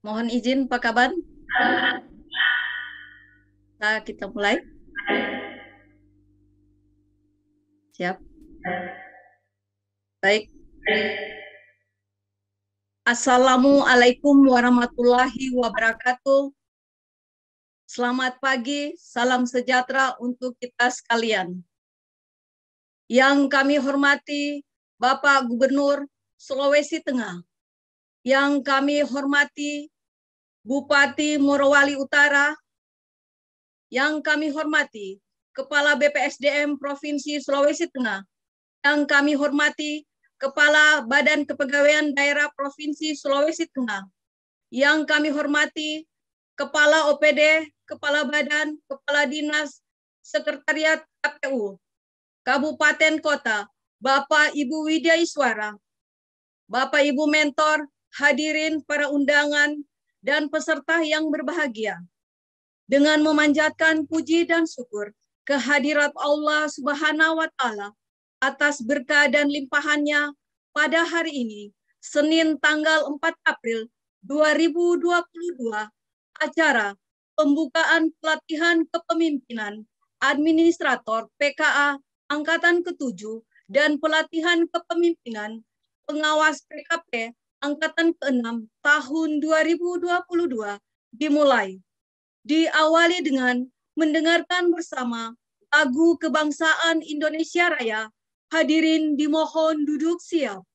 Mohon izin Pak Kaban. Nah, kita mulai. Siap. Baik. Assalamualaikum warahmatullahi wabarakatuh. Selamat pagi, salam sejahtera untuk kita sekalian. Yang kami hormati Bapak Gubernur Sulawesi Tengah, yang kami hormati Bupati Morowali Utara, yang kami hormati Kepala BPSDM Provinsi Sulawesi Tengah, yang kami hormati Kepala Badan Kepegawaian Daerah Provinsi Sulawesi Tengah, yang kami hormati Kepala OPD, Kepala Badan, Kepala Dinas, Sekretariat KPU, Kabupaten Kota, Bapak Ibu Widya Iswara, Bapak Ibu Mentor, hadirin para undangan, dan peserta yang berbahagia. Dengan memanjatkan puji dan syukur kehadirat Allah Subhanahu wa Ta'ala, atas berkah dan limpahannya pada hari ini, Senin tanggal 4 April 2022, acara pembukaan pelatihan kepemimpinan administrator PKA Angkatan ke-7 dan pelatihan kepemimpinan pengawas PKP Angkatan ke-6 tahun 2022 dimulai. Diawali dengan mendengarkan bersama lagu kebangsaan Indonesia Raya Hadirin dimohon duduk siap.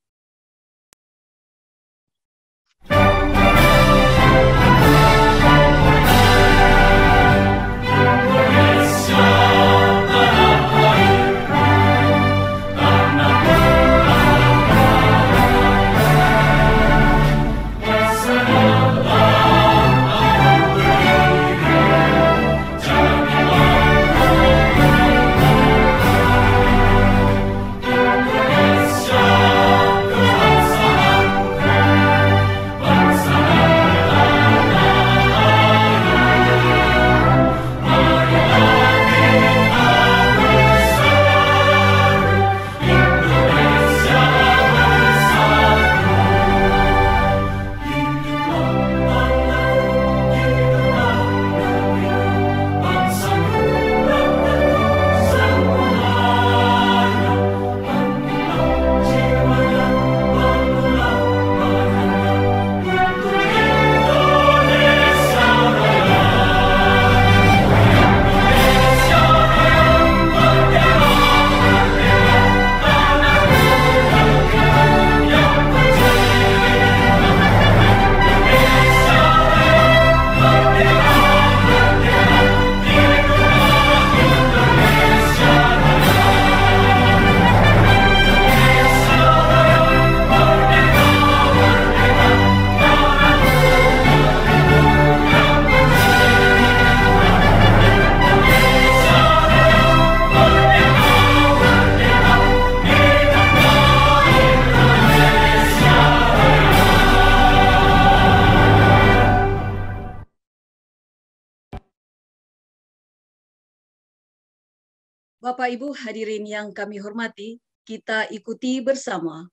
Bapak Ibu hadirin yang kami hormati, kita ikuti bersama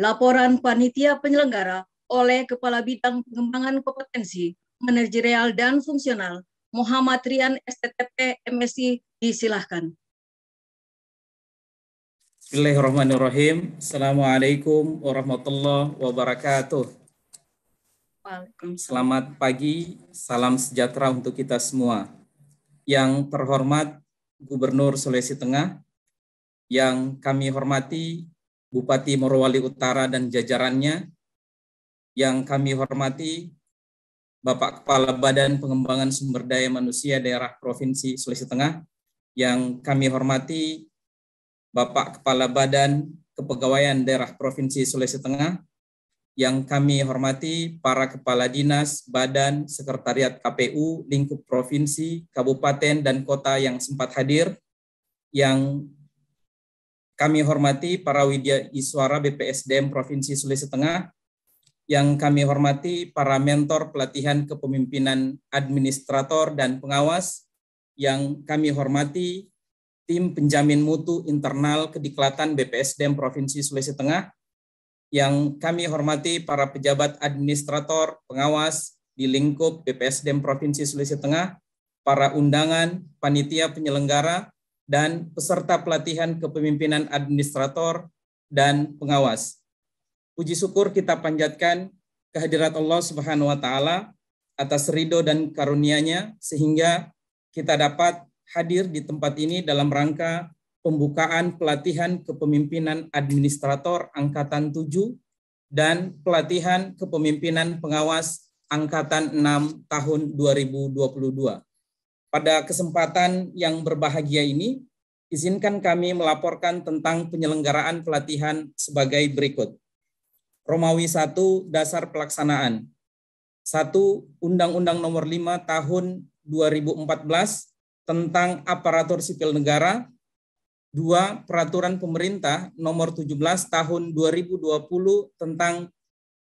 laporan panitia penyelenggara oleh Kepala Bidang Pengembangan Kompetensi Manajerial dan Fungsional Muhammad Rian STTP MSI disilahkan. Bismillahirrahmanirrahim. Assalamualaikum warahmatullahi wabarakatuh. Selamat pagi, salam sejahtera untuk kita semua. Yang terhormat Gubernur Sulawesi Tengah, yang kami hormati Bupati Morowali Utara dan jajarannya, yang kami hormati Bapak Kepala Badan Pengembangan Sumber Daya Manusia Daerah Provinsi Sulawesi Tengah, yang kami hormati Bapak Kepala Badan Kepegawaian Daerah Provinsi Sulawesi Tengah, yang kami hormati para kepala dinas, badan, sekretariat KPU, lingkup provinsi, kabupaten, dan kota yang sempat hadir, yang kami hormati para widya iswara BPSDM Provinsi Sulawesi Tengah, yang kami hormati para mentor pelatihan kepemimpinan administrator dan pengawas, yang kami hormati tim penjamin mutu internal kediklatan BPSDM Provinsi Sulawesi Tengah, yang kami hormati para pejabat administrator, pengawas di lingkup BPSDM Provinsi Sulawesi Tengah, para undangan, panitia penyelenggara, dan peserta pelatihan kepemimpinan administrator dan pengawas. Puji syukur kita panjatkan kehadirat Allah Subhanahu wa taala atas ridho dan karunia-Nya sehingga kita dapat hadir di tempat ini dalam rangka pembukaan pelatihan kepemimpinan administrator angkatan 7 dan pelatihan kepemimpinan pengawas angkatan 6 tahun 2022. Pada kesempatan yang berbahagia ini, izinkan kami melaporkan tentang penyelenggaraan pelatihan sebagai berikut. Romawi 1 dasar pelaksanaan. 1 Undang-Undang Nomor 5 Tahun 2014 tentang aparatur sipil negara Dua, peraturan pemerintah nomor 17 tahun 2020 tentang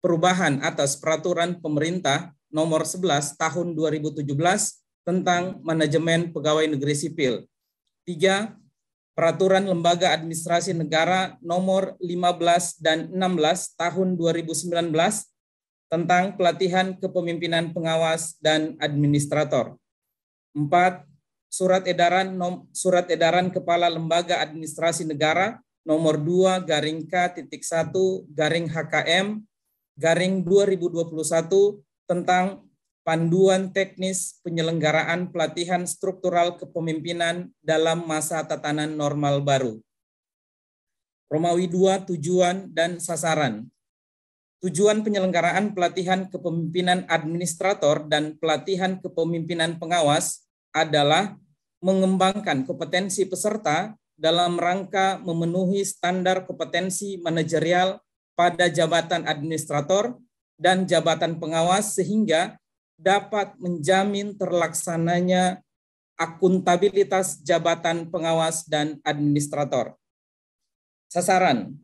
perubahan atas peraturan pemerintah nomor 11 tahun 2017 tentang manajemen pegawai negeri sipil. Tiga, peraturan lembaga administrasi negara nomor 15 dan 16 tahun 2019 tentang pelatihan kepemimpinan pengawas dan administrator. Empat, surat edaran nom, surat edaran Kepala Lembaga Administrasi Negara nomor 2 garing K titik 1 garing HKM garing 2021 tentang panduan teknis penyelenggaraan pelatihan struktural kepemimpinan dalam masa tatanan normal baru. Romawi 2 tujuan dan sasaran. Tujuan penyelenggaraan pelatihan kepemimpinan administrator dan pelatihan kepemimpinan pengawas adalah mengembangkan kompetensi peserta dalam rangka memenuhi standar kompetensi manajerial pada jabatan administrator dan jabatan pengawas sehingga dapat menjamin terlaksananya akuntabilitas jabatan pengawas dan administrator. Sasaran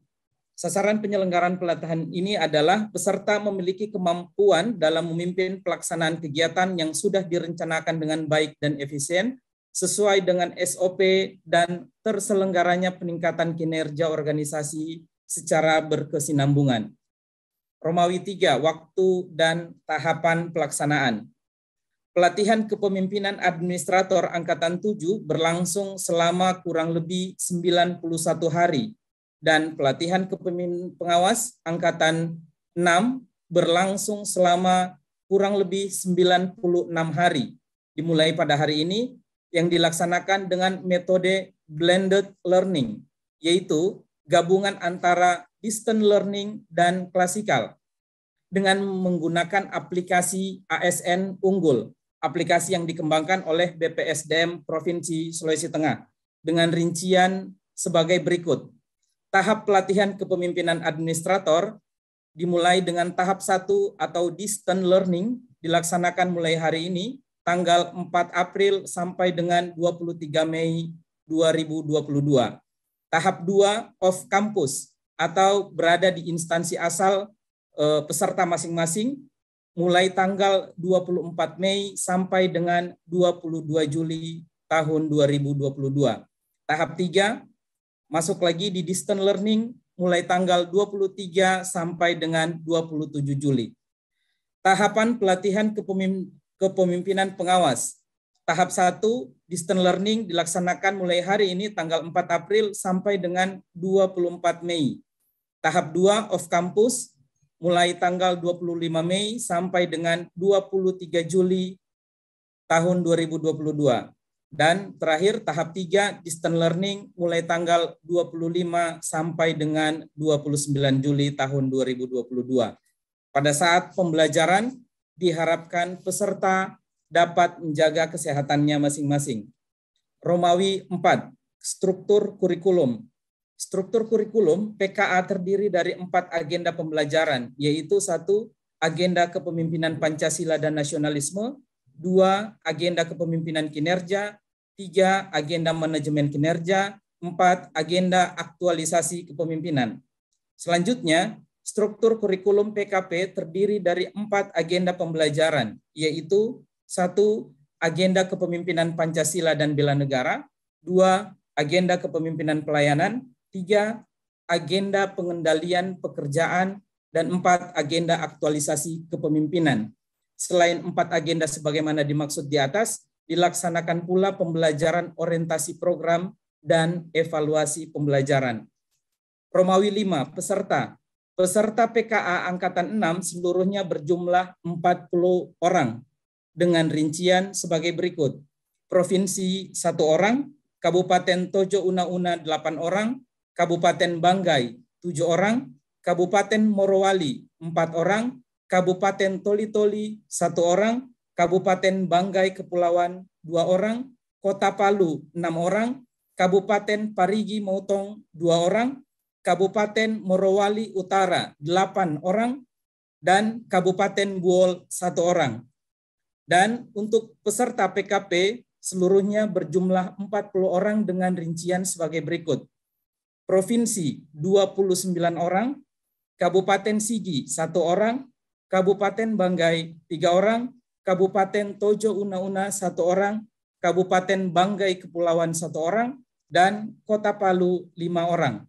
Sasaran penyelenggaraan pelatihan ini adalah peserta memiliki kemampuan dalam memimpin pelaksanaan kegiatan yang sudah direncanakan dengan baik dan efisien sesuai dengan SOP dan terselenggaranya peningkatan kinerja organisasi secara berkesinambungan. Romawi 3, waktu dan tahapan pelaksanaan. Pelatihan kepemimpinan administrator Angkatan 7 berlangsung selama kurang lebih 91 hari dan pelatihan kepemimpinan pengawas angkatan 6 berlangsung selama kurang lebih 96 hari. Dimulai pada hari ini yang dilaksanakan dengan metode blended learning yaitu gabungan antara distant learning dan klasikal dengan menggunakan aplikasi ASN unggul aplikasi yang dikembangkan oleh BPSDM Provinsi Sulawesi Tengah dengan rincian sebagai berikut tahap pelatihan kepemimpinan administrator dimulai dengan tahap satu atau distant learning dilaksanakan mulai hari ini tanggal 4 April sampai dengan 23 Mei 2022. Tahap 2 off campus atau berada di instansi asal eh, peserta masing-masing mulai tanggal 24 Mei sampai dengan 22 Juli tahun 2022. Tahap 3 masuk lagi di distant learning mulai tanggal 23 sampai dengan 27 Juli. Tahapan pelatihan kepemimpinan pengawas. Tahap 1 distant learning dilaksanakan mulai hari ini tanggal 4 April sampai dengan 24 Mei. Tahap 2 off campus mulai tanggal 25 Mei sampai dengan 23 Juli tahun 2022. Dan terakhir tahap 3 distant learning mulai tanggal 25 sampai dengan 29 Juli tahun 2022. Pada saat pembelajaran diharapkan peserta dapat menjaga kesehatannya masing-masing. Romawi 4, struktur kurikulum. Struktur kurikulum PKA terdiri dari empat agenda pembelajaran, yaitu satu agenda kepemimpinan Pancasila dan nasionalisme, dua agenda kepemimpinan kinerja, tiga agenda manajemen kinerja, empat agenda aktualisasi kepemimpinan. Selanjutnya, struktur kurikulum PKP terdiri dari empat agenda pembelajaran, yaitu satu agenda kepemimpinan Pancasila dan bela negara, dua agenda kepemimpinan pelayanan, tiga agenda pengendalian pekerjaan, dan empat agenda aktualisasi kepemimpinan. Selain empat agenda sebagaimana dimaksud di atas, dilaksanakan pula pembelajaran orientasi program dan evaluasi pembelajaran. Romawi 5, peserta. Peserta PKA Angkatan 6 seluruhnya berjumlah 40 orang dengan rincian sebagai berikut. Provinsi satu orang, Kabupaten Tojo Una-Una 8 orang, Kabupaten Banggai 7 orang, Kabupaten Morowali 4 orang, Kabupaten Toli-Toli 1 orang, Kabupaten Banggai Kepulauan 2 orang, Kota Palu 6 orang, Kabupaten Parigi Mautong 2 orang, Kabupaten Morowali Utara 8 orang, dan Kabupaten Buol 1 orang. Dan untuk peserta PKP seluruhnya berjumlah 40 orang dengan rincian sebagai berikut. Provinsi 29 orang, Kabupaten Sigi satu orang, Kabupaten Banggai tiga orang, Kabupaten Tojo Una-Una satu orang, Kabupaten Banggai Kepulauan satu orang, dan Kota Palu lima orang.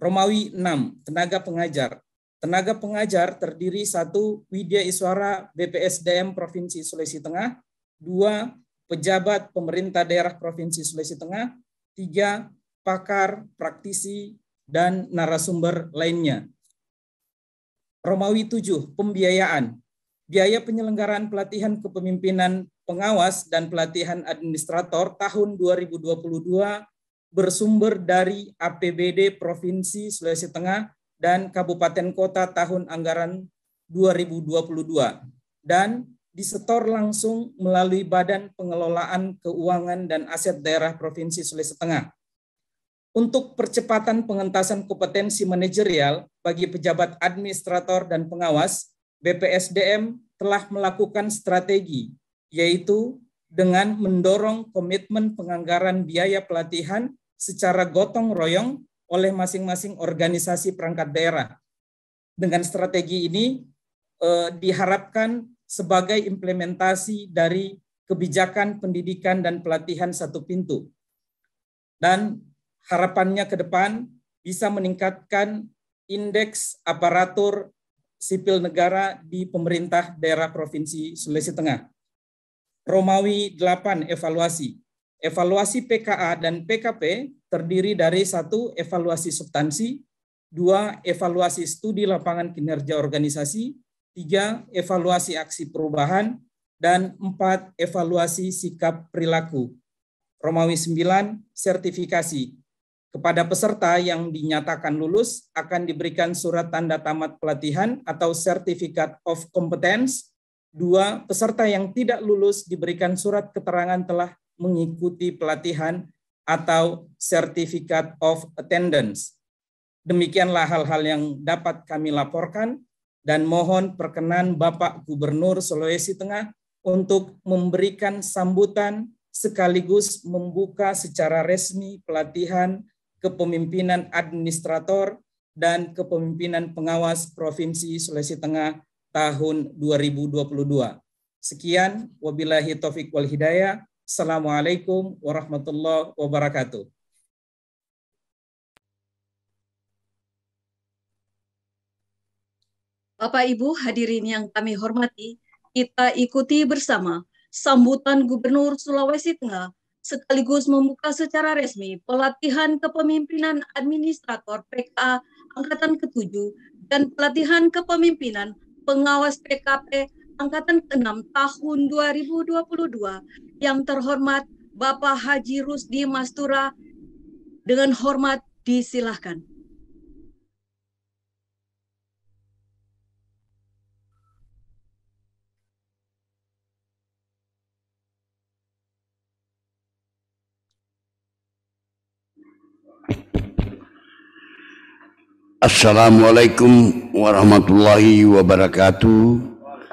Romawi 6, tenaga pengajar. Tenaga pengajar terdiri satu Widya Iswara BPSDM Provinsi Sulawesi Tengah, dua pejabat pemerintah daerah Provinsi Sulawesi Tengah, tiga pakar, praktisi, dan narasumber lainnya. Romawi 7, pembiayaan. Biaya penyelenggaraan pelatihan kepemimpinan pengawas dan pelatihan administrator tahun 2022 bersumber dari APBD Provinsi Sulawesi Tengah dan Kabupaten Kota tahun anggaran 2022 dan disetor langsung melalui Badan Pengelolaan Keuangan dan Aset Daerah Provinsi Sulawesi Tengah. Untuk percepatan pengentasan kompetensi manajerial bagi pejabat administrator dan pengawas, BPSDM telah melakukan strategi, yaitu dengan mendorong komitmen penganggaran biaya pelatihan secara gotong royong oleh masing-masing organisasi perangkat daerah. Dengan strategi ini eh, diharapkan sebagai implementasi dari kebijakan pendidikan dan pelatihan satu pintu. Dan harapannya ke depan bisa meningkatkan indeks aparatur sipil negara di pemerintah daerah Provinsi Sulawesi Tengah. Romawi 8 evaluasi. Evaluasi PKA dan PKP terdiri dari satu evaluasi substansi, dua evaluasi studi lapangan kinerja organisasi, tiga evaluasi aksi perubahan, dan empat evaluasi sikap perilaku. Romawi 9 sertifikasi. Kepada peserta yang dinyatakan lulus akan diberikan surat tanda tamat pelatihan atau Certificate of Competence. Dua, peserta yang tidak lulus diberikan surat keterangan telah mengikuti pelatihan atau Certificate of Attendance. Demikianlah hal-hal yang dapat kami laporkan dan mohon perkenan Bapak Gubernur Sulawesi Tengah untuk memberikan sambutan sekaligus membuka secara resmi pelatihan kepemimpinan administrator dan kepemimpinan pengawas Provinsi Sulawesi Tengah tahun 2022. Sekian, wabillahi taufik wal hidayah. Assalamualaikum warahmatullahi wabarakatuh. Bapak Ibu hadirin yang kami hormati, kita ikuti bersama sambutan Gubernur Sulawesi Tengah sekaligus membuka secara resmi pelatihan kepemimpinan administrator PKA Angkatan ke-7 dan pelatihan kepemimpinan pengawas PKP Angkatan ke-6 tahun 2022 yang terhormat Bapak Haji Rusdi Mastura dengan hormat disilahkan. Assalamualaikum warahmatullahi wabarakatuh.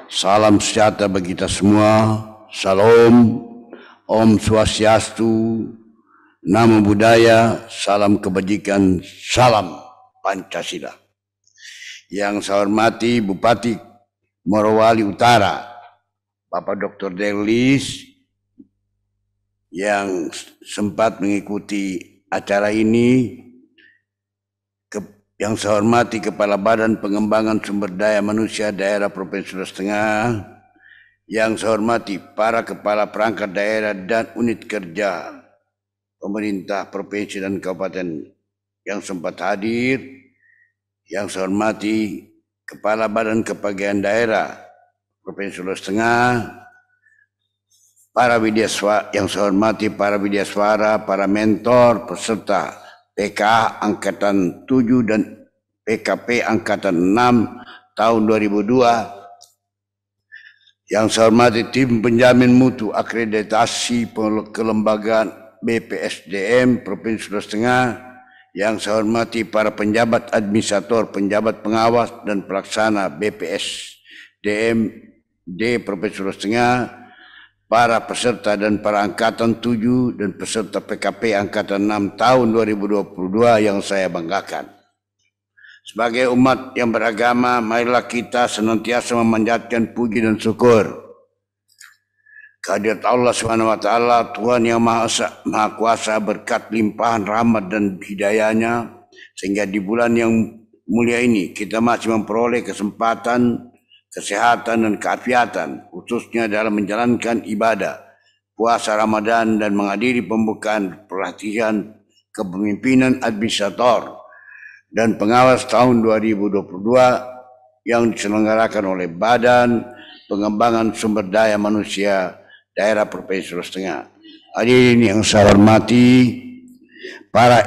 Salam sejahtera bagi kita semua. Salam, Om Swastiastu, Namo Buddhaya, Salam Kebajikan, Salam Pancasila. Yang saya hormati Bupati Morowali Utara, Bapak Dr. Delis, yang sempat mengikuti acara ini yang saya hormati Kepala Badan Pengembangan Sumber Daya Manusia Daerah Provinsi Sulawesi Tengah, yang saya hormati para kepala perangkat daerah dan unit kerja pemerintah provinsi dan kabupaten yang sempat hadir, yang saya hormati Kepala Badan Kepegawaian Daerah Provinsi Sulawesi Tengah, para widyaswara yang saya hormati para widyaswara, para mentor, peserta PK Angkatan 7 dan PKP Angkatan 6 tahun 2002 yang saya hormati tim penjamin mutu akreditasi kelembagaan BPSDM Provinsi Sulawesi Tengah. Yang saya hormati para penjabat administrator, penjabat pengawas dan pelaksana BPSDM D Provinsi Sulawesi Tengah para peserta dan para angkatan 7 dan peserta PKP angkatan 6 tahun 2022 yang saya banggakan. Sebagai umat yang beragama, marilah kita senantiasa memanjatkan puji dan syukur kehadirat Allah taala Tuhan yang Maha, Maha Kuasa berkat limpahan rahmat dan hidayahnya sehingga di bulan yang mulia ini kita masih memperoleh kesempatan kesehatan dan keafiatan khususnya dalam menjalankan ibadah puasa Ramadan dan menghadiri pembukaan pelatihan kepemimpinan administrator dan pengawas tahun 2022 yang diselenggarakan oleh Badan Pengembangan Sumber Daya Manusia Daerah Provinsi Sulawesi Tengah. Hadirin yang saya hormati, para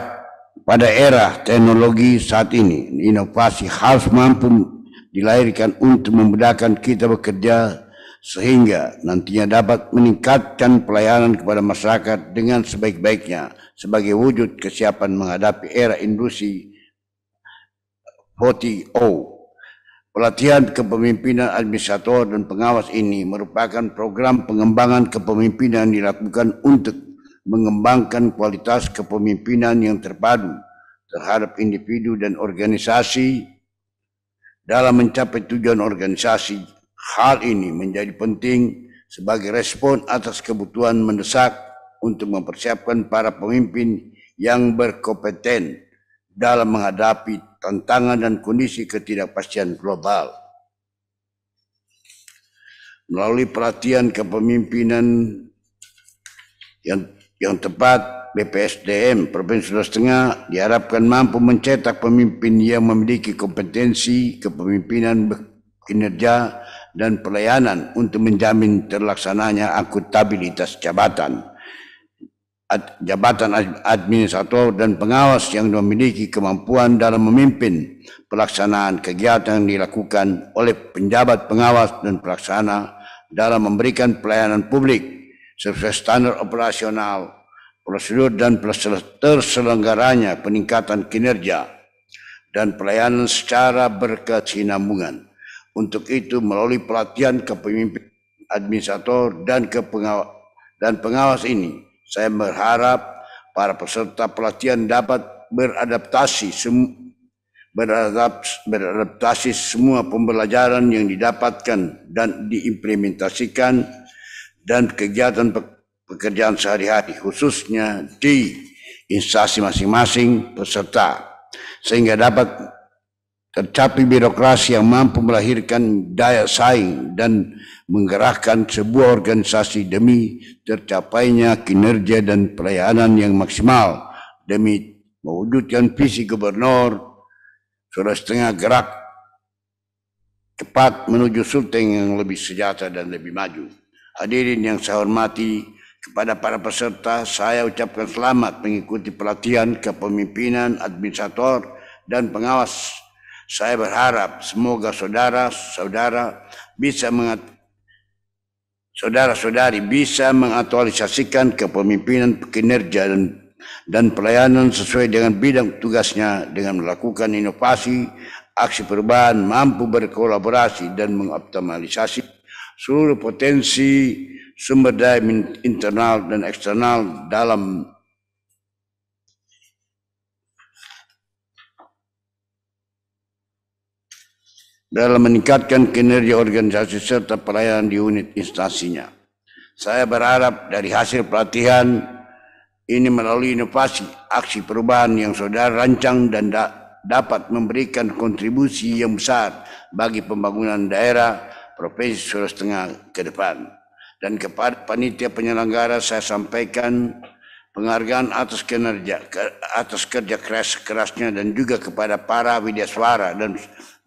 pada era teknologi saat ini, inovasi harus mampu dilahirkan untuk memudahkan kita bekerja sehingga nantinya dapat meningkatkan pelayanan kepada masyarakat dengan sebaik-baiknya sebagai wujud kesiapan menghadapi era industri 40 Pelatihan kepemimpinan administrator dan pengawas ini merupakan program pengembangan kepemimpinan dilakukan untuk mengembangkan kualitas kepemimpinan yang terpadu terhadap individu dan organisasi dalam mencapai tujuan organisasi. Hal ini menjadi penting sebagai respon atas kebutuhan mendesak untuk mempersiapkan para pemimpin yang berkompeten dalam menghadapi tantangan dan kondisi ketidakpastian global. Melalui pelatihan kepemimpinan yang yang tepat BPSDM Provinsi Sulawesi Tengah diharapkan mampu mencetak pemimpin yang memiliki kompetensi kepemimpinan kinerja dan pelayanan untuk menjamin terlaksananya akuntabilitas jabatan. Jabatan administrator dan pengawas yang memiliki kemampuan dalam memimpin pelaksanaan kegiatan yang dilakukan oleh penjabat pengawas dan pelaksana dalam memberikan pelayanan publik sesuai standar operasional prosedur dan terselenggaranya peningkatan kinerja dan pelayanan secara berkesinambungan. Untuk itu melalui pelatihan kepemimpinan administrator dan dan pengawas ini, saya berharap para peserta pelatihan dapat beradaptasi beradaptasi semua pembelajaran yang didapatkan dan diimplementasikan dan kegiatan pekerjaan sehari-hari khususnya di instansi masing-masing peserta sehingga dapat tercapai birokrasi yang mampu melahirkan daya saing dan menggerakkan sebuah organisasi demi tercapainya kinerja dan pelayanan yang maksimal demi mewujudkan visi gubernur Sulawesi Tengah gerak cepat menuju Sulteng yang lebih sejahtera dan lebih maju. Hadirin yang saya hormati, kepada para peserta, saya ucapkan selamat mengikuti pelatihan kepemimpinan administrator dan pengawas. Saya berharap semoga saudara-saudara bisa mengat saudara-saudari bisa mengaktualisasikan kepemimpinan kinerja dan dan pelayanan sesuai dengan bidang tugasnya dengan melakukan inovasi, aksi perubahan, mampu berkolaborasi dan mengoptimalisasi seluruh potensi sumber daya internal dan eksternal dalam dalam meningkatkan kinerja organisasi serta pelayanan di unit instansinya. Saya berharap dari hasil pelatihan ini melalui inovasi aksi perubahan yang saudara rancang dan da dapat memberikan kontribusi yang besar bagi pembangunan daerah Provinsi Sulawesi Tengah ke depan. Dan kepada panitia penyelenggara saya sampaikan penghargaan atas kinerja atas kerja keras kerasnya dan juga kepada para widyaswara dan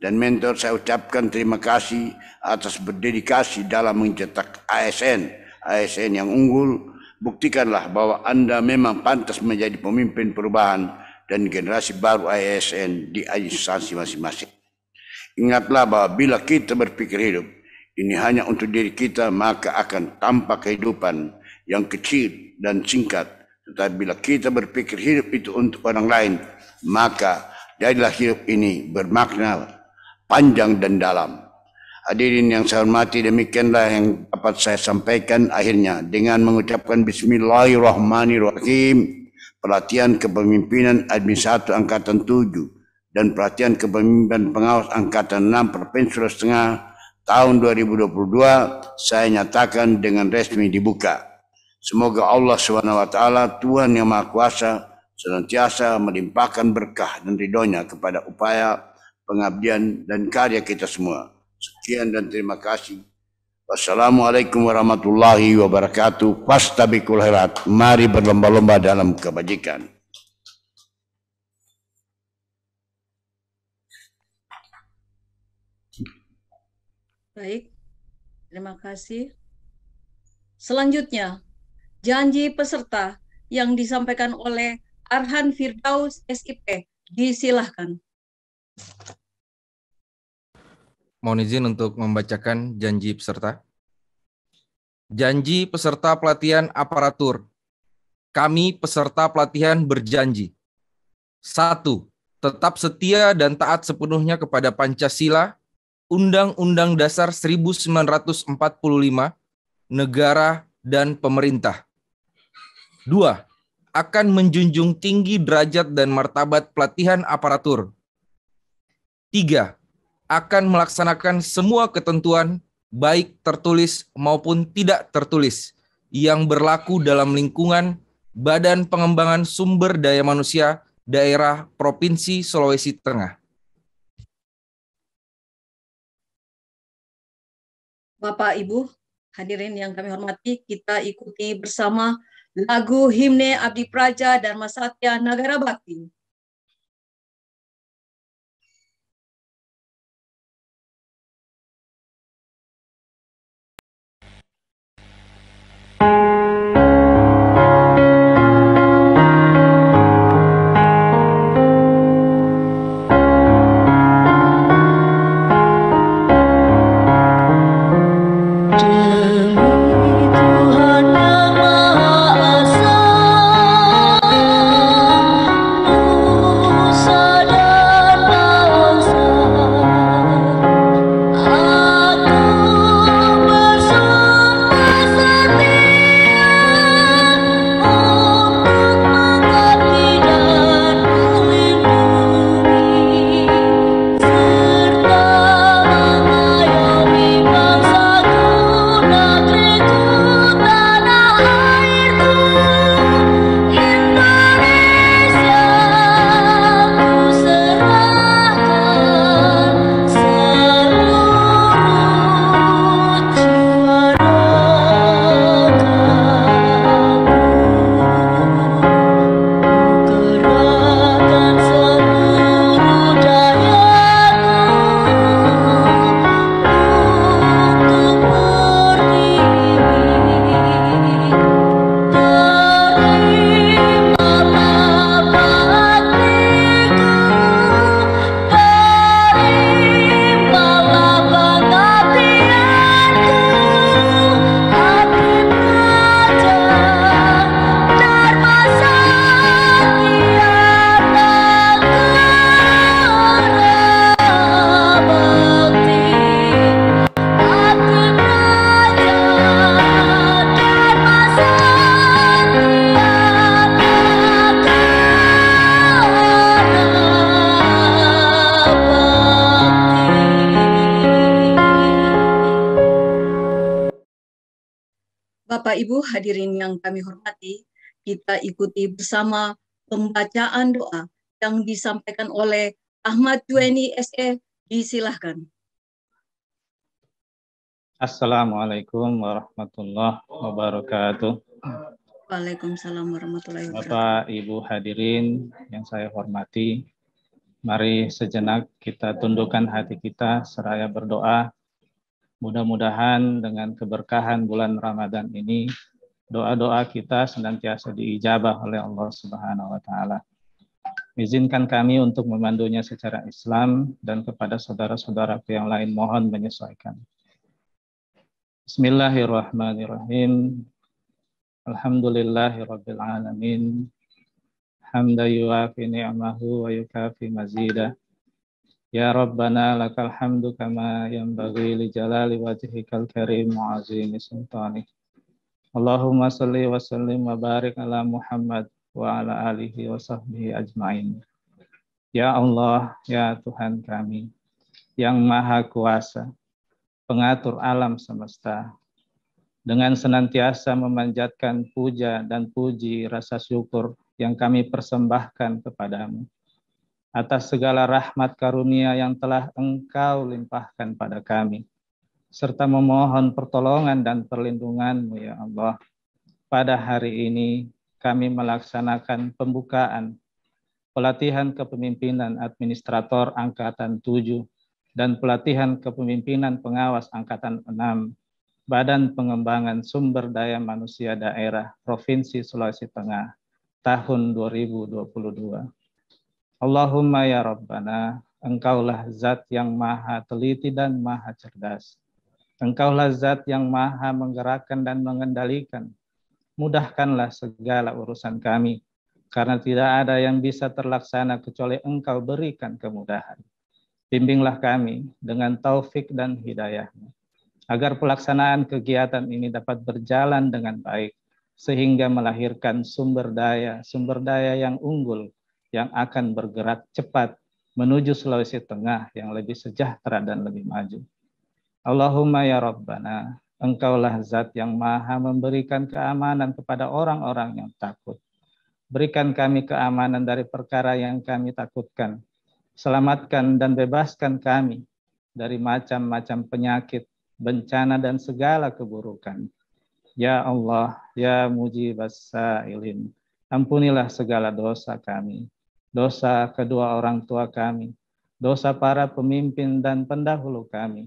dan mentor. Saya ucapkan terima kasih atas berdedikasi dalam mencetak ASN ASN yang unggul. Buktikanlah bahwa Anda memang pantas menjadi pemimpin perubahan dan generasi baru ASN di instansi masing-masing. Ingatlah bahwa bila kita berpikir hidup, ini hanya untuk diri kita, maka akan tampak kehidupan yang kecil dan singkat. Tetapi bila kita berpikir hidup itu untuk orang lain, maka jadilah hidup ini bermakna panjang dan dalam. Hadirin yang saya hormati, demikianlah yang dapat saya sampaikan akhirnya dengan mengucapkan Bismillahirrahmanirrahim pelatihan kepemimpinan administrator Angkatan 7 dan pelatihan kepemimpinan pengawas Angkatan 6 Provinsi Sulawesi Tengah tahun 2022 saya nyatakan dengan resmi dibuka. Semoga Allah SWT Tuhan yang Maha Kuasa senantiasa melimpahkan berkah dan ridhonya kepada upaya pengabdian dan karya kita semua. Sekian dan terima kasih. Wassalamualaikum warahmatullahi wabarakatuh. Fastabikul khairat. Mari berlomba-lomba dalam kebajikan. Baik, terima kasih. Selanjutnya, janji peserta yang disampaikan oleh Arhan Firdaus SIP. Disilahkan. Mohon izin untuk membacakan janji peserta. Janji peserta pelatihan aparatur. Kami peserta pelatihan berjanji. Satu, tetap setia dan taat sepenuhnya kepada Pancasila, Undang-Undang Dasar 1945, negara, dan pemerintah. Dua, akan menjunjung tinggi derajat dan martabat pelatihan aparatur. Tiga, akan melaksanakan semua ketentuan baik tertulis maupun tidak tertulis yang berlaku dalam lingkungan Badan Pengembangan Sumber Daya Manusia Daerah Provinsi Sulawesi Tengah. Bapak Ibu, hadirin yang kami hormati, kita ikuti bersama lagu himne Abdi Praja dan Masatya Nagara Bakti. Hadirin yang kami hormati, kita ikuti bersama pembacaan doa yang disampaikan oleh Ahmad Jueni SE, disilahkan. Assalamualaikum warahmatullahi wabarakatuh. Waalaikumsalam warahmatullahi wabarakatuh. Bapak, Ibu hadirin yang saya hormati, mari sejenak kita tundukkan hati kita seraya berdoa. Mudah-mudahan dengan keberkahan bulan Ramadan ini, doa-doa kita senantiasa diijabah oleh Allah Subhanahu wa taala. Izinkan kami untuk memandunya secara Islam dan kepada saudara-saudaraku yang lain mohon menyesuaikan. Bismillahirrahmanirrahim. Alhamdulillahirabbil alamin. Hamda yuafi ni'mahu wa yukafi mazida. Ya Rabbana lakal hamdu kama yanbaghi li jalali wajhikal karim wa azimi sultanik. Allahumma salli wa sallim wa barik ala Muhammad wa ala alihi wa sahbihi ajmain. Ya Allah, ya Tuhan kami, yang maha kuasa, pengatur alam semesta, dengan senantiasa memanjatkan puja dan puji rasa syukur yang kami persembahkan kepadamu atas segala rahmat karunia yang telah engkau limpahkan pada kami serta memohon pertolongan dan perlindunganmu ya Allah. Pada hari ini kami melaksanakan pembukaan pelatihan kepemimpinan administrator Angkatan 7 dan pelatihan kepemimpinan pengawas Angkatan 6 Badan Pengembangan Sumber Daya Manusia Daerah Provinsi Sulawesi Tengah tahun 2022. Allahumma ya Rabbana, Engkaulah zat yang maha teliti dan maha cerdas. Engkaulah zat yang maha menggerakkan dan mengendalikan. Mudahkanlah segala urusan kami, karena tidak ada yang bisa terlaksana kecuali engkau berikan kemudahan. Bimbinglah kami dengan taufik dan hidayahmu, agar pelaksanaan kegiatan ini dapat berjalan dengan baik, sehingga melahirkan sumber daya, sumber daya yang unggul, yang akan bergerak cepat menuju Sulawesi Tengah yang lebih sejahtera dan lebih maju. Allahumma ya Rabbana, Engkaulah zat yang maha memberikan keamanan kepada orang-orang yang takut. Berikan kami keamanan dari perkara yang kami takutkan. Selamatkan dan bebaskan kami dari macam-macam penyakit, bencana, dan segala keburukan. Ya Allah, ya mujibas sa'ilin, ampunilah segala dosa kami, dosa kedua orang tua kami, dosa para pemimpin dan pendahulu kami,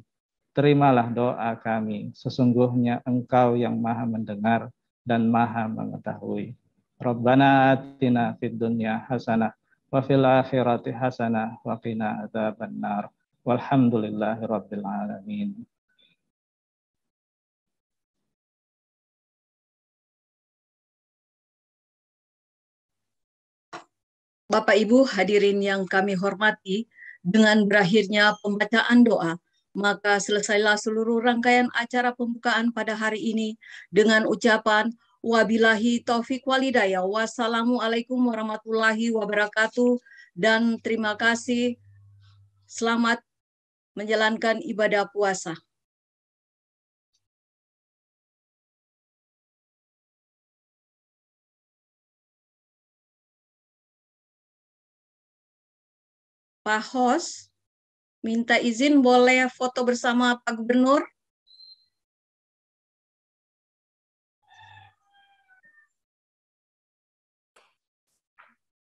terimalah doa kami. Sesungguhnya Engkau yang maha mendengar dan maha mengetahui. Rabbana atina fid dunya hasanah wa fil akhirati hasanah wa qina adzabannar. Walhamdulillahi rabbil alamin. Bapak Ibu hadirin yang kami hormati, dengan berakhirnya pembacaan doa, maka selesailah seluruh rangkaian acara pembukaan pada hari ini dengan ucapan wabillahi taufik walidayah wassalamualaikum warahmatullahi wabarakatuh dan terima kasih. Selamat menjalankan ibadah puasa. Pak minta izin boleh foto bersama Pak Gubernur?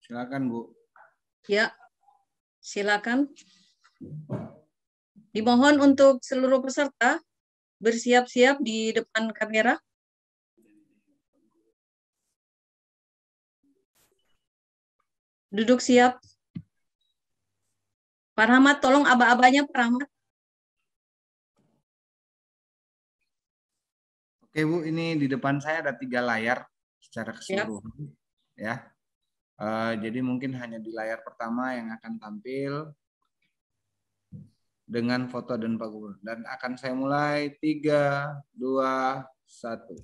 Silakan Bu. Ya, silakan. Dimohon untuk seluruh peserta bersiap-siap di depan kamera. Duduk siap. Pak Rahmat, tolong aba-abanya Pak Rahmat. Oke Bu, ini di depan saya ada tiga layar secara keseluruhan. Ya. Uh, jadi mungkin hanya di layar pertama yang akan tampil dengan foto dan Pak Gubernur. Dan akan saya mulai tiga, dua, satu.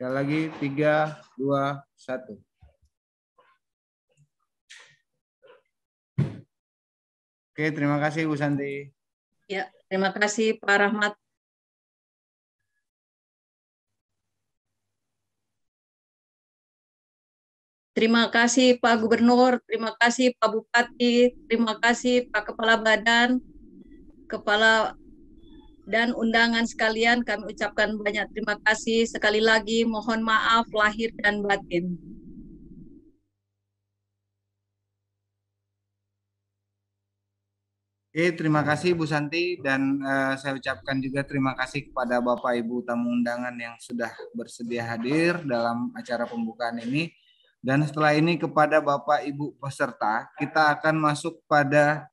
Sekali lagi, tiga, dua, satu. Oke, terima kasih Bu Santi. Ya, terima kasih Pak Rahmat. Terima kasih Pak Gubernur, terima kasih Pak Bupati, terima kasih Pak Kepala Badan, Kepala dan undangan sekalian kami ucapkan banyak terima kasih sekali lagi mohon maaf lahir dan batin. Oke, terima kasih Bu Santi dan uh, saya ucapkan juga terima kasih kepada Bapak Ibu tamu undangan yang sudah bersedia hadir dalam acara pembukaan ini. Dan setelah ini kepada Bapak Ibu peserta, kita akan masuk pada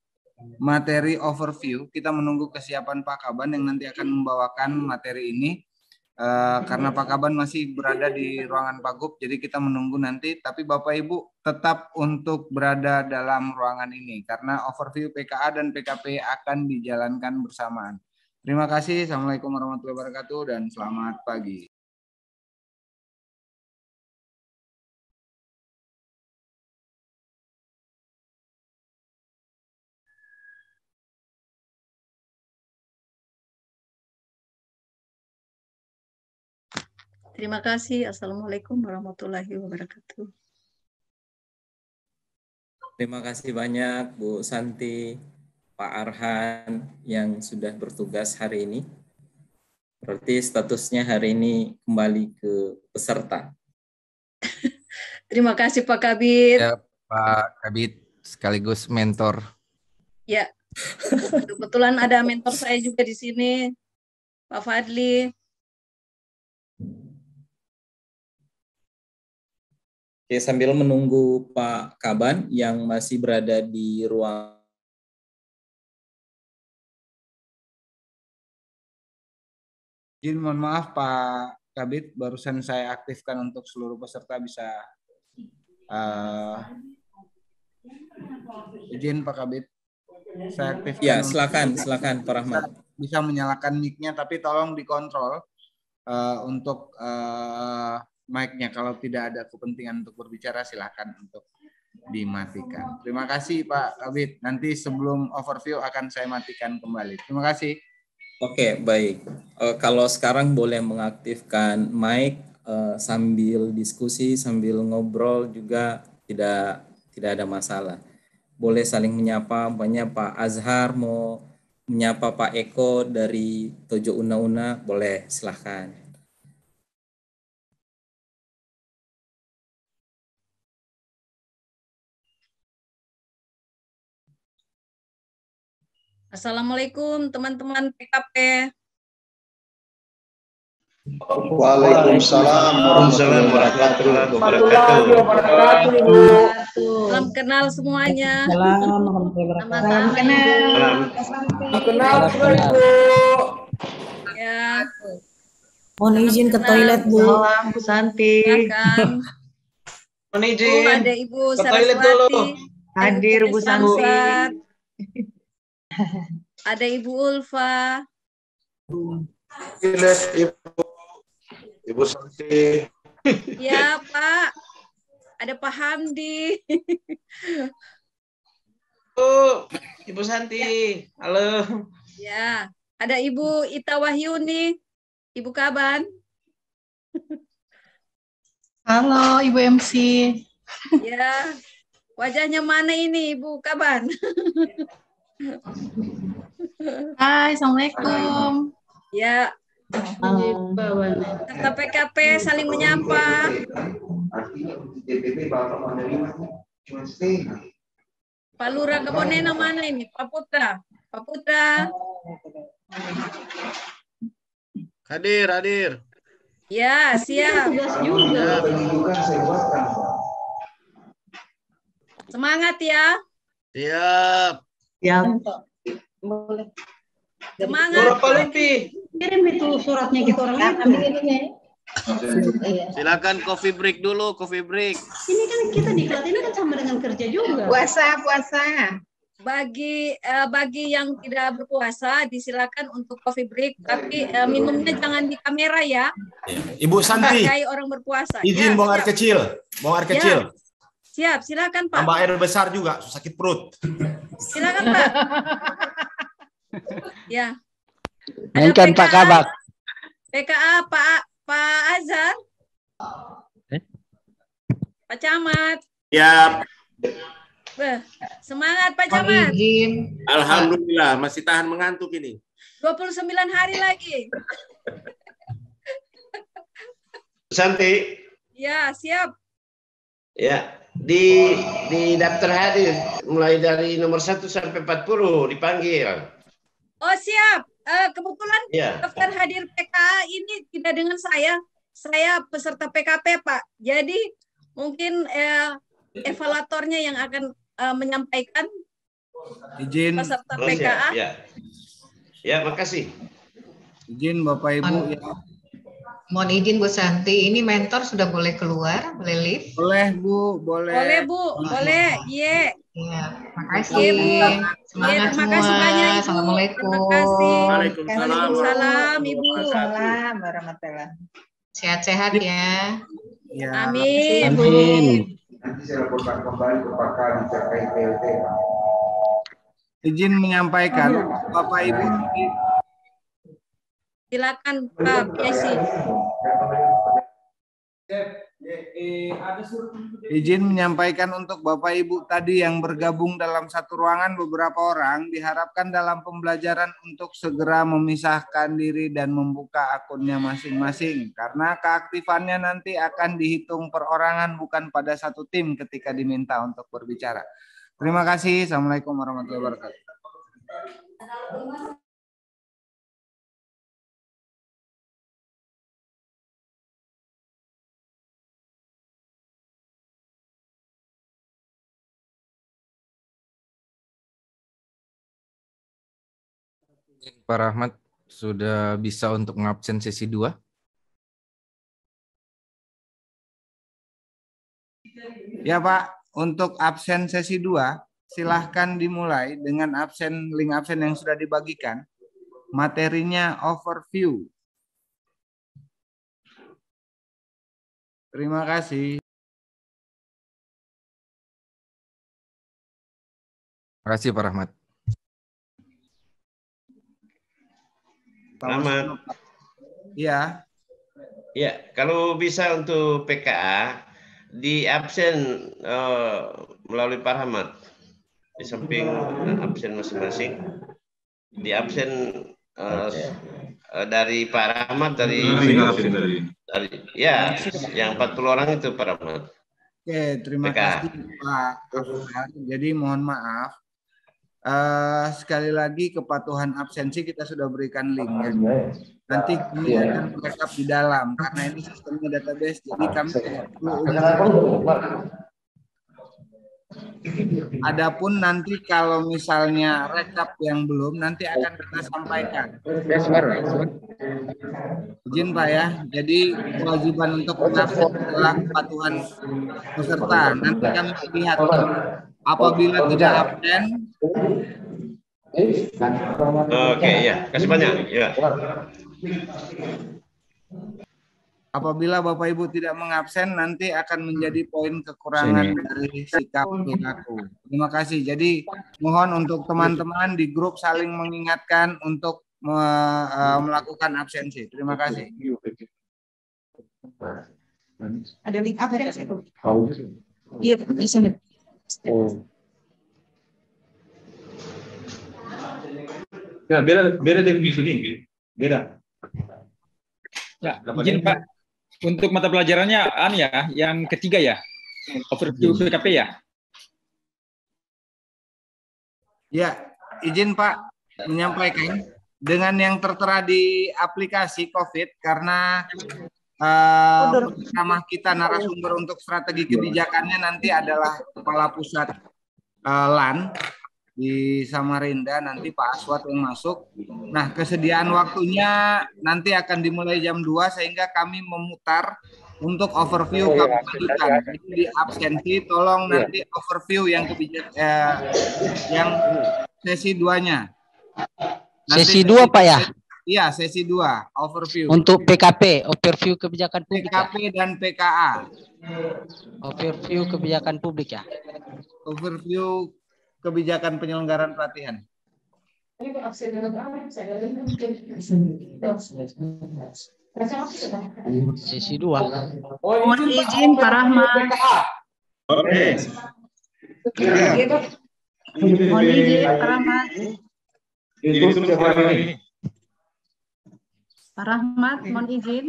materi overview. Kita menunggu kesiapan Pak Kaban yang nanti akan membawakan materi ini. Uh, karena Pak Kaban masih berada di ruangan Pak Gup, jadi kita menunggu nanti. Tapi Bapak Ibu tetap untuk berada dalam ruangan ini karena overview PKA dan PKP akan dijalankan bersamaan. Terima kasih. Assalamualaikum warahmatullahi wabarakatuh dan selamat pagi. Terima kasih. Assalamualaikum warahmatullahi wabarakatuh. Terima kasih banyak Bu Santi, Pak Arhan yang sudah bertugas hari ini. Berarti statusnya hari ini kembali ke peserta. Terima kasih Pak Kabit. Ya, Pak Kabit sekaligus mentor. Ya, kebetulan ada mentor saya juga di sini, Pak Fadli. Oke, sambil menunggu Pak Kaban yang masih berada di ruang Izin mohon maaf Pak Kabit, barusan saya aktifkan untuk seluruh peserta bisa uh, izin Pak Kabit. Saya aktifkan. Ya, silakan, silakan Pak Rahmat. Bisa, menyalakan mic-nya, tapi tolong dikontrol uh, untuk uh, mic-nya. Kalau tidak ada kepentingan untuk berbicara, silahkan untuk dimatikan. Terima kasih Pak Kabit. Nanti sebelum overview akan saya matikan kembali. Terima kasih. Oke, baik. Uh, kalau sekarang boleh mengaktifkan mic uh, sambil diskusi, sambil ngobrol juga tidak tidak ada masalah. Boleh saling menyapa, banyak Pak Azhar mau menyapa Pak Eko dari Tojo Una Una, boleh silahkan. Assalamualaikum teman-teman PKP. Waalaikumsalam warahmatullahi wabarakatuh. Salam kenal semuanya. Salam Salam kenal. Salam kenal Ibu. Ya. Mohon izin ke toilet Bu. Salam Bu Santi. Silakan. Mohon Oh, izin. ada Ibu Ke toilet dulu. Saraswati. Hadir Bu Santi. Ada Ibu Ulfa. Toilet Ibu. Ibu Santi. Ya, Pak. Ada Pak Hamdi. Bu, Ibu Santi. Halo. Ya, ada Ibu Ita Wahyuni. Ibu Kaban. Halo Ibu MC. Ya. Wajahnya mana ini Ibu Kaban? Hai, Assalamualaikum. Ya, serta PKP saling menyapa. Pak Lurah Kebonena mana ini? Pak Putra. Pak Putra. Hadir, hadir. Ya, siap. Semangat ya. Siap. Ya. Semangat. Berapa lebih? Kirim itu suratnya gitu orang ambil ininya. Silakan coffee break dulu, coffee break. Ini kan kita di kelas ini kan sama dengan kerja juga. Puasa, puasa. Bagi eh, bagi yang tidak berpuasa disilakan untuk coffee break tapi eh, minumnya jangan di kamera ya. Ibu Santi, Sebagai orang berpuasa. izin Ya, buang air siap. kecil. Buang air Ya. Siap, silakan Pak. Tambah air besar juga, sakit perut. Silakan Pak. ya. Mainkan Pak. Kabak. PKA Pak Pak Azhar. Eh? Pak Camat. Ya, Beh, semangat Pak Camat. izin. alhamdulillah masih tahan mengantuk ini. 29 hari lagi. Santi, Ya, siap. Ya di di daftar hadir mulai dari nomor 1 sampai 40 dipanggil. Oh, siap. Eh, kebetulan Ya. daftar hadir PKA ini tidak dengan saya. Saya peserta PKP, Pak. Jadi mungkin eh, evaluatornya yang akan eh, menyampaikan Izin peserta Oh, PKA. ya. Ya, makasih. izin Bapak Ibu ya. Mohon izin Bu Santi, ini mentor sudah boleh keluar, boleh live? Boleh Bu, boleh. Boleh, Bu. Boleh. Iya. Iya, Iya, makasih. Bu. Semangat Iya, terima semua. kasih banyak, Ibu. Assalamualaikum. Terima kasih. Waalaikumsalam. Waalaikumsalam, Ibu. Waalaikumsalam warahmatullahi Sehat-sehat ya. Ya. Amin. Nanti saya laporkan kembali ke Pak Kadi terkait PLT. Izin menyampaikan Bapak Ibu Silakan Pak Yesi. Izin menyampaikan untuk Bapak Ibu tadi yang bergabung dalam satu ruangan beberapa orang diharapkan dalam pembelajaran untuk segera memisahkan diri dan membuka akunnya masing-masing karena keaktifannya nanti akan dihitung perorangan bukan pada satu tim ketika diminta untuk berbicara. Terima kasih. Assalamualaikum warahmatullahi wabarakatuh. Pak Rahmat sudah bisa untuk mengabsen sesi 2? Ya Pak, untuk absen sesi 2 silahkan dimulai dengan absen link absen yang sudah dibagikan. Materinya overview. Terima kasih. Terima kasih Pak Rahmat. Selamat. Ya. Ya, kalau bisa untuk PKA di absen eh, melalui Pak Rahmat di samping absen masing-masing di absen eh, eh, dari Pak Rahmat dari dari ya yang 40 orang itu Pak Rahmat. Oke, terima PK. kasih Pak. Jadi mohon maaf. Eh, sekali lagi kepatuhan absensi kita sudah berikan link ya. Nanti kami akan backup di dalam karena ini sistemnya database jadi kami tidak perlu Adapun nanti kalau misalnya rekap yang belum nanti akan kita sampaikan. Izin Pak ya. Jadi kewajiban untuk mengabsen adalah kepatuhan peserta. Nanti kami lihat apabila tidak absen Oke, ya. Kasih banyak. Ya. Apabila Bapak Ibu tidak mengabsen, nanti akan menjadi poin kekurangan dari sikap perilaku. Terima kasih. Jadi mohon untuk teman-teman di grup saling mengingatkan untuk me- eh, melakukan absensi. Terima kasih. Ada link absen itu. Iya, bisa. Ya, beda beda dengan bisu ini. Beda. Ya, izin Pak. Untuk mata pelajarannya an ya, yang ketiga ya. Overview PKP ya. Ya, izin Pak menyampaikan dengan yang tertera di aplikasi COVID karena eh, nama kita narasumber untuk strategi kebijakannya nanti adalah kepala pusat eh, LAN di Samarinda nanti Pak Aswat yang masuk. Nah, kesediaan waktunya nanti akan dimulai jam 2 sehingga kami memutar untuk overview kebijakan. Jadi di absensi tolong nanti overview yang kebijak eh, yang sesi 2-nya. Sesi 2 Pak ya? Iya, sesi 2 overview. Untuk PKP, overview kebijakan publik ya? PKP dan PKA. Overview kebijakan publik ya? Overview kebijakan penyelenggaraan pelatihan. Sesi 2. Mohon izin Pak Rahmat. Oke. Mohon izin, Pak Rahmat. Pak Rahmat, mohon izin.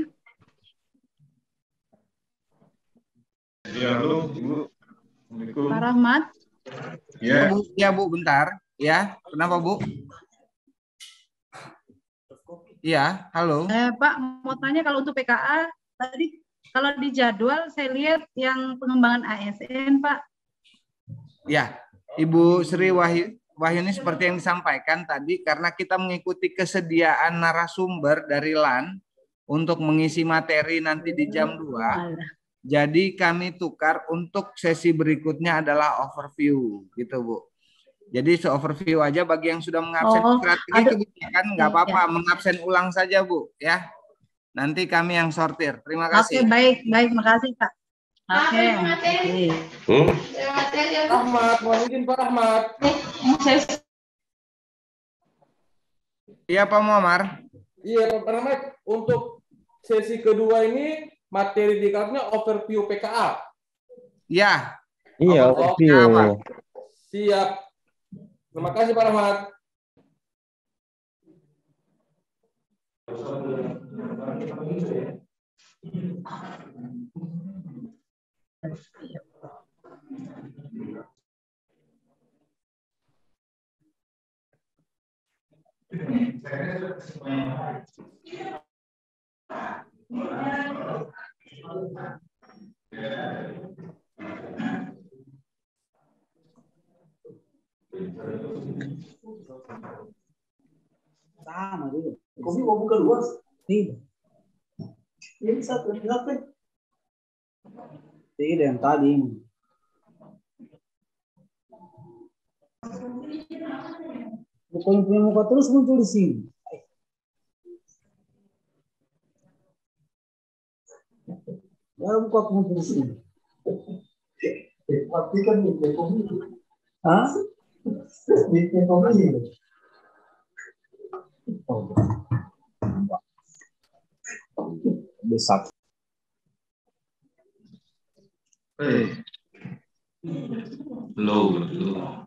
Ya, halo, Ibu. Assalamualaikum. Pak Rahmat. Ya. Bu, ya Bu, bentar. Ya, kenapa Bu? Iya, halo. Eh, Pak, mau tanya kalau untuk PKA, tadi kalau di jadwal saya lihat yang pengembangan ASN, Pak. Ya, Ibu Sri Wahyu, Wahyuni seperti yang disampaikan tadi, karena kita mengikuti kesediaan narasumber dari LAN untuk mengisi materi nanti di jam 2, jadi kami tukar untuk sesi berikutnya adalah overview, gitu Bu. Jadi se-overview aja bagi yang sudah mengabsen Oh, strategi ada- kebijakan nggak apa-apa, mengabsen ulang saja Bu, ya. Nanti kami yang sortir. Terima Oke, kasih. baik, baik, makasih, Pak. Oke. Hmm? Rahmat, mohon izin Pak Rahmat. Iya Pak Muammar. Iya Pak Rahmat, untuk sesi kedua ini materi di kelasnya overview PKA. Ya. Iya, Oke, overview. Siap. Terima kasih Pak Rahmat. Sama juga. Kopi mau buka luas? Tidak. Ini satu, satu. Tidak yang tadi. Bukan punya muka terus muncul di sini. Ya di sini. Tapi kan di kopi. Hah? Di kopi. besar. Hey. Low, low.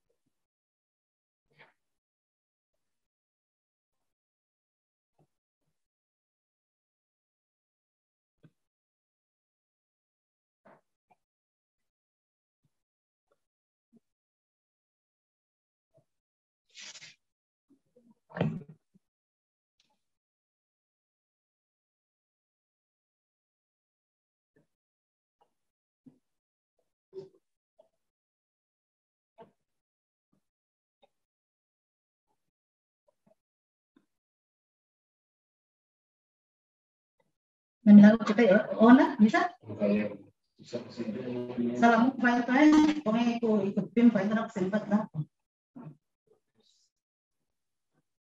Mendalam kita ya, oh nah, bisa? Salam banyak, pokoknya ikut ikut tim banyak nak sempat lah.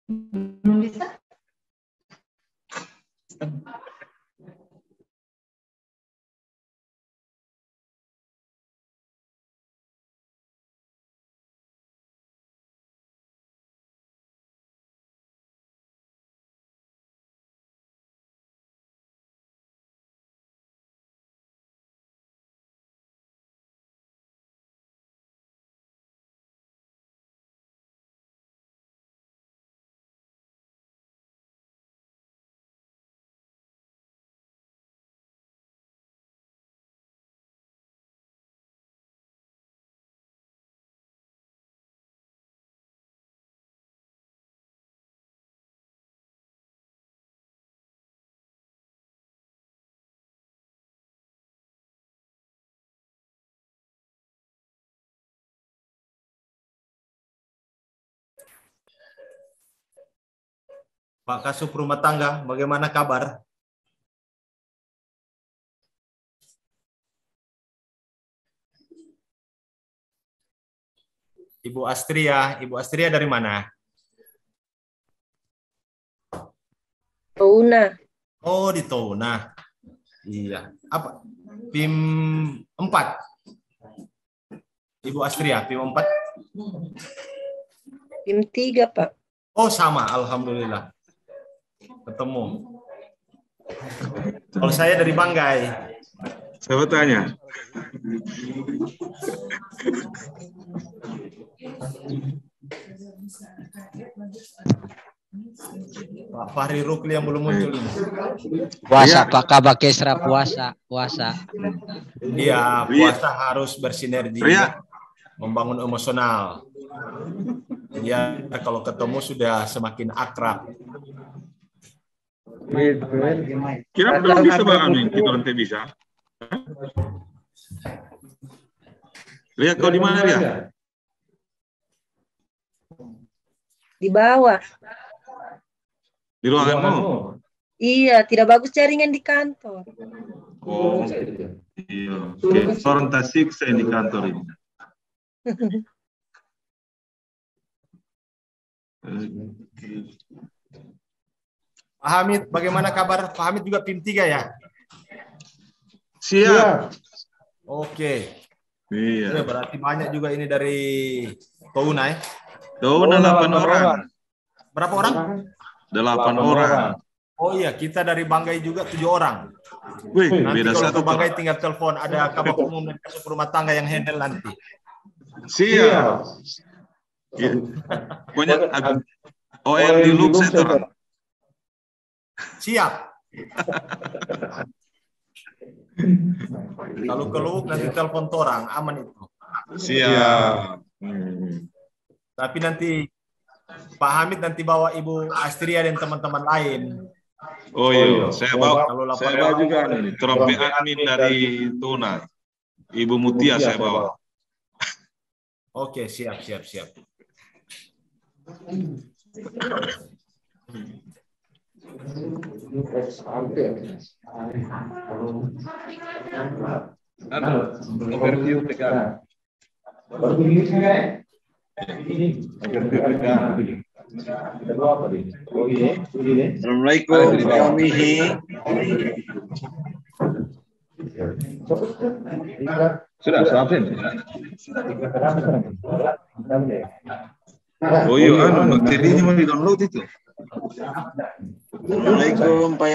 Belum bisa? Pak Kasub Rumah Tangga, bagaimana kabar? Ibu Astria, Ibu Astria dari mana? Touna. Oh, di Touna. Iya. Apa? PIM 4. Ibu Astria, PIM 4. Tim tiga, Pak. Oh, sama. Alhamdulillah. Ketemu. Kalau saya dari Banggai. Saya bertanya. Pak Fahri Rukli yang belum muncul ini. Puasa, Pak Kabakesra puasa, puasa. Iya, puasa harus bersinergi. Ria. Membangun emosional. Ya, kalau ketemu sudah semakin akrab. Kira belum bisa bang nih, kita nanti bisa. Ria, kau di mana Ria? Di bawah. Di ruanganmu? Iya, tidak bagus jaringan di kantor. Oh, iya. Oke, Orang tasik saya di kantor ini. Pak Hamid, bagaimana kabar? Pak Hamid juga PIM 3 ya? Siap. Oke. Iya. Ya, berarti banyak juga ini dari Touna ya? Touna delapan orang. Berapa orang? Delapan orang. Oh iya, kita dari Banggai juga tujuh orang. Wih, nanti beda kalau satu. Banggai tinggal telepon, ada kabak umum dan kasub rumah tangga yang handle nanti. Siap. Ya. Pokoknya OL di loop terang. Siap. Kalau keluh nanti telepon torang, aman itu. Siap. Tapi nanti Pak Hamid nanti bawa Ibu Astria dan teman-teman lain. Oh iya, saya bawa, Kalau saya bawa orang- juga nih, trompet admin dari Tuna. Ibu Mutia saya bawa. Oke, siap, siap, siap. Overview. Assalamualaikum. Sudah, siapin. Oh iya, anu, materinya mau di-download itu. Assalamualaikum, Pak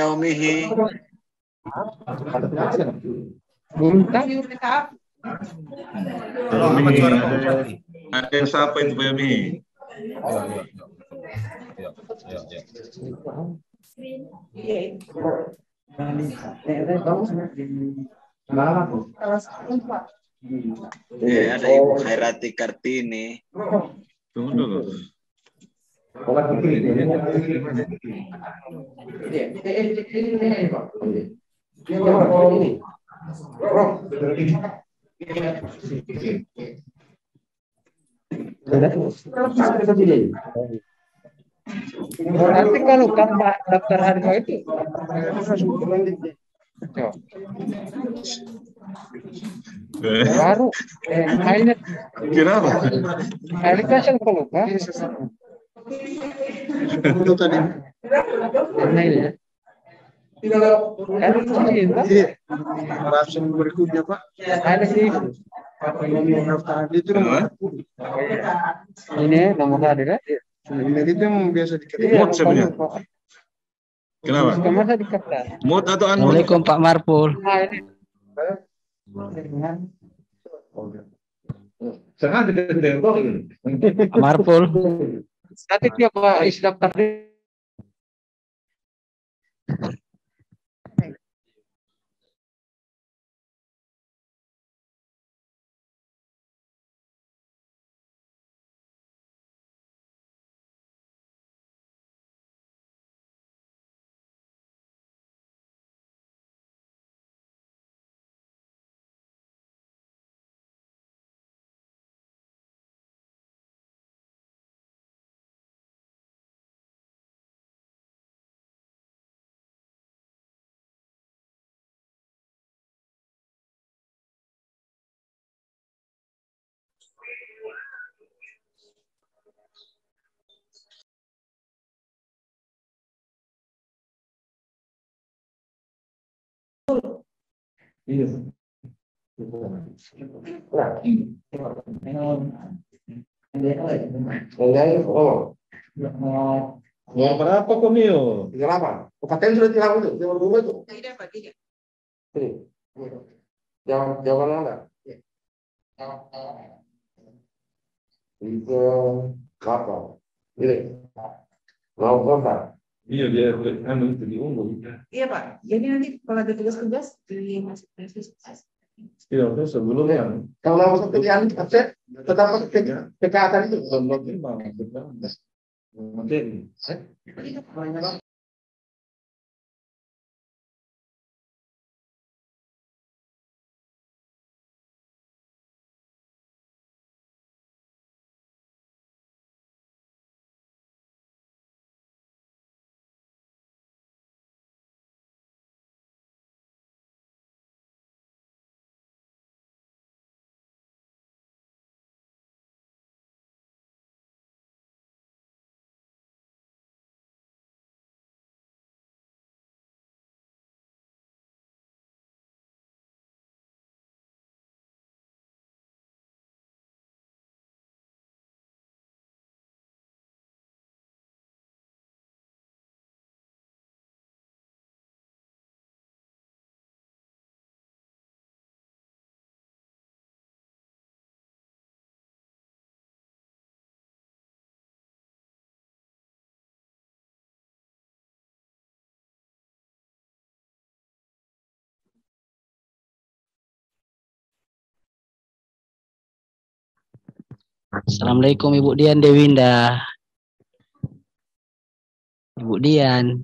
Bupati. Ada yang siapa itu Pak Yami? Ya, ada Ibu Khairati Kartini. Tunggu dulu. Nanti kalau kan daftar harga itu baru eh, Kenapa? kan kalau kan itu tadi highlight Langsung berikutnya Pak. Ada sih. Nomor tadi itu nomor. Ini nomor tadi kan? Ini itu yang biasa diketik. Sebenarnya. Kenapa? Mood atau anu? Assalamualaikum Pak Marpul. Nah ini. Sengaja Pak Marpul. Nanti dia Pak isi daftar Mau berapa kau mio? Tiga delapan. Paten sudah tiga itu, tiga dua itu. Tidak, Pak, tidak. Jawab jawaban anda. Tiga delapan. Ini. Mau berapa? Iya biar anu itu diunggul. Iya, Pak. Jadi nanti kalau ada tugas-tugas dimasuk Iya, terus sebelumnya. Kalau mau satu pilihan absen, tetap PKA itu. Materi. Assalamualaikum Ibu Dian Dewinda. Ibu Dian.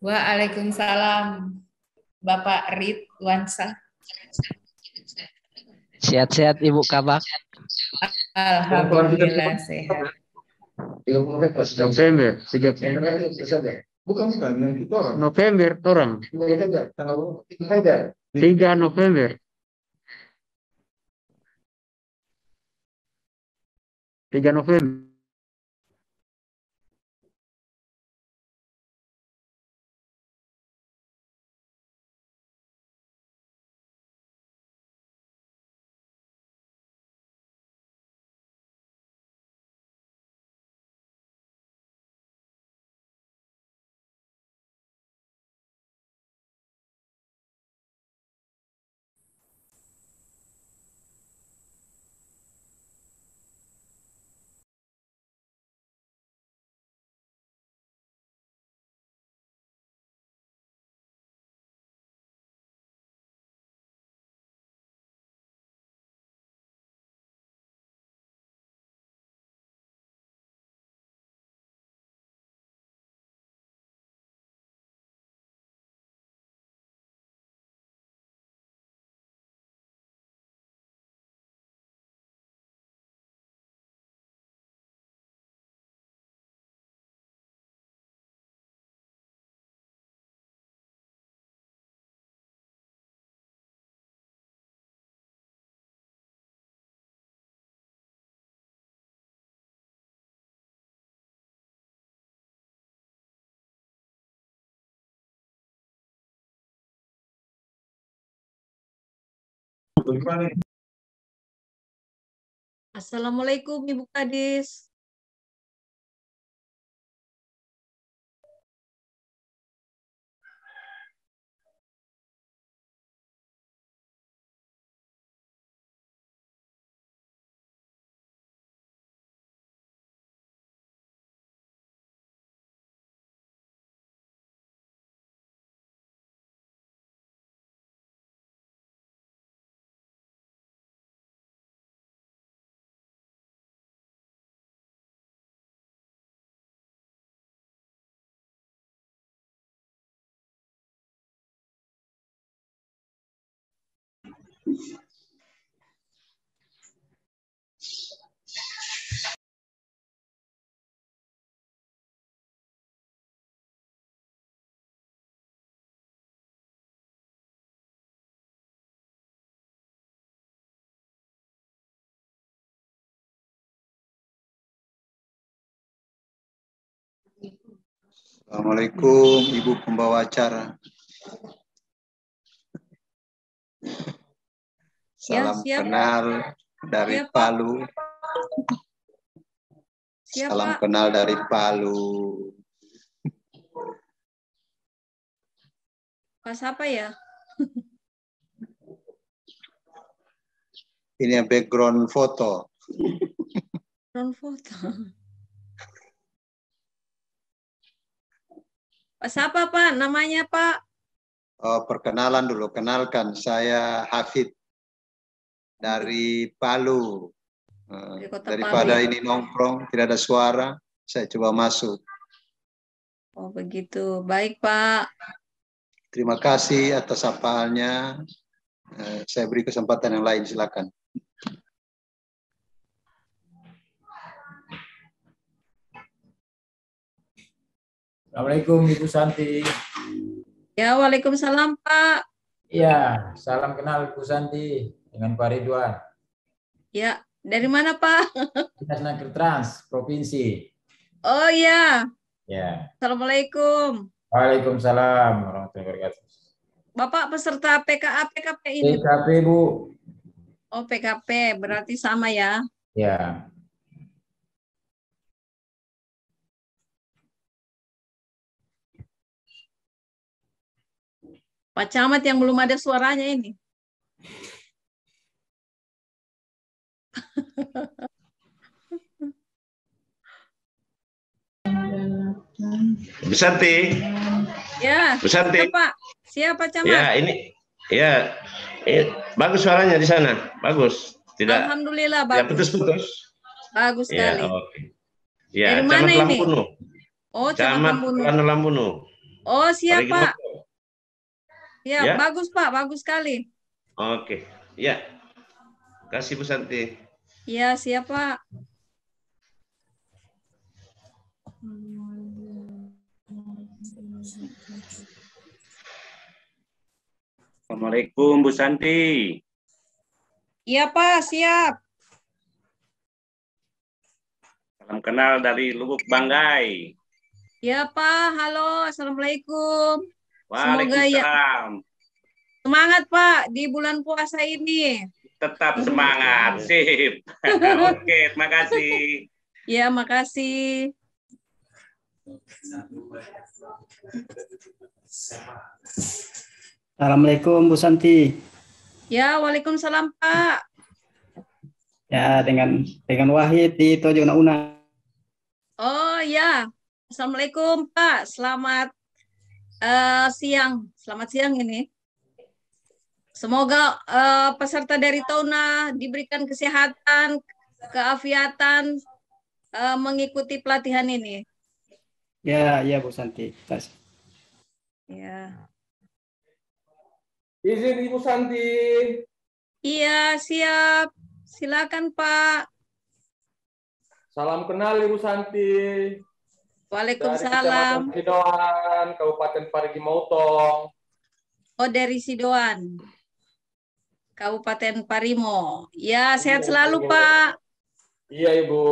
Waalaikumsalam, Bapak Ridwansa. Sehat-sehat Ibu Kabak. Alhamdulillah sehat. November. Bukan bukan yang itu orang. November, orang. Tiga November. Tiga November. Assalamualaikum Ibu Kadis. Assalamualaikum Ibu pembawa acara. Ya, Salam siap. kenal dari Siap, Pak. Palu. Siap, Salam Pak. kenal dari Palu. Pas apa ya? Ini yang background foto. Non foto. Pas apa Pak? Namanya Pak? Oh, perkenalan dulu. Kenalkan, saya Hafid dari Palu. Eh, Dari kota Daripada Palu. ini nongkrong, tidak ada suara, saya coba masuk. Oh begitu. Baik Pak. Terima kasih atas apaannya. Eh, Saya beri kesempatan yang lain, silakan. Assalamualaikum Ibu Santi. Ya Waalaikumsalam Pak. Iya, salam kenal Ibu Santi dengan Pak Ridwan. Ya dari mana Pak? Dinas Nakir Trans Provinsi. Oh ya. Ya. Assalamualaikum. Waalaikumsalam warahmatullahi wabarakatuh. Bapak peserta PKA PKP ini. PKP Bu. Oh PKP berarti sama ya. Ya. Pak Camat yang belum ada suaranya ini. Bu Santi. Ya. Bu Santi. Siapa? Siapa Camat? Ya, ini ya ini, bagus suaranya di sana. Bagus. Tidak Alhamdulillah tidak bagus. putus-putus. Bagus Ya, sekali. oke. Ya, Dari mana Camat ini? Oh, Camat Camat Lampuno. Oh, siap Parigi Pak. Ya, Ya. bagus Pak, bagus sekali. Oke. Ya. Kasih Bu Santi. Ya, siap Pak. Assalamualaikum Bu Santi. Iya Pak, siap. Salam kenal dari Lubuk Banggai. Ya Pak, halo, Assalamualaikum. Semoga ya Waalaikumsalam. semangat Pak di bulan puasa ini. Tetap semangat. Sip. Oke, terima kasih. Ya, makasih. Assalamualaikum Bu Santi. Ya, Waalaikumsalam Pak. Ya dengan dengan Wahid di Tojo Una. Oh ya, Assalamualaikum Pak. Selamat eh, siang. Selamat siang ini. Semoga eh, peserta dari Tona diberikan kesehatan, keafiatan eh, mengikuti pelatihan ini. Ya ya Bu Santi. Terima kasih. Ya. Izin Ibu Santi. Iya, siap. Silakan Pak. Salam kenal Ibu Santi. Dari Waalaikumsalam. Kecamatan Sidoan, Kabupaten Parigi Motong. Oh, dari Sidoan. Kabupaten Parimo. Ya, sehat selalu Pak. Iya Ibu,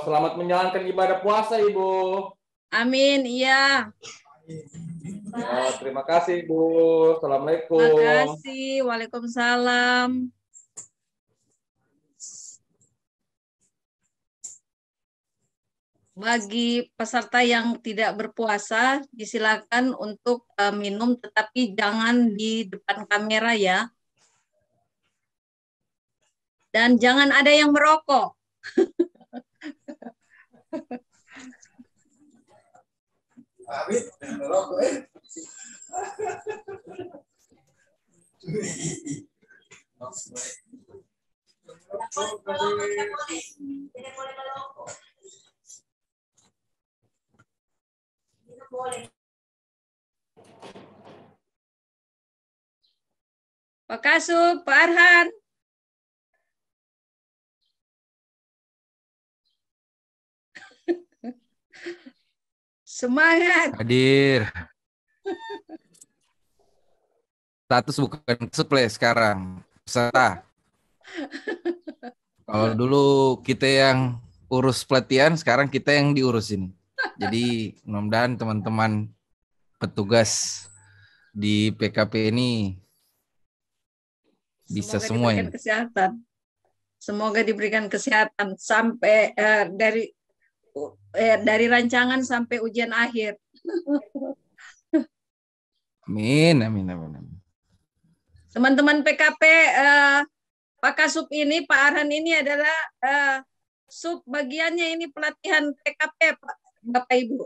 selamat menjalankan ibadah puasa Ibu. Amin, iya. Ya, terima kasih Ibu. Assalamualaikum. Terima kasih. Waalaikumsalam. Bagi peserta yang tidak berpuasa, disilakan untuk eh, minum, tetapi jangan di depan kamera ya. Dan jangan ada yang merokok. Amit, merokok eh. Pak Kasub, Pak Arhan. Semangat. Hadir. Status bukan suplai sekarang. Peserta. Kalau dulu kita yang urus pelatihan, sekarang kita yang diurusin. Jadi mudah-mudahan teman-teman petugas di PKP ini bisa Semoga semua diberikan ini. kesehatan. Semoga diberikan kesehatan sampai eh, dari eh, dari rancangan sampai ujian akhir. Amin, amin, amin, amin. Teman-teman PKP, eh, Pak Kasup ini, Pak Arhan ini adalah eh, sub bagiannya ini pelatihan PKP, Pak, Bapak Ibu.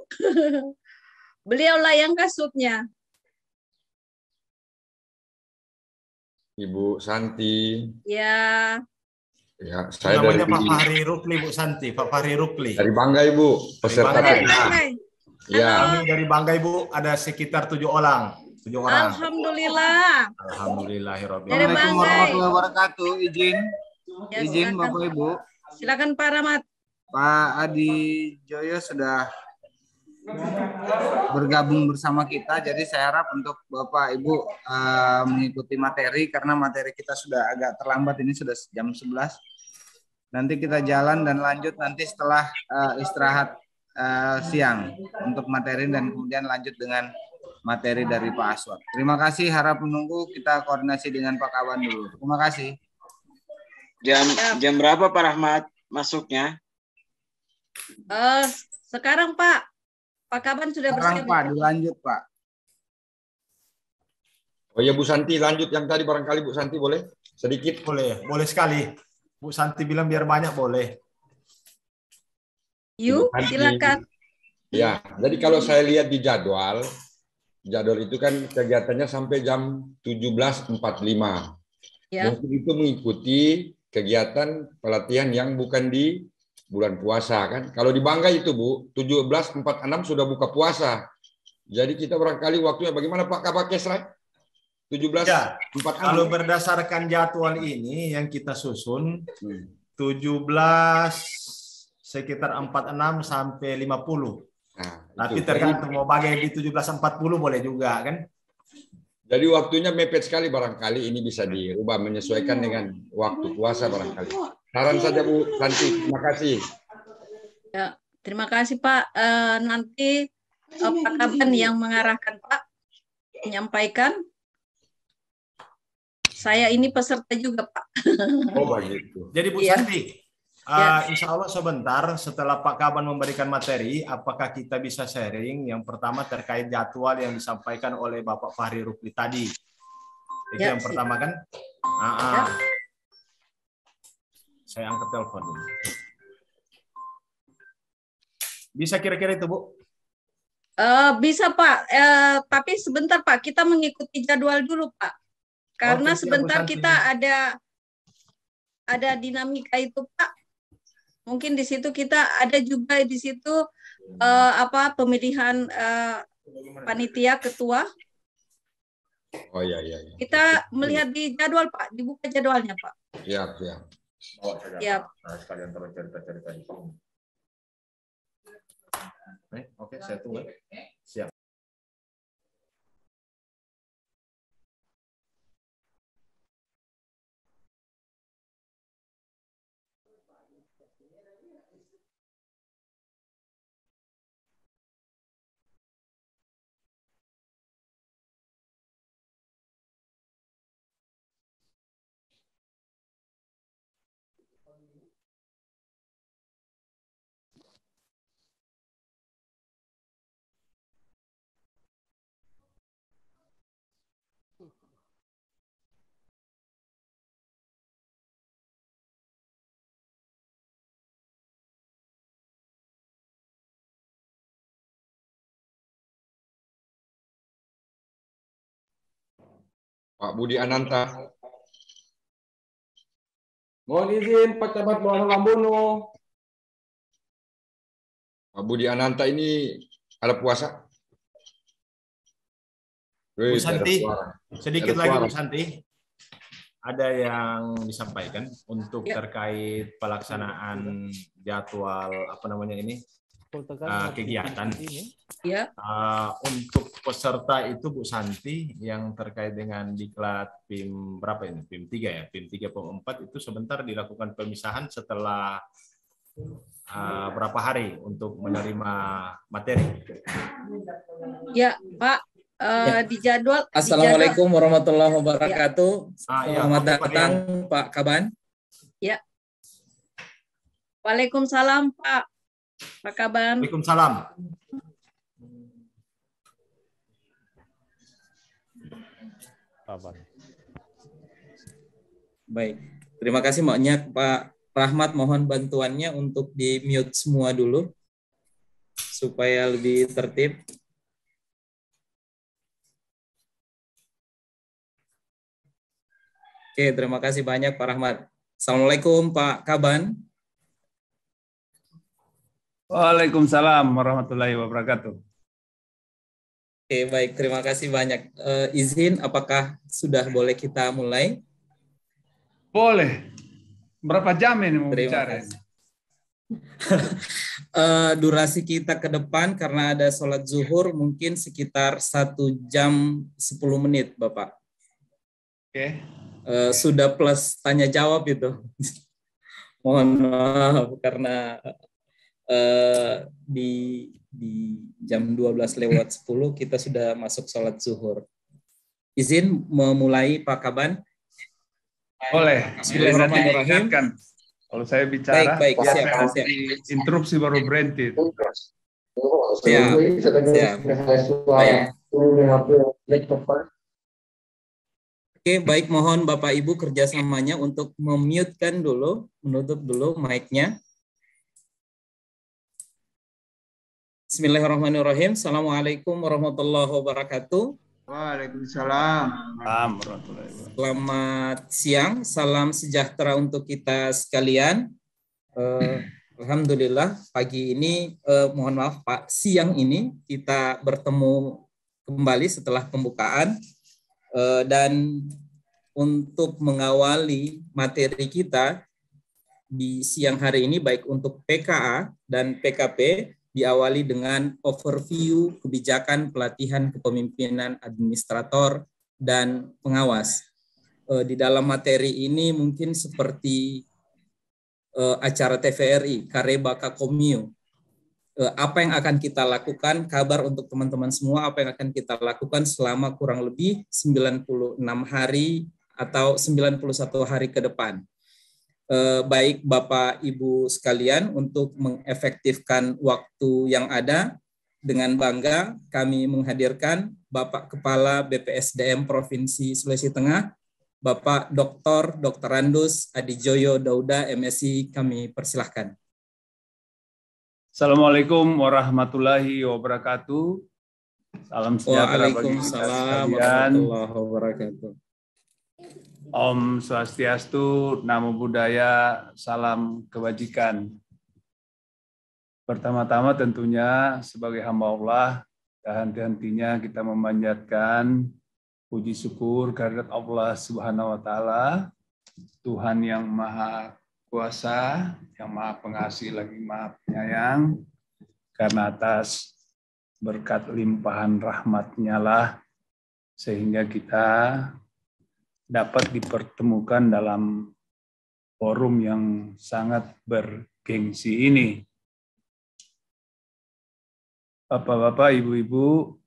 Beliaulah yang kasubnya. Ibu Santi. Ya, Ya, saya Namanya dari Pak Fahri Rukli, Bu Santi. Pak Fahri Rukli. dari Bangga Ibu, peserta Banggai. PKA. Ya, Kami dari Bangga Ibu ada sekitar tujuh orang. Tujuh orang. Alhamdulillah. Dari Assalamualaikum Banggai. warahmatullahi wabarakatuh. Izin, Ya, izin silakan. Bapak Ibu. Silakan Pak Rahmat. Pak Adi Joyo sudah bergabung bersama kita. Jadi saya harap untuk Bapak Ibu eh, mengikuti materi karena materi kita sudah agak terlambat ini sudah jam 11. Nanti kita jalan dan lanjut nanti setelah eh, istirahat eh, siang untuk materi dan kemudian lanjut dengan materi dari Pak Aswad. Terima kasih, harap menunggu kita koordinasi dengan Pak Kawan dulu. Terima kasih. Jam jam berapa Pak Rahmat masuknya? Eh, sekarang Pak, Pak Kaban sudah Sekarang bersiap. Pak, dilanjut Pak. oh ya Bu Santi lanjut yang tadi barangkali Bu Santi boleh sedikit. Boleh, boleh sekali. Bu Santi bilang biar banyak boleh. Yuk, silakan. Ya, jadi kalau saya lihat di jadwal, jadwal itu kan kegiatannya sampai jam 17.45. Ya. Mungkin itu mengikuti kegiatan pelatihan yang bukan di bulan puasa kan. Kalau di Bangga itu Bu, 17.46 sudah buka puasa. Jadi kita barangkali waktunya bagaimana Pak Kabakes, Rai? 17 Ya, 46. kalau berdasarkan jadwal ini yang kita susun Hmm. 17 sekitar 46 sampai 50. Nah, Tapi tergantung mau bagai di 17.40 boleh juga kan. Jadi waktunya mepet sekali barangkali ini bisa dirubah menyesuaikan dengan waktu puasa barangkali. Saran saja Bu Santi, terima kasih. Ya, terima kasih Pak. Eh, nanti eh, Pak Kaban yang mengarahkan Pak menyampaikan. Saya ini peserta juga Pak. Oh begitu. Jadi Bu Iya. Santi, uh, insya Allah sebentar setelah Pak Kaban memberikan materi, apakah kita bisa sharing yang pertama terkait jadwal yang disampaikan oleh Bapak Fahri Rukli tadi. Itu Ya, yang pertama kan? Ah, ah. Saya angkat telepon dulu. Bisa kira-kira itu Bu? Eh, bisa Pak, Eh, tapi sebentar Pak, kita mengikuti jadwal dulu Pak. Karena Bu sebentar kita ada ada dinamika itu Pak. Mungkin di situ kita ada juga di situ eh, apa pemilihan eh, panitia ketua. Oh iya iya iya. Kita melihat di jadwal Pak, dibuka jadwalnya Pak. Siap, siap. Bawa saja. Siap. Nah, sekalian teman cerita-cerita di sini. Eh, Oke, saya tunggu. Siap. Pak Budi Ananta. Mohon izin Pak Camat Muhammad Lambono. Pak Budi Ananta ini ada puasa? Bu Santi, sedikit lagi. Bu Santi. Ada yang disampaikan untuk terkait pelaksanaan jadwal apa namanya ini uh, kegiatan. Ya. Uh, untuk peserta itu Bu Santi yang terkait dengan diklat PIM berapa ini? PIM 3 ya, PIM 3 PIM 4 itu sebentar dilakukan pemisahan setelah uh, berapa hari untuk menerima materi? Ya, Pak, uh, di jadwal. Assalamualaikum warahmatullahi wabarakatuh. Ah, ya, Selamat Pak datang Pak Kaban. Ya. Waalaikumsalam, Pak. Pak Kaban. Waalaikumsalam. Baik, terima kasih banyak Pak Rahmat. Mohon bantuannya untuk di mute semua dulu supaya lebih tertib. Oke, terima kasih banyak Pak Rahmat. Assalamualaikum Pak Kaban. Waalaikumsalam warahmatullahi wabarakatuh. Oke, baik. Terima kasih banyak. Uh, izin, apakah sudah boleh kita mulai? Boleh. Berapa jam ini mau Terima bicara? uh, durasi kita ke depan karena ada sholat zuhur mungkin sekitar satu jam 10 menit, Bapak. Oke. Uh, sudah plus tanya jawab itu. Mohon maaf karena uh, di di jam 12 lewat 10 kita sudah masuk sholat zuhur. Izin memulai Pak Kaban. Boleh. Bismillahirrahmanirrahim. Kalau saya bicara, Baik, baik, siap, saya siap. di interupsi baru berhenti. Siap, siap. Baik. Oke, baik mohon Bapak Ibu kerjasamanya untuk memute-kan dulu, menutup dulu mic-nya. Bismillahirrahmanirrahim. Assalamualaikum warahmatullahi wabarakatuh. Waalaikumsalam. Selamat siang, salam sejahtera untuk kita sekalian. Eh, Alhamdulillah pagi ini, eh, mohon maaf Pak, siang ini kita bertemu kembali setelah pembukaan Eh, dan untuk mengawali materi kita di siang hari ini baik untuk PKA dan PKP diawali dengan overview kebijakan pelatihan kepemimpinan administrator dan pengawas. Eh, Di dalam materi ini mungkin seperti eh, acara TVRI, Kareba Kakomio. Eh, Apa yang akan kita lakukan, kabar untuk teman-teman semua, apa yang akan kita lakukan selama kurang lebih 96 hari atau 91 hari ke depan eh, baik Bapak Ibu sekalian untuk mengefektifkan waktu yang ada dengan bangga kami menghadirkan Bapak Kepala BPSDM Provinsi Sulawesi Tengah Bapak Dr. Dr. Randus Adijoyo Dauda MSI kami persilahkan. Assalamualaikum warahmatullahi wabarakatuh. Salam sejahtera bagi kita sekalian. warahmatullahi wabarakatuh. Om Swastiastu, Namo Buddhaya, salam kebajikan. Pertama-tama tentunya sebagai hamba Allah, henti-hentinya kita memanjatkan puji syukur kehadirat Allah Subhanahu wa taala, Tuhan yang Maha Kuasa, yang Maha Pengasih lagi Maha Penyayang, karena atas berkat limpahan rahmatnya lah sehingga kita dapat dipertemukan dalam forum yang sangat bergengsi ini. Bapak-bapak, ibu-ibu,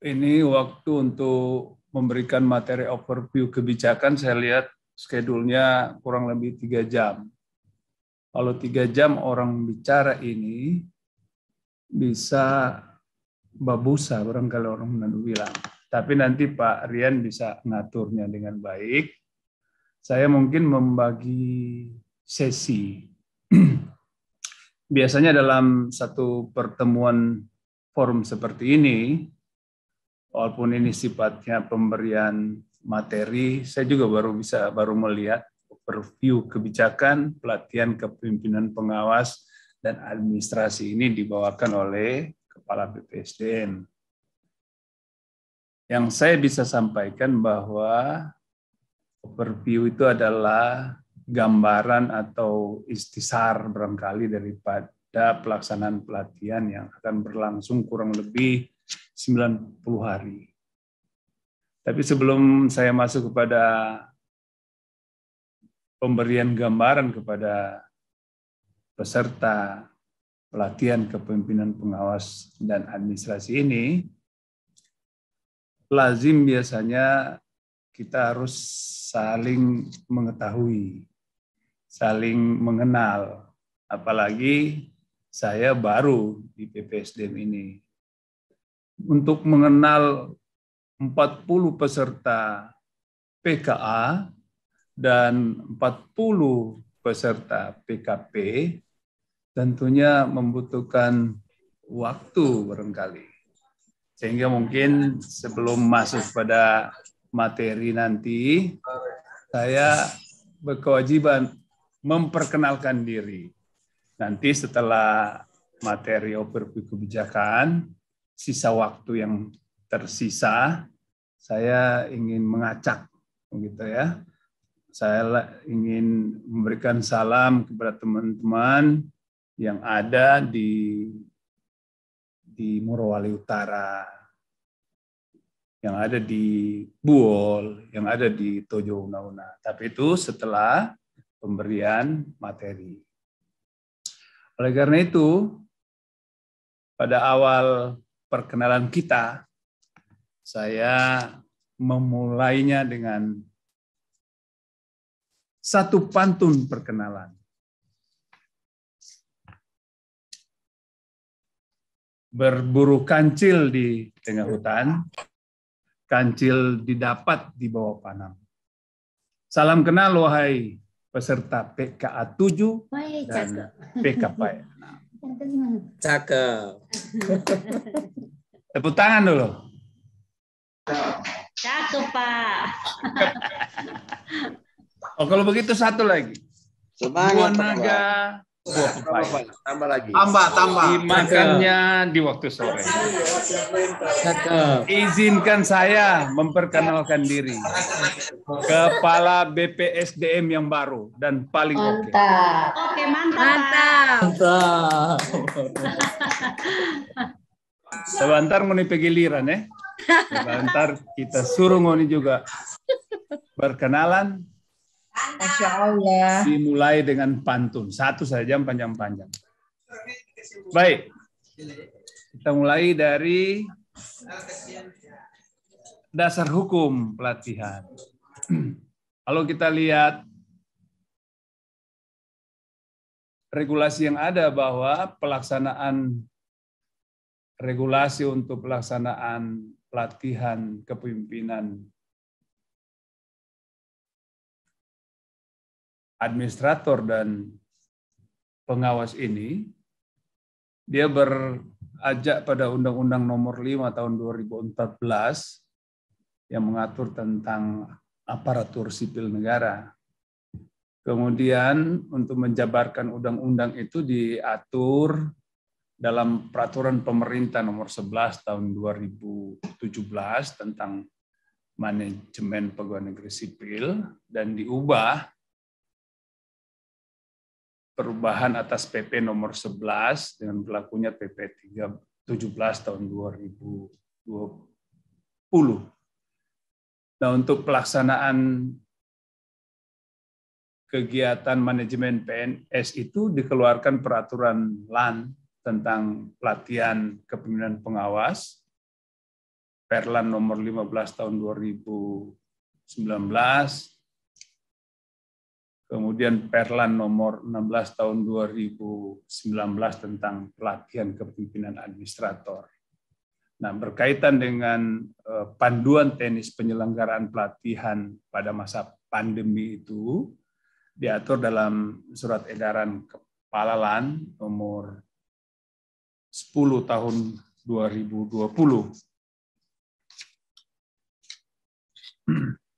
ini waktu untuk memberikan materi overview kebijakan, saya lihat schedule-nya kurang lebih tiga jam. Kalau tiga jam orang bicara ini bisa babusa, barangkali orang Manado bilang. Tapi nanti Pak Rian bisa ngaturnya dengan baik. Saya mungkin membagi sesi. Biasanya dalam satu pertemuan forum seperti ini, walaupun ini sifatnya pemberian materi, saya juga baru bisa baru melihat overview kebijakan, pelatihan kepemimpinan pengawas, dan administrasi ini dibawakan oleh Kepala BPSDM. Yang saya bisa sampaikan bahwa overview itu adalah gambaran atau istisar barangkali daripada pelaksanaan pelatihan yang akan berlangsung kurang lebih 90 hari. Tapi sebelum saya masuk kepada pemberian gambaran kepada peserta pelatihan kepemimpinan pengawas dan administrasi ini, lazim biasanya kita harus saling mengetahui, saling mengenal, apalagi saya baru di PPSDM ini. Untuk mengenal 40 peserta PKA dan 40 peserta PKP tentunya membutuhkan waktu barangkali. Sehingga mungkin sebelum masuk pada materi nanti, saya berkewajiban memperkenalkan diri. Nanti setelah materi overview kebijakan, sisa waktu yang tersisa, saya ingin mengacak, begitu ya. Saya ingin memberikan salam kepada teman-teman yang ada di di Morowali Utara, yang ada di Buol, yang ada di Tojo Una-Una. Tapi itu setelah pemberian materi. Oleh karena itu, pada awal perkenalan kita, saya memulainya dengan satu pantun perkenalan. Berburu kancil di tengah hutan, kancil didapat di bawah panam. Salam kenal wahai peserta PKA 7 dan PKP. Cakep. Tepuk tangan dulu. Cakep, Pak. Oh, kalau begitu satu lagi. Semangat, Dua Pak. naga, Tambah lagi. Tambah, tambah. Dimakannya di waktu sore. Izinkan saya memperkenalkan diri. Kepala BPSDM yang baru dan paling oke. Mantap. Oke, mantap. Mantap. Sebentar mau pergi giliran ya. Sebentar kita suruh ngoni juga berkenalan. Masya Allah. Dimulai dengan pantun. Satu saja panjang-panjang. Baik. Kita mulai dari dasar hukum pelatihan. Kalau kita lihat regulasi yang ada bahwa pelaksanaan regulasi untuk pelaksanaan pelatihan kepemimpinan administrator dan pengawas ini dia berajak pada Undang-Undang Nomor 5 Tahun 2014 yang mengatur tentang aparatur sipil negara. Kemudian untuk menjabarkan undang-undang itu diatur dalam peraturan pemerintah nomor 11 tahun 2017 tentang manajemen pegawai negeri sipil dan diubah perubahan atas PP nomor 11 dengan berlakunya PP 317 tahun 2020. Nah, untuk pelaksanaan kegiatan manajemen PNS itu dikeluarkan peraturan LAN tentang pelatihan kepemimpinan pengawas Perlan nomor 15 tahun 2019 kemudian Perlan nomor 16 tahun 2019 tentang pelatihan kepemimpinan administrator. Nah, berkaitan dengan eh, panduan teknis penyelenggaraan pelatihan pada masa pandemi itu diatur dalam surat edaran Kepala LAN nomor 10 tahun 2020.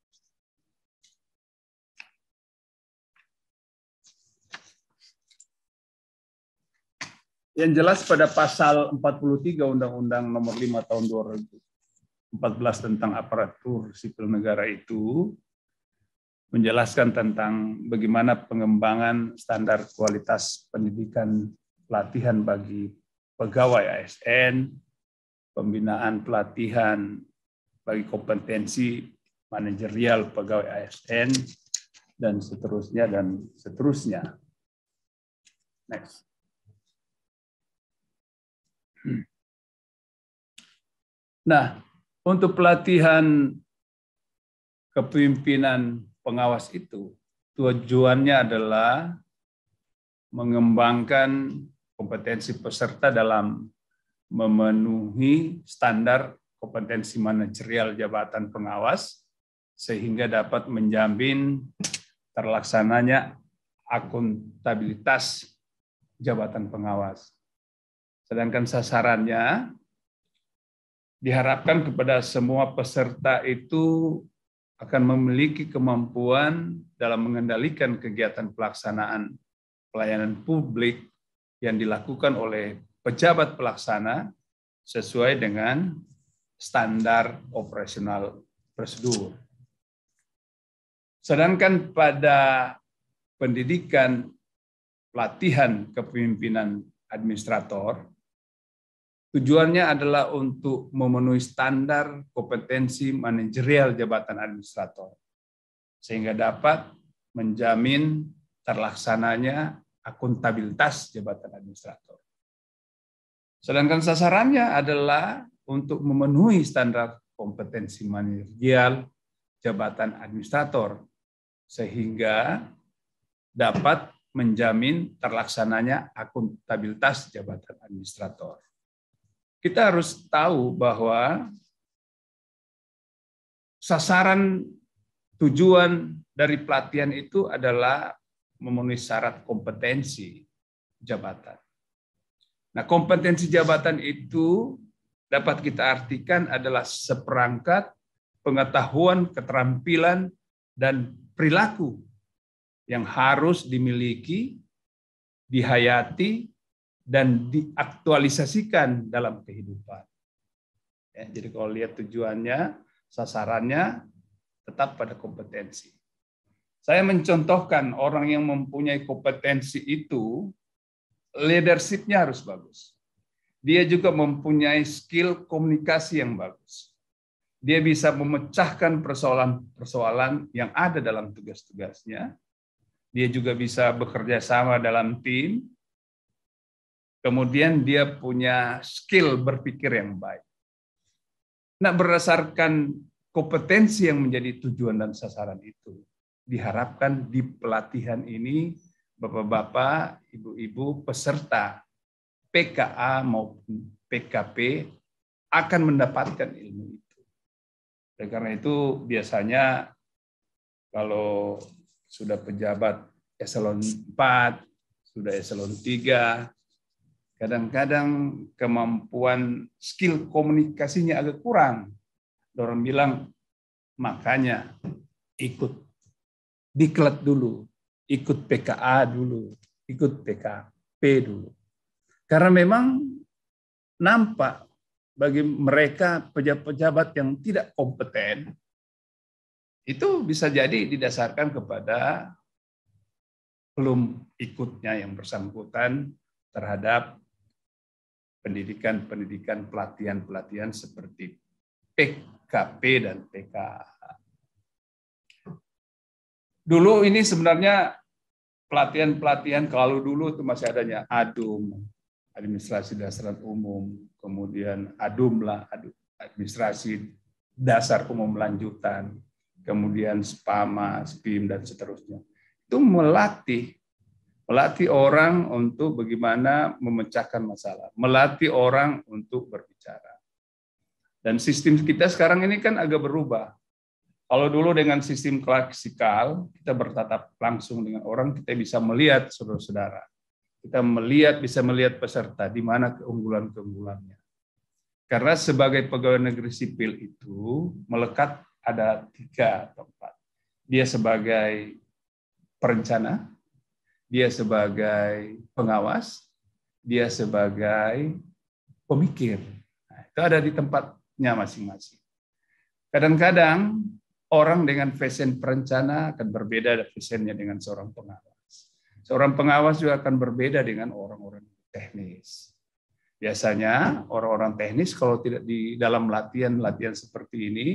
Yang jelas pada pasal 43 Undang-Undang Nomor 5 Tahun 2014 tentang aparatur sipil negara itu menjelaskan tentang bagaimana pengembangan standar kualitas pendidikan pelatihan bagi pegawai ASN, pembinaan pelatihan bagi kompetensi manajerial pegawai ASN, dan seterusnya dan seterusnya. Next. Nah, untuk pelatihan kepemimpinan pengawas itu, tujuannya adalah mengembangkan kompetensi peserta dalam memenuhi standar kompetensi manajerial jabatan pengawas sehingga dapat menjamin terlaksananya akuntabilitas jabatan pengawas. Sedangkan sasarannya diharapkan kepada semua peserta itu akan memiliki kemampuan dalam mengendalikan kegiatan pelaksanaan pelayanan publik yang dilakukan oleh pejabat pelaksana sesuai dengan standar operasional prosedur. Sedangkan pada pendidikan pelatihan kepemimpinan administrator, tujuannya adalah untuk memenuhi standar kompetensi manajerial jabatan administrator, sehingga dapat menjamin terlaksananya akuntabilitas jabatan administrator. Sedangkan sasarannya adalah untuk memenuhi standar kompetensi manajerial jabatan administrator sehingga dapat menjamin terlaksananya akuntabilitas jabatan administrator. Kita harus tahu bahwa sasaran tujuan dari pelatihan itu adalah memenuhi syarat kompetensi jabatan. Nah, kompetensi jabatan itu dapat kita artikan adalah seperangkat pengetahuan, keterampilan, dan perilaku yang harus dimiliki, dihayati, dan diaktualisasikan dalam kehidupan. Ya, jadi kalau lihat tujuannya, sasarannya tetap pada kompetensi. Saya mencontohkan orang yang mempunyai kompetensi itu leadership-nya harus bagus. Dia juga mempunyai skill komunikasi yang bagus. Dia bisa memecahkan persoalan-persoalan yang ada dalam tugas-tugasnya. Dia juga bisa bekerja sama dalam tim. Kemudian dia punya skill berpikir yang baik. Nah, berdasarkan kompetensi yang menjadi tujuan dan sasaran itu, diharapkan di pelatihan ini bapak-bapak, ibu-ibu peserta PKA maupun PKP akan mendapatkan ilmu itu. Oleh karena itu biasanya kalau sudah pejabat eselon 4, sudah eselon 3, kadang-kadang kemampuan skill komunikasinya agak kurang. Orang bilang, makanya ikut diklat dulu, ikut PKA dulu, ikut PKP dulu. Karena memang nampak bagi mereka pejabat-pejabat yang tidak kompeten, itu bisa jadi didasarkan kepada belum ikutnya yang bersangkutan terhadap pendidikan-pendidikan pelatihan-pelatihan seperti PKP dan PKA. Dulu ini sebenarnya pelatihan-pelatihan kalau dulu itu masih adanya ADUM, administrasi dasar umum, kemudian ADUM lah, administrasi dasar umum lanjutan, kemudian SPAMA, SPIM dan seterusnya. Itu melatih melatih orang untuk bagaimana memecahkan masalah, melatih orang untuk berbicara. Dan sistem kita sekarang ini kan agak berubah. Kalau dulu dengan sistem klasikal, kita bertatap langsung dengan orang, kita bisa melihat saudara-saudara. Kita melihat, bisa melihat peserta, di mana keunggulan-keunggulannya. Karena sebagai pegawai negeri sipil itu melekat ada tiga tempat. Dia sebagai perencana, dia sebagai pengawas, dia sebagai pemikir. Nah, itu ada di tempatnya masing-masing. Kadang-kadang orang dengan fashion perencana akan berbeda fashionnya dengan seorang pengawas. Seorang pengawas juga akan berbeda dengan orang-orang teknis. Biasanya orang-orang teknis kalau tidak di dalam latihan-latihan seperti ini,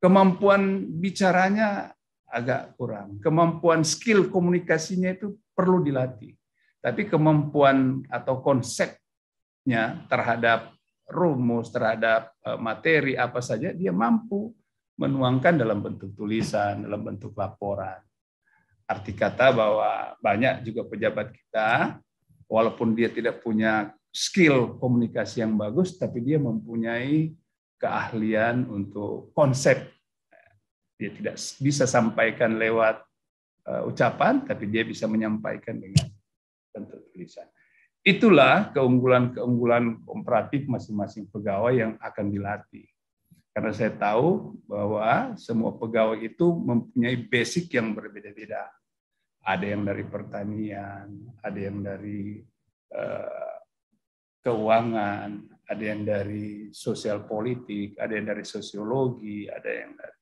kemampuan bicaranya agak kurang. Kemampuan skill komunikasinya itu perlu dilatih. Tapi kemampuan atau konsepnya terhadap rumus, terhadap eh, materi apa saja, dia mampu menuangkan dalam bentuk tulisan, dalam bentuk laporan. Arti kata bahwa banyak juga pejabat kita, walaupun dia tidak punya skill komunikasi yang bagus, tapi dia mempunyai keahlian untuk konsep. Dia tidak bisa sampaikan lewat uh, ucapan, tapi dia bisa menyampaikan dengan bentuk tulisan. Itulah keunggulan-keunggulan komparatif masing-masing pegawai yang akan dilatih. Karena saya tahu bahwa semua pegawai itu mempunyai basic yang berbeda-beda. Ada yang dari pertanian, ada yang dari uh, keuangan, ada yang dari sosial politik, ada yang dari sosiologi, ada yang dari.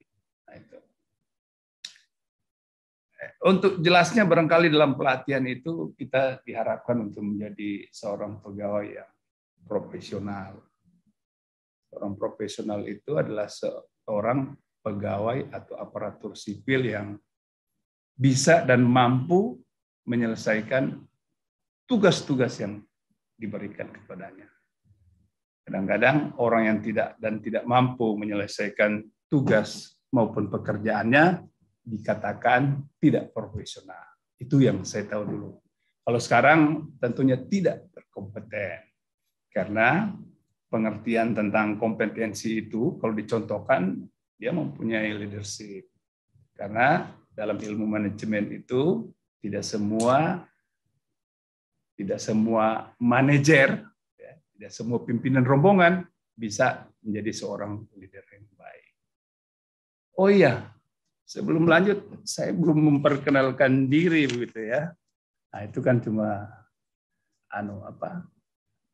Untuk jelasnya barangkali dalam pelatihan itu kita diharapkan untuk menjadi seorang pegawai yang profesional. Seorang profesional itu adalah seorang pegawai atau aparatur sipil yang bisa dan mampu menyelesaikan tugas-tugas yang diberikan kepadanya. Kadang-kadang orang yang tidak dan tidak mampu menyelesaikan tugas maupun pekerjaannya dikatakan tidak profesional. Itu yang saya tahu dulu. Kalau sekarang tentunya tidak berkompeten. Karena pengertian tentang kompetensi itu kalau dicontohkan dia mempunyai leadership. Karena dalam ilmu manajemen itu tidak semua tidak semua manajer tidak semua pimpinan rombongan bisa menjadi seorang leader yang. Oh iya, sebelum lanjut, saya belum memperkenalkan diri begitu ya. Nah itu kan cuma anu apa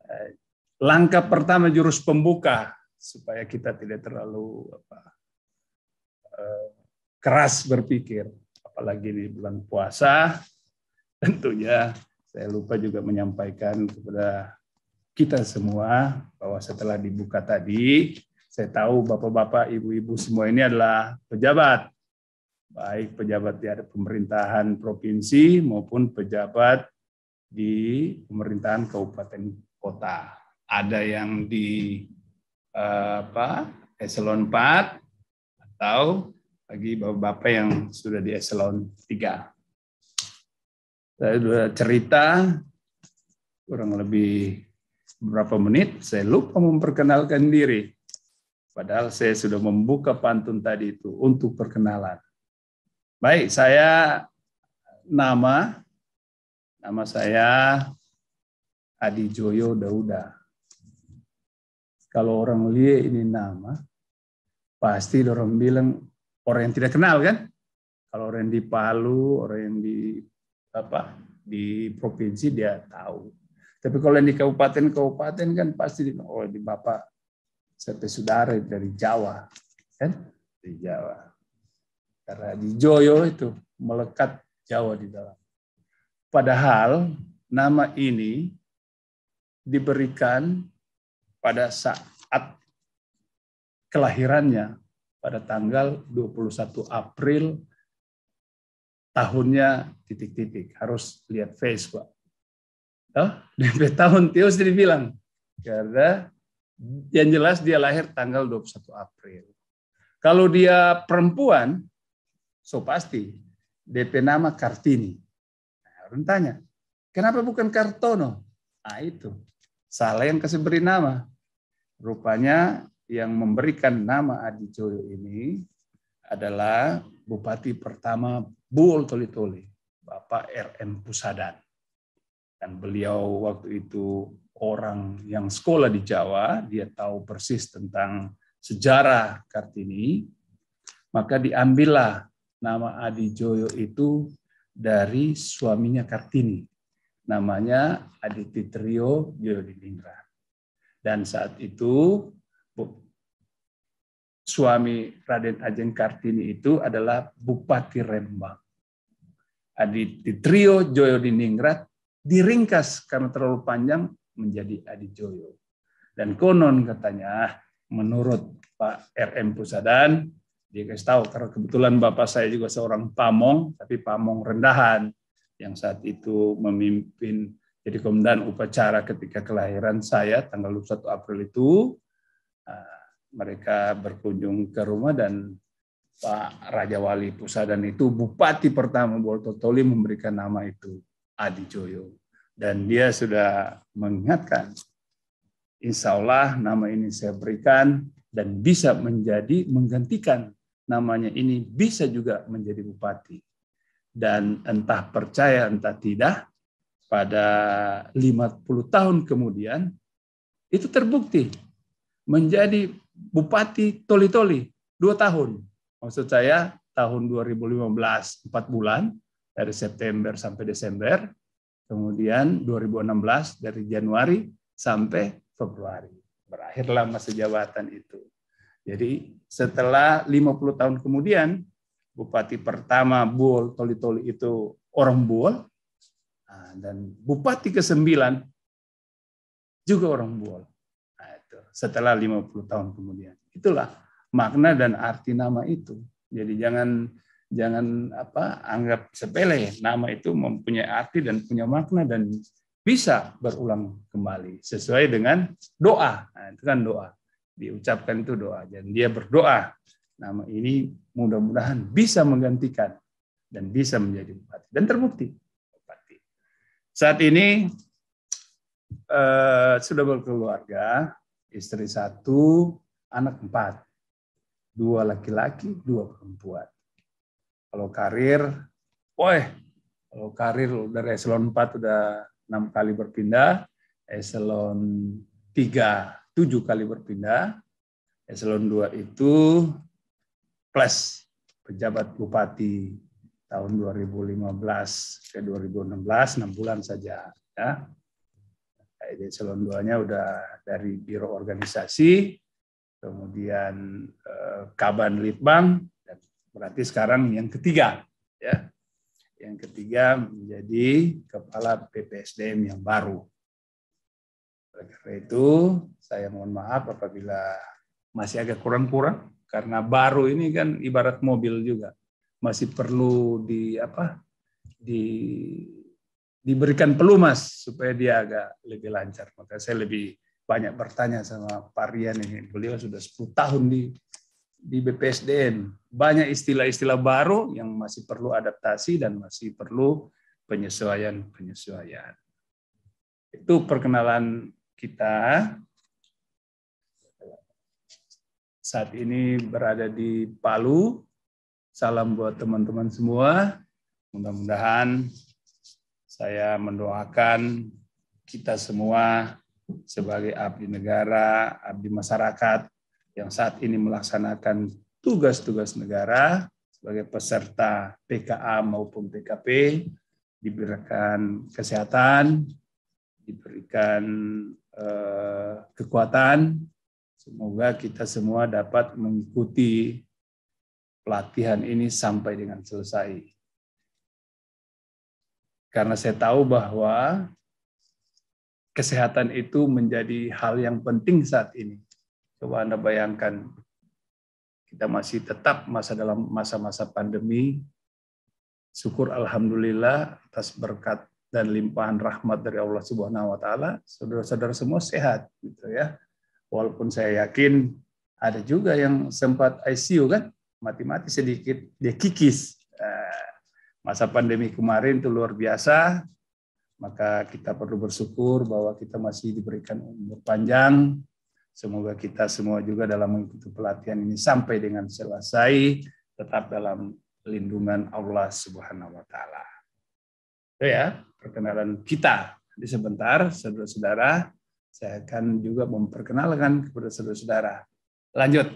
eh, langkah pertama jurus pembuka supaya kita tidak terlalu apa, eh, keras berpikir, apalagi di bulan puasa. Tentunya saya lupa juga menyampaikan kepada kita semua bahwa setelah dibuka tadi, saya tahu bapak-bapak, ibu-ibu semua ini adalah pejabat, baik pejabat di pemerintahan provinsi maupun pejabat di pemerintahan kabupaten kota. Ada yang di eh, apa eselon 4 atau bagi bapak-bapak yang sudah di eselon 3. Saya sudah cerita kurang lebih beberapa menit saya lupa memperkenalkan diri. Padahal saya sudah membuka pantun tadi itu untuk perkenalan. Baik, saya nama nama saya Adi Joyo Dauda. Kalau orang lihat ini nama, pasti orang bilang orang yang tidak kenal kan? Kalau orang di Palu, orang yang di apa di provinsi dia tahu. Tapi kalau yang di kabupaten-kabupaten kan pasti oh di Bapak sampai saudara dari Jawa. Kan? Di Jawa. Karena di Joyo itu melekat Jawa di dalam. Padahal nama ini diberikan pada saat kelahirannya pada tanggal 21 April tahunnya titik-titik. Harus lihat face, Pak. Oh, tahun Tios dibilang. Karena yang jelas dia lahir tanggal 21 April. Kalau dia perempuan, so pasti DP nama Kartini. Nah, orang tanya, kenapa bukan Kartono? Nah itu, salah yang kasih beri nama. Rupanya yang memberikan nama Adi Joyo ini adalah Bupati pertama Buol Toli Toli, Bapak R.M. Pusadan dan beliau waktu itu orang yang sekolah di Jawa, dia tahu persis tentang sejarah Kartini, maka diambillah nama Adi Joyo itu dari suaminya Kartini. Namanya Adi Titrio Joyo Diningrat. Dan saat itu suami Raden Ajeng Kartini itu adalah Bupati Rembang. Adi Titrio Joyo Diningrat diringkas karena terlalu panjang menjadi Adijoyo. Dan konon katanya, menurut Pak RM Pusadan, Dia kasih tahu karena kebetulan bapak saya juga seorang pamong, tapi pamong rendahan yang saat itu memimpin jadi komandan upacara ketika kelahiran saya tanggal 21 April itu uh, mereka berkunjung ke rumah dan Pak Raja Wali Pusadan itu bupati pertama Boltotoli memberikan nama itu Adi Joyo dan dia sudah mengingatkan Insya Allah nama ini saya berikan dan bisa menjadi menggantikan namanya ini bisa juga menjadi bupati. Dan entah percaya entah tidak pada 50 tahun kemudian itu terbukti menjadi bupati Toli-Toli dua tahun. Maksud saya tahun 2015 empat bulan dari September sampai Desember kemudian 2016 dari Januari sampai Februari. Berakhirlah masa jabatan itu. Jadi setelah 50 tahun kemudian bupati pertama Buol Toli-Toli itu orang Buol nah, dan bupati ke-9 juga orang Buol nah, itu setelah 50 tahun kemudian. Itulah makna dan arti nama itu. Jadi jangan jangan apa anggap sepele. Nama itu mempunyai arti dan punya makna dan bisa berulang kembali sesuai dengan doa. Nah, itu kan doa. Diucapkan itu doa. Dan dia berdoa. Nama ini mudah-mudahan bisa menggantikan dan bisa menjadi bupati dan terbukti. Bupati. Saat ini eh, sudah berkeluarga istri satu anak empat. Dua laki-laki dua perempuan kalau karir, woi, kalau karir dari eselon 4 udah enam kali berpindah, eselon 3 tujuh kali berpindah, eselon 2 itu plus pejabat bupati tahun 2015 ke 2016 enam bulan saja ya. Eselon 2-nya udah dari biro organisasi, kemudian eh, Kaban Litbang, Berarti sekarang yang ketiga, ya. Yang ketiga menjadi kepala PPSDM yang baru. Oleh karena itu, saya mohon maaf apabila masih agak kurang-kurang karena baru ini kan ibarat mobil juga masih perlu di apa di diberikan pelumas supaya dia agak lebih lancar. Maka saya lebih banyak bertanya sama Pak Rian ini. Beliau sudah 10 tahun di di BPSDM. Banyak istilah-istilah baru yang masih perlu adaptasi dan masih perlu penyesuaian-penyesuaian. Itu perkenalan kita. Saat ini berada di Palu. Salam buat teman-teman semua. Mudah-mudahan saya mendoakan kita semua sebagai abdi negara, abdi masyarakat, yang saat ini melaksanakan tugas-tugas negara sebagai peserta PKA maupun PKP diberikan kesehatan, diberikan eh, kekuatan. Semoga kita semua dapat mengikuti pelatihan ini sampai dengan selesai. Karena saya tahu bahwa kesehatan itu menjadi hal yang penting saat ini Coba Anda bayangkan, kita masih tetap masa dalam masa-masa pandemi. Syukur Alhamdulillah atas berkat dan limpahan rahmat dari Allah Subhanahu wa taala, saudara-saudara semua sehat gitu ya. Walaupun saya yakin ada juga yang sempat ICU kan, mati-mati sedikit dia kikis. Eh, masa pandemi kemarin itu luar biasa, maka kita perlu bersyukur bahwa kita masih diberikan umur panjang, Semoga kita semua juga dalam mengikuti pelatihan ini sampai dengan selesai tetap dalam lindungan Allah Subhanahu wa taala. Itu ya, perkenalan kita. Di sebentar, saudara-saudara, saya akan juga memperkenalkan kepada saudara-saudara. Lanjut.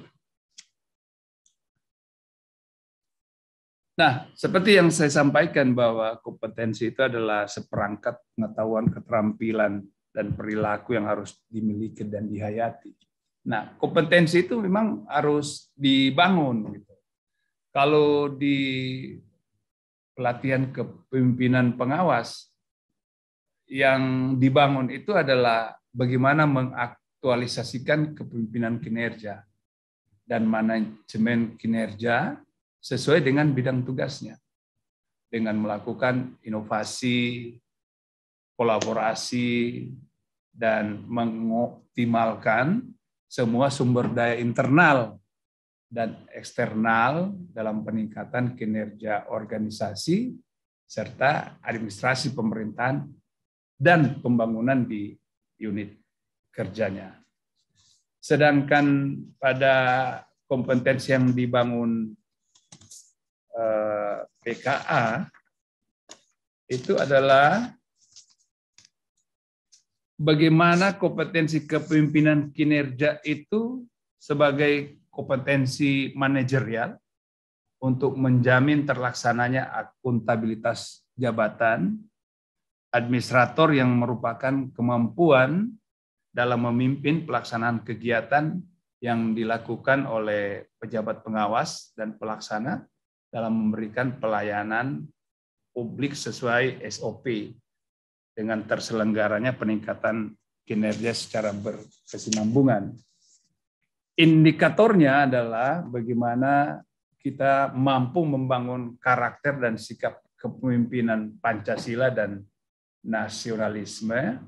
Nah, seperti yang saya sampaikan bahwa kompetensi itu adalah seperangkat pengetahuan keterampilan dan perilaku yang harus dimiliki dan dihayati. Nah, kompetensi itu memang harus dibangun. Gitu. Kalau di pelatihan kepemimpinan pengawas, yang dibangun itu adalah bagaimana mengaktualisasikan kepemimpinan kinerja. dan manajemen kinerja sesuai dengan bidang tugasnya. Dengan melakukan inovasi, kolaborasi, dan mengoptimalkan semua sumber daya internal dan eksternal dalam peningkatan kinerja organisasi serta administrasi pemerintahan dan pembangunan di unit kerjanya. Sedangkan pada kompetensi yang dibangun eh, PKA itu adalah bagaimana kompetensi kepemimpinan kinerja itu sebagai kompetensi manajerial untuk menjamin terlaksananya akuntabilitas jabatan administrator yang merupakan kemampuan dalam memimpin pelaksanaan kegiatan yang dilakukan oleh pejabat pengawas dan pelaksana dalam memberikan pelayanan publik sesuai SOP dengan terselenggaranya peningkatan kinerja secara berkesinambungan. Indikatornya adalah bagaimana kita mampu membangun karakter dan sikap kepemimpinan Pancasila dan nasionalisme,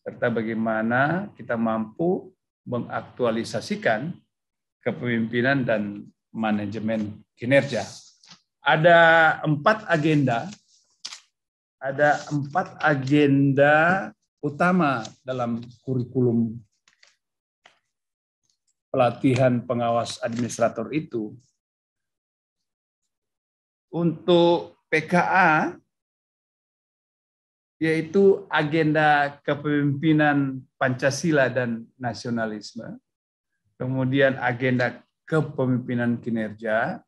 serta bagaimana kita mampu mengaktualisasikan kepemimpinan dan manajemen kinerja. Ada empat agenda ada empat agenda utama dalam kurikulum pelatihan pengawas administrator itu. Untuk PKA, yaitu agenda kepemimpinan Pancasila dan nasionalisme, kemudian agenda kepemimpinan kinerja,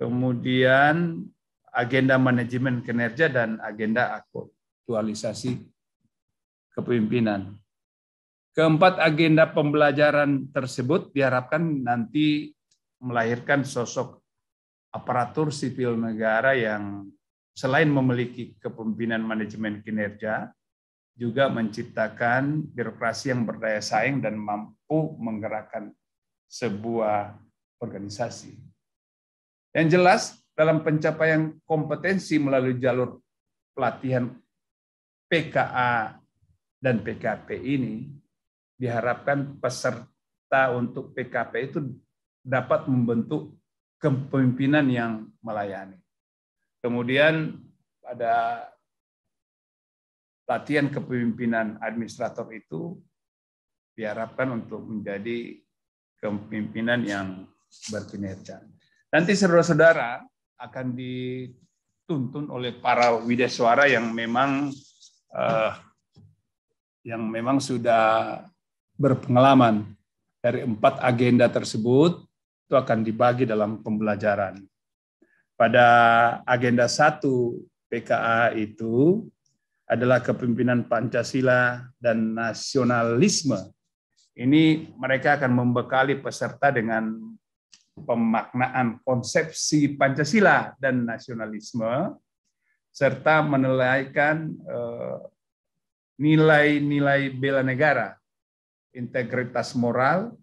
kemudian agenda manajemen kinerja dan agenda aktualisasi kepemimpinan. Keempat agenda pembelajaran tersebut diharapkan nanti melahirkan sosok aparatur sipil negara yang selain memiliki kepemimpinan manajemen kinerja, juga menciptakan birokrasi yang berdaya saing dan mampu menggerakkan sebuah organisasi. Yang jelas, dalam pencapaian kompetensi melalui jalur pelatihan PKA dan PKP ini diharapkan peserta untuk PKP itu dapat membentuk kepemimpinan yang melayani. Kemudian pada latihan kepemimpinan administrator itu diharapkan untuk menjadi kepemimpinan yang berkinerja. Nanti saudara-saudara akan dituntun oleh para wideswara yang memang uh, yang memang sudah berpengalaman dari empat agenda tersebut itu akan dibagi dalam pembelajaran. Pada agenda satu PKA itu adalah kepemimpinan Pancasila dan nasionalisme. Ini mereka akan membekali peserta dengan pemaknaan konsepsi Pancasila dan nasionalisme, serta menilaikan eh, nilai-nilai bela negara, integritas moral,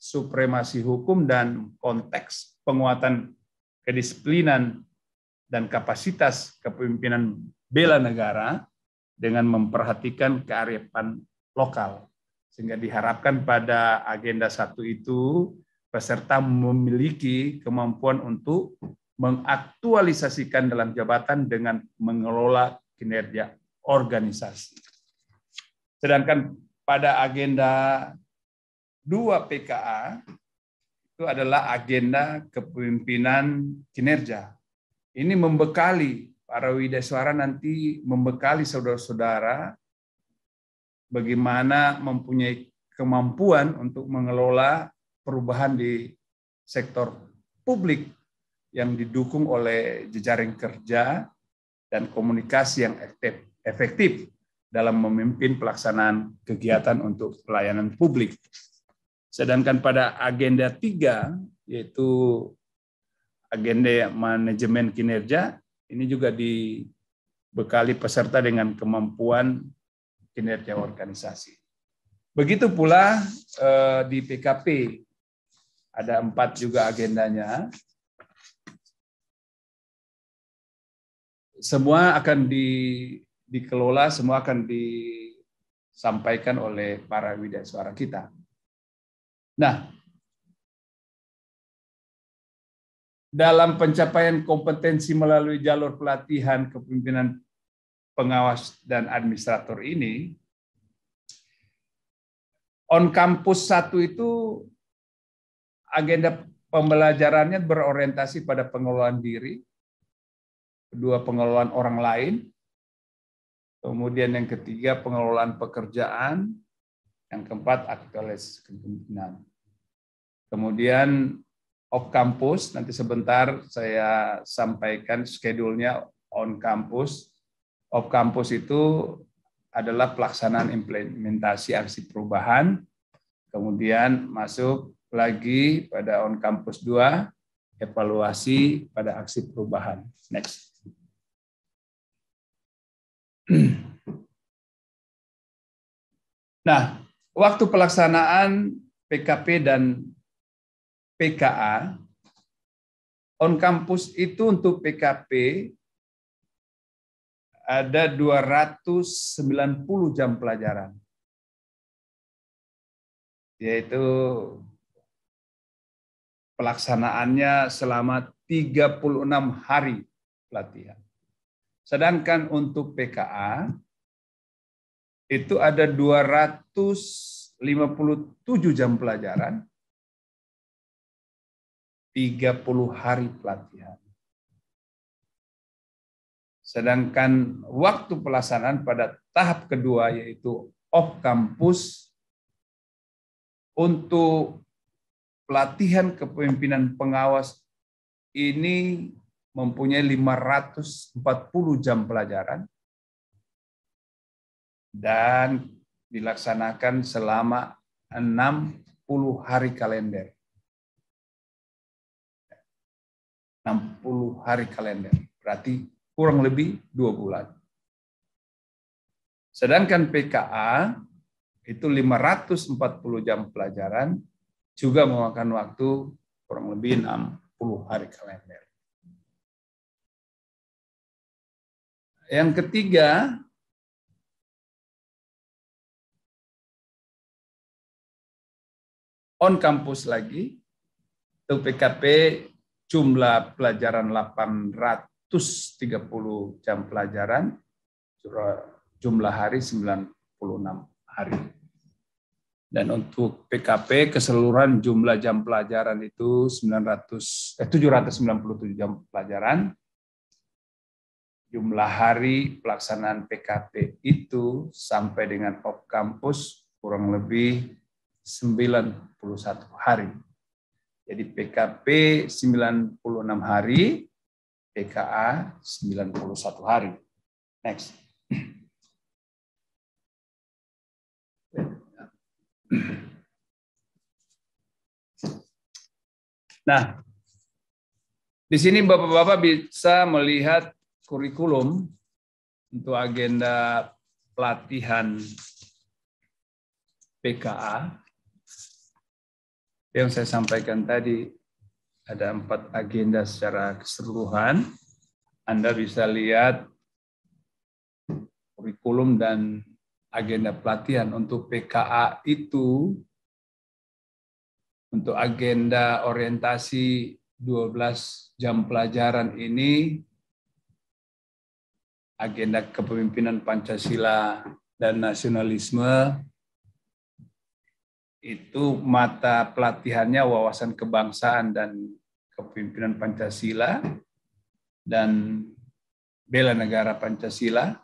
supremasi hukum, dan konteks penguatan kedisiplinan dan kapasitas kepemimpinan bela negara dengan memperhatikan kearifan lokal. Sehingga diharapkan pada agenda satu itu peserta memiliki kemampuan untuk mengaktualisasikan dalam jabatan dengan mengelola kinerja organisasi. Sedangkan pada agenda 2 PKA itu adalah agenda kepemimpinan kinerja. Ini membekali para wideswara nanti membekali saudara-saudara bagaimana mempunyai kemampuan untuk mengelola perubahan di sektor publik yang didukung oleh jejaring kerja dan komunikasi yang efektif dalam memimpin pelaksanaan kegiatan untuk pelayanan publik. Sedangkan pada agenda tiga, yaitu agenda manajemen kinerja, ini juga dibekali peserta dengan kemampuan kinerja organisasi. Begitu pula eh, di PKP Ada empat juga agendanya. Semua akan di, dikelola, semua akan disampaikan oleh para widya suara kita. Nah, dalam pencapaian kompetensi melalui jalur pelatihan kepemimpinan pengawas dan administrator ini, on campus satu itu agenda pembelajarannya berorientasi pada pengelolaan diri, kedua pengelolaan orang lain, kemudian yang ketiga pengelolaan pekerjaan, yang keempat aktualisasi kepemimpinan. Kemudian off campus, nanti sebentar saya sampaikan schedule-nya on campus. Off campus itu adalah pelaksanaan implementasi aksi perubahan, kemudian masuk lagi pada on campus 2, evaluasi pada aksi perubahan. Next. Nah, waktu pelaksanaan PKP dan PKA, on campus itu untuk PKP ada 290 jam pelajaran. Yaitu pelaksanaannya selama 36 hari pelatihan. Sedangkan untuk PKA itu ada 257 jam pelajaran 30 hari pelatihan. Sedangkan waktu pelaksanaan pada tahap kedua yaitu off campus untuk pelatihan kepemimpinan pengawas ini mempunyai 540 jam pelajaran dan dilaksanakan selama 60 hari kalender. 60 hari kalender. Berarti kurang lebih dua bulan. Sedangkan PKA itu 540 jam pelajaran juga memakan waktu kurang lebih 60 hari kalender. Yang ketiga, on campus lagi, PKP jumlah pelajaran 830 jam pelajaran, jumlah hari 96 hari. Dan untuk PKP keseluruhan jumlah jam pelajaran itu 900 eh, 797 jam pelajaran. Jumlah hari pelaksanaan PKP itu sampai dengan off campus kurang lebih 91 hari. Jadi PKP 96 hari, PKA 91 hari. Next. Nah, di sini Bapak-bapak bisa melihat kurikulum untuk agenda pelatihan PKA yang saya sampaikan tadi ada empat agenda secara keseluruhan. Anda bisa lihat kurikulum dan agenda pelatihan. Untuk PKA itu untuk agenda orientasi 12 jam pelajaran ini agenda kepemimpinan Pancasila dan nasionalisme itu mata pelatihannya wawasan kebangsaan dan kepemimpinan Pancasila dan bela negara Pancasila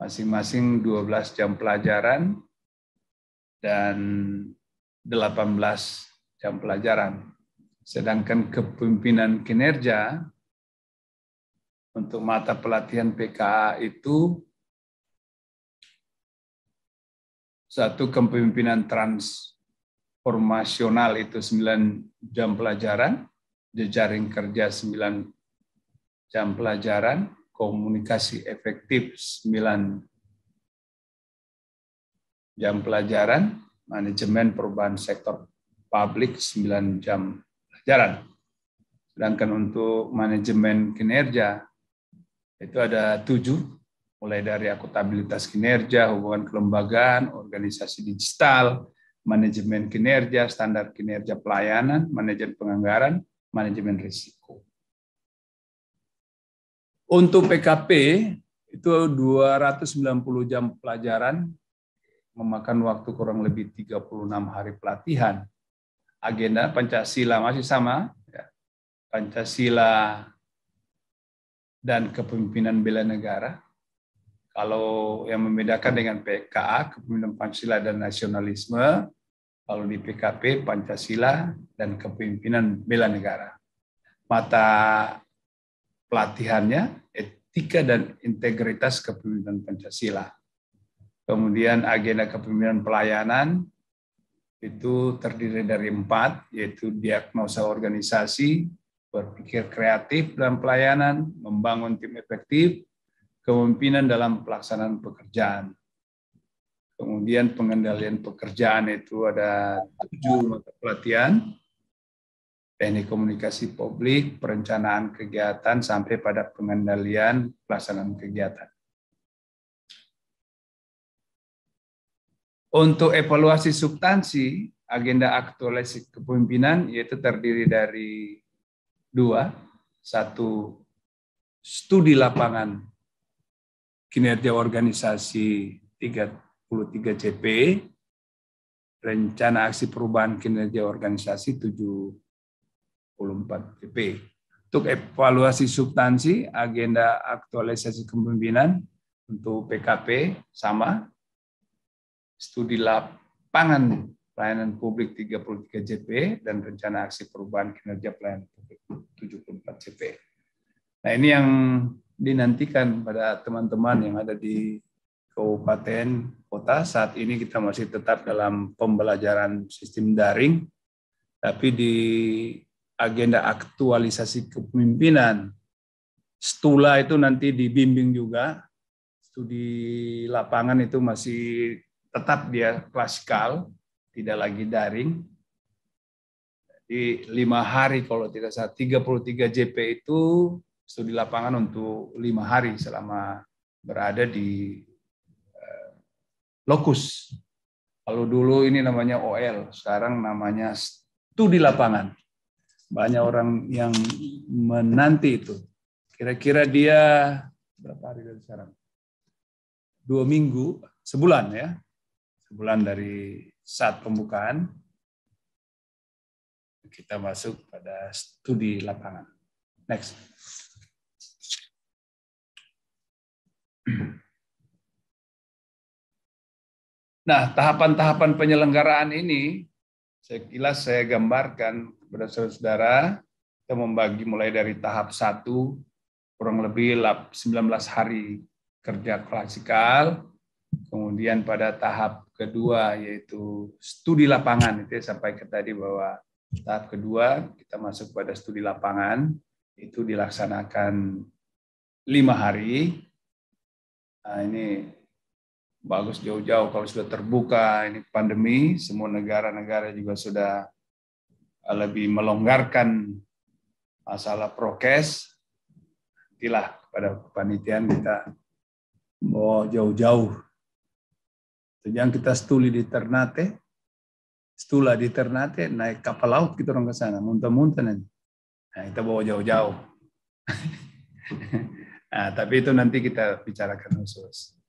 masing-masing 12 jam pelajaran dan 18 jam pelajaran. Sedangkan kepemimpinan kinerja untuk mata pelatihan PKA itu Satu kepemimpinan transformasional itu 9 jam pelajaran, jejaring kerja 9 jam pelajaran, komunikasi efektif 9 jam pelajaran, manajemen perubahan sektor publik 9 jam pelajaran. Sedangkan untuk manajemen kinerja itu ada tujuh, mulai dari akuntabilitas kinerja, hubungan kelembagaan, organisasi digital, manajemen kinerja, standar kinerja pelayanan, manajemen penganggaran, manajemen risiko. Untuk PKP itu 290 jam pelajaran memakan waktu kurang lebih 36 hari pelatihan. Agenda Pancasila masih sama, ya. Pancasila dan kepemimpinan bela negara. Kalau yang membedakan dengan PKA, kepemimpinan Pancasila dan nasionalisme, kalau di PKP Pancasila dan kepemimpinan bela negara. Mata pelatihannya etika dan integritas kepemimpinan Pancasila. Kemudian agenda kepemimpinan pelayanan itu terdiri dari empat, yaitu diagnosa organisasi, berpikir kreatif dalam pelayanan, membangun tim efektif, kepemimpinan dalam pelaksanaan pekerjaan. Kemudian pengendalian pekerjaan itu ada tujuh mata pelatihan, teknik komunikasi publik, perencanaan kegiatan, sampai pada pengendalian pelaksanaan kegiatan. Untuk evaluasi substansi, agenda aktualisasi kepemimpinan yaitu terdiri dari dua, satu studi lapangan kinerja organisasi 33 CP, rencana aksi perubahan kinerja organisasi 7 CP. Untuk evaluasi substansi, agenda aktualisasi kepemimpinan untuk PKP sama, studi lapangan pelayanan publik 33 JP dan rencana aksi perubahan kinerja pelayanan publik 74 JP. Nah ini yang dinantikan pada teman-teman yang ada di kabupaten kota. Saat ini kita masih tetap dalam pembelajaran sistem daring, tapi di agenda aktualisasi kepemimpinan. Stula itu nanti dibimbing juga. Studi lapangan itu masih tetap dia klasikal, tidak lagi daring. Jadi lima hari kalau tidak salah 33 JP itu studi lapangan untuk lima hari selama berada di eh, lokus. Kalau dulu ini namanya OL, sekarang namanya studi lapangan banyak orang yang menanti itu. Kira-kira dia berapa hari dari sekarang? Dua minggu, sebulan ya. Sebulan dari saat pembukaan, kita masuk pada studi lapangan. Next. Nah, tahapan-tahapan penyelenggaraan ini saya kilas saya gambarkan kepada saudara-saudara, kita membagi mulai dari tahap satu, kurang lebih 19 hari kerja klasikal, kemudian pada tahap kedua yaitu studi lapangan, itu ya sampai tadi bahwa tahap kedua kita masuk pada studi lapangan, itu dilaksanakan lima hari. Nah, ini bagus jauh-jauh kalau sudah terbuka ini pandemi, semua negara-negara juga sudah lebih melonggarkan masalah prokes, nantilah pada kepanitiaan kita mau jauh-jauh. Jangan kita stuli di Ternate, stula di Ternate, naik kapal laut kita orang ke sana, muntah-muntah nanti. Nah, kita bawa jauh-jauh. nah, tapi itu nanti kita bicarakan khusus.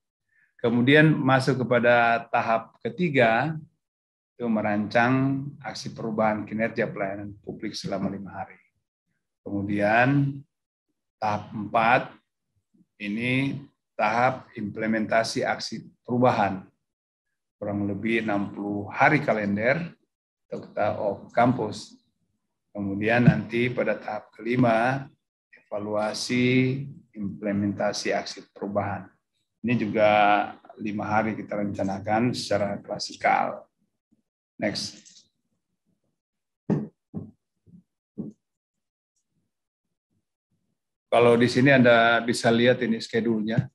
Kemudian masuk kepada tahap ketiga, itu merancang aksi perubahan kinerja pelayanan publik selama lima hari. Kemudian tahap empat ini tahap implementasi aksi perubahan kurang lebih 60 hari kalender untuk kita off kampus. Kemudian nanti pada tahap kelima evaluasi implementasi aksi perubahan. Ini juga lima hari kita rencanakan secara klasikal. Next. Kalau di sini Anda bisa lihat ini schedule-nya.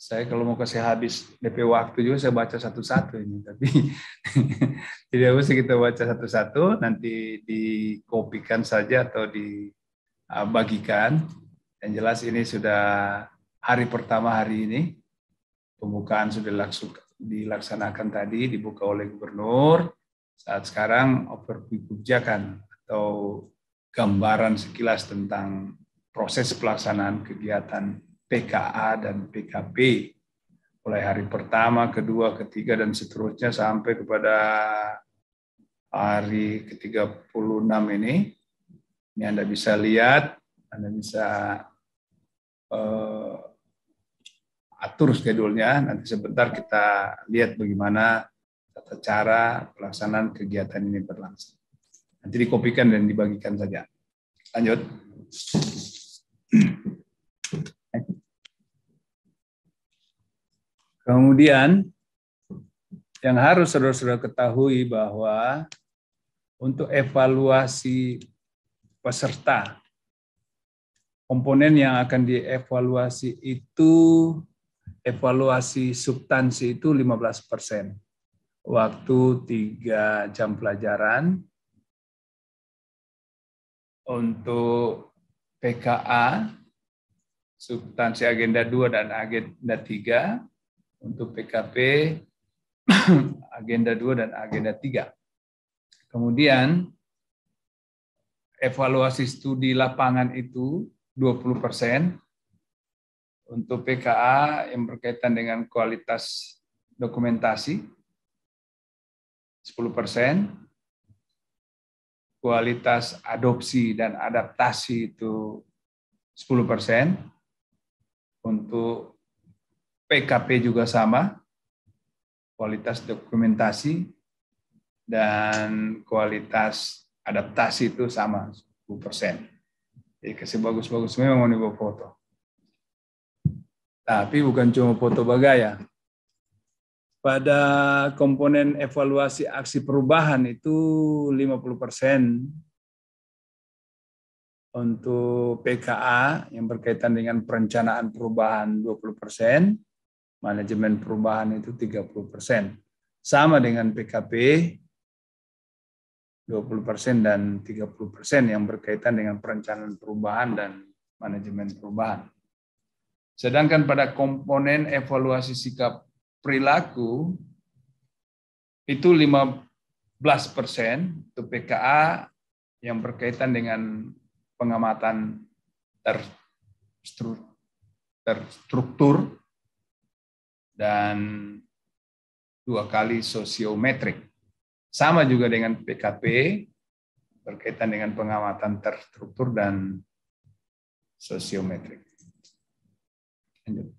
saya kalau mau kasih habis DP waktu juga saya baca satu-satu ini, tapi tidak usah kita baca satu-satu, nanti dikopikan saja atau dibagikan. Yang jelas ini sudah hari pertama hari ini, pembukaan sudah dilaksanakan tadi, dibuka oleh gubernur. Saat sekarang overview kebijakan atau gambaran sekilas tentang proses pelaksanaan kegiatan PKA dan PKP mulai hari pertama, kedua, ketiga, dan seterusnya sampai kepada hari ke-36 ini. Ini Anda bisa lihat, Anda bisa uh, atur schedule-nya. Nanti sebentar kita lihat bagaimana cara pelaksanaan kegiatan ini berlangsung. Nanti dikopikan dan dibagikan saja. Lanjut. Kemudian yang harus saudara-saudara ketahui bahwa untuk evaluasi peserta, komponen yang akan dievaluasi itu evaluasi substansi itu 15 persen. Waktu tiga jam pelajaran. Untuk PKA, substansi agenda 2 dan agenda 3, untuk PKP agenda 2 dan agenda 3. Kemudian evaluasi studi lapangan itu 20 persen. Untuk PKA yang berkaitan dengan kualitas dokumentasi 10 persen. Kualitas adopsi dan adaptasi itu 10 persen. Untuk PKP juga sama, kualitas dokumentasi dan kualitas adaptasi itu sama 10%. Jadi kasih bagus-bagus memang mau foto. Tapi bukan cuma foto bagaya. Pada komponen evaluasi aksi perubahan itu 50% untuk PKA yang berkaitan dengan perencanaan perubahan 20 persen, manajemen perubahan itu 30 persen. Sama dengan PKP 20 persen dan 30 persen yang berkaitan dengan perencanaan perubahan dan manajemen perubahan. Sedangkan pada komponen evaluasi sikap perilaku itu 15 persen untuk PKA yang berkaitan dengan pengamatan terstruktur dan dua kali sosiometrik. Sama juga dengan PKP, berkaitan dengan pengamatan terstruktur dan sosiometrik. Lanjut.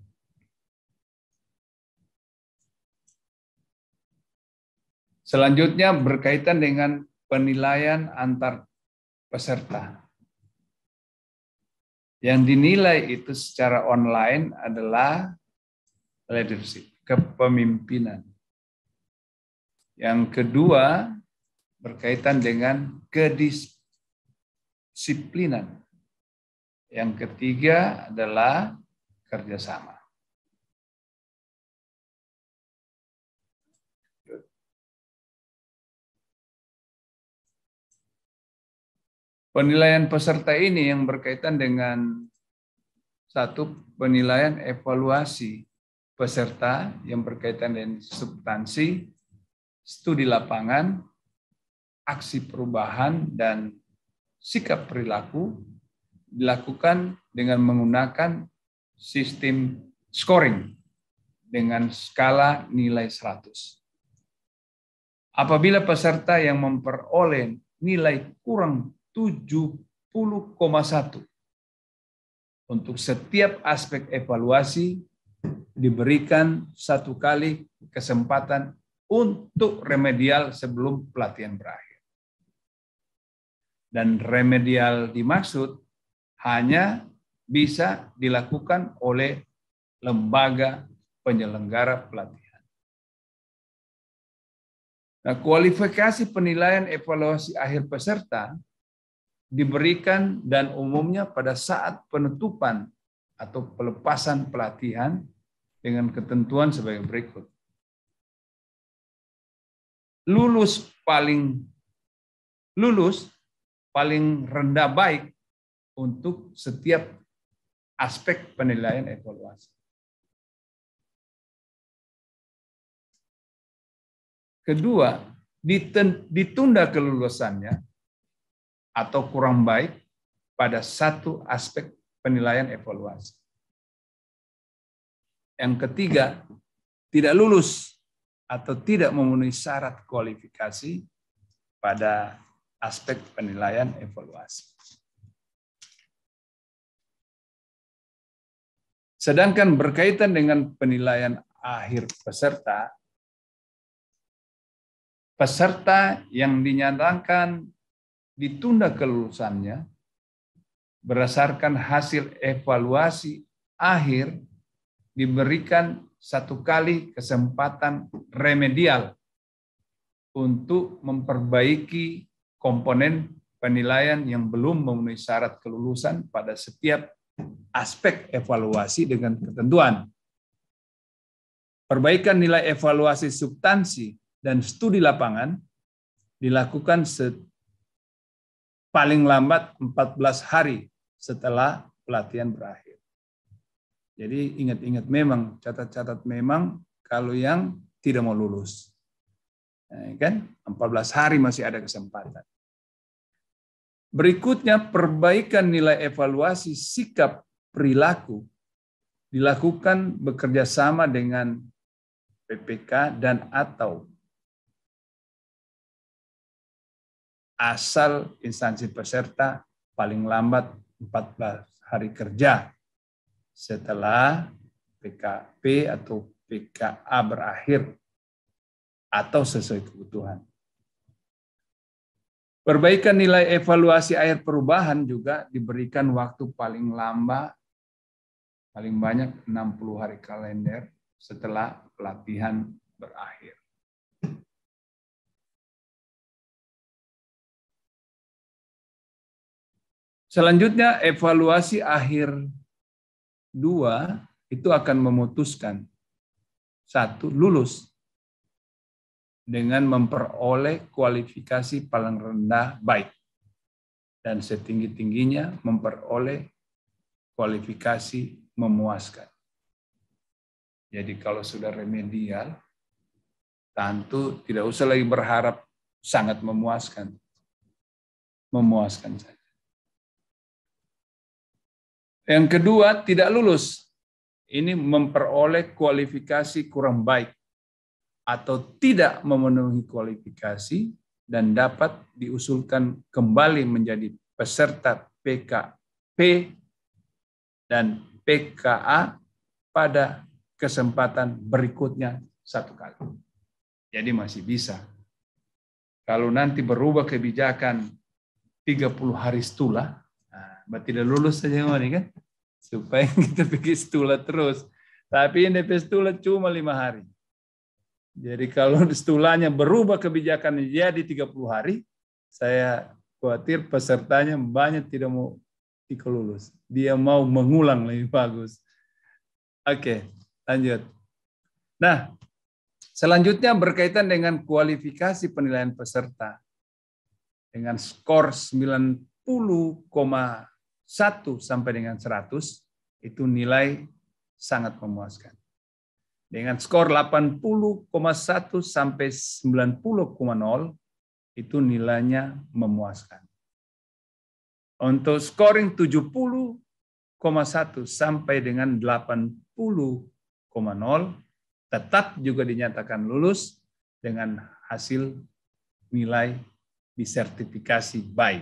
Selanjutnya berkaitan dengan penilaian antar peserta. Yang dinilai itu secara online adalah leadership, kepemimpinan. Yang kedua berkaitan dengan kedisiplinan. Yang ketiga adalah kerjasama. Penilaian peserta ini yang berkaitan dengan satu penilaian evaluasi peserta yang berkaitan dengan substansi, studi lapangan, aksi perubahan, dan sikap perilaku dilakukan dengan menggunakan sistem scoring dengan skala nilai 100. Apabila peserta yang memperoleh nilai kurang 70,1 untuk setiap aspek evaluasi diberikan satu kali kesempatan untuk remedial sebelum pelatihan berakhir. Dan remedial dimaksud hanya bisa dilakukan oleh lembaga penyelenggara pelatihan. Nah, kualifikasi penilaian evaluasi akhir peserta diberikan dan umumnya pada saat penutupan atau pelepasan pelatihan dengan ketentuan sebagai berikut. Lulus paling lulus paling rendah baik untuk setiap aspek penilaian evaluasi. Kedua, ditunda kelulusannya atau kurang baik pada satu aspek penilaian evaluasi. Yang ketiga, tidak lulus atau tidak memenuhi syarat kualifikasi pada aspek penilaian evaluasi. Sedangkan berkaitan dengan penilaian akhir peserta, peserta yang dinyatakan ditunda kelulusannya berdasarkan hasil evaluasi akhir diberikan satu kali kesempatan remedial untuk memperbaiki komponen penilaian yang belum memenuhi syarat kelulusan pada setiap aspek evaluasi dengan ketentuan. Perbaikan nilai evaluasi substansi dan studi lapangan dilakukan paling lambat 14 hari setelah pelatihan berakhir. Jadi ingat-ingat memang, catat-catat memang kalau yang tidak mau lulus. Nah, kan 14 hari masih ada kesempatan. Berikutnya, perbaikan nilai evaluasi sikap perilaku dilakukan bekerja sama dengan PPK dan atau asal instansi peserta paling lambat 14 hari kerja setelah PKP atau PKA berakhir atau sesuai kebutuhan. Perbaikan nilai evaluasi air perubahan juga diberikan waktu paling lama, paling banyak 60 hari kalender setelah pelatihan berakhir. Selanjutnya, evaluasi akhir dua itu akan memutuskan satu lulus dengan memperoleh kualifikasi paling rendah baik dan setinggi-tingginya memperoleh kualifikasi memuaskan. Jadi kalau sudah remedial, tentu tidak usah lagi berharap sangat memuaskan. Memuaskan saja. Yang kedua, tidak lulus. Ini memperoleh kualifikasi kurang baik atau tidak memenuhi kualifikasi dan dapat diusulkan kembali menjadi peserta PKP dan PKA pada kesempatan berikutnya satu kali. Jadi masih bisa. Kalau nanti berubah kebijakan 30 hari setelah, nah, tidak lulus saja ini kan? Supaya kita pergi setelah terus. Tapi ini setelah cuma lima hari. Jadi kalau stulanya berubah kebijakan jadi 30 hari, saya khawatir pesertanya banyak tidak mau ikut lulus. Dia mau mengulang lebih bagus. Oke, lanjut. Nah, selanjutnya berkaitan dengan kualifikasi penilaian peserta. Dengan skor 90,1 sampai dengan 100, itu nilai sangat memuaskan dengan skor 80,1 sampai 90,0 itu nilainya memuaskan. Untuk scoring 70,1 sampai dengan 80,0 tetap juga dinyatakan lulus dengan hasil nilai disertifikasi baik.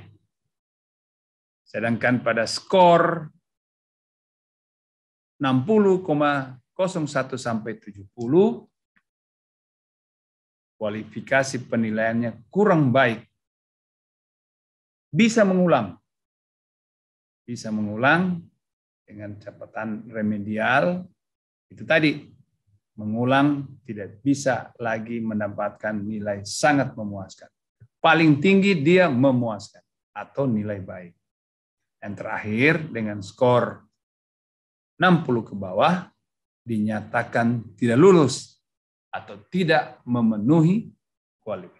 Sedangkan pada skor 60, 01 sampai 70 kualifikasi penilaiannya kurang baik. Bisa mengulang. Bisa mengulang dengan catatan remedial itu tadi mengulang tidak bisa lagi mendapatkan nilai sangat memuaskan. Paling tinggi dia memuaskan atau nilai baik. Yang terakhir dengan skor 60 ke bawah dinyatakan tidak lulus atau tidak memenuhi kualifikasi.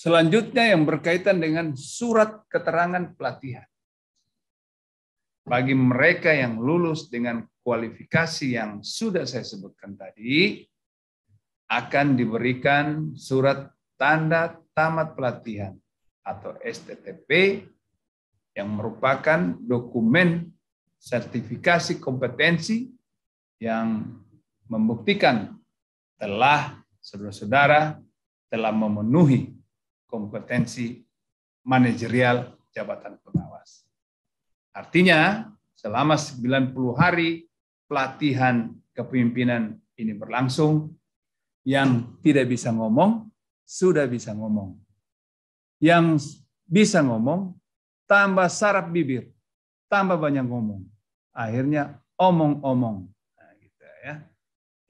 Selanjutnya yang berkaitan dengan surat keterangan pelatihan. Bagi mereka yang lulus dengan kualifikasi yang sudah saya sebutkan tadi, akan diberikan surat tanda tamat pelatihan atau STTP yang merupakan dokumen sertifikasi kompetensi yang membuktikan telah saudara-saudara telah memenuhi kompetensi manajerial jabatan pengawas. Artinya, selama 90 hari pelatihan kepemimpinan ini berlangsung, yang tidak bisa ngomong, sudah bisa ngomong. Yang bisa ngomong, tambah sarap bibir, tambah banyak ngomong. Akhirnya omong-omong. Nah, gitu ya.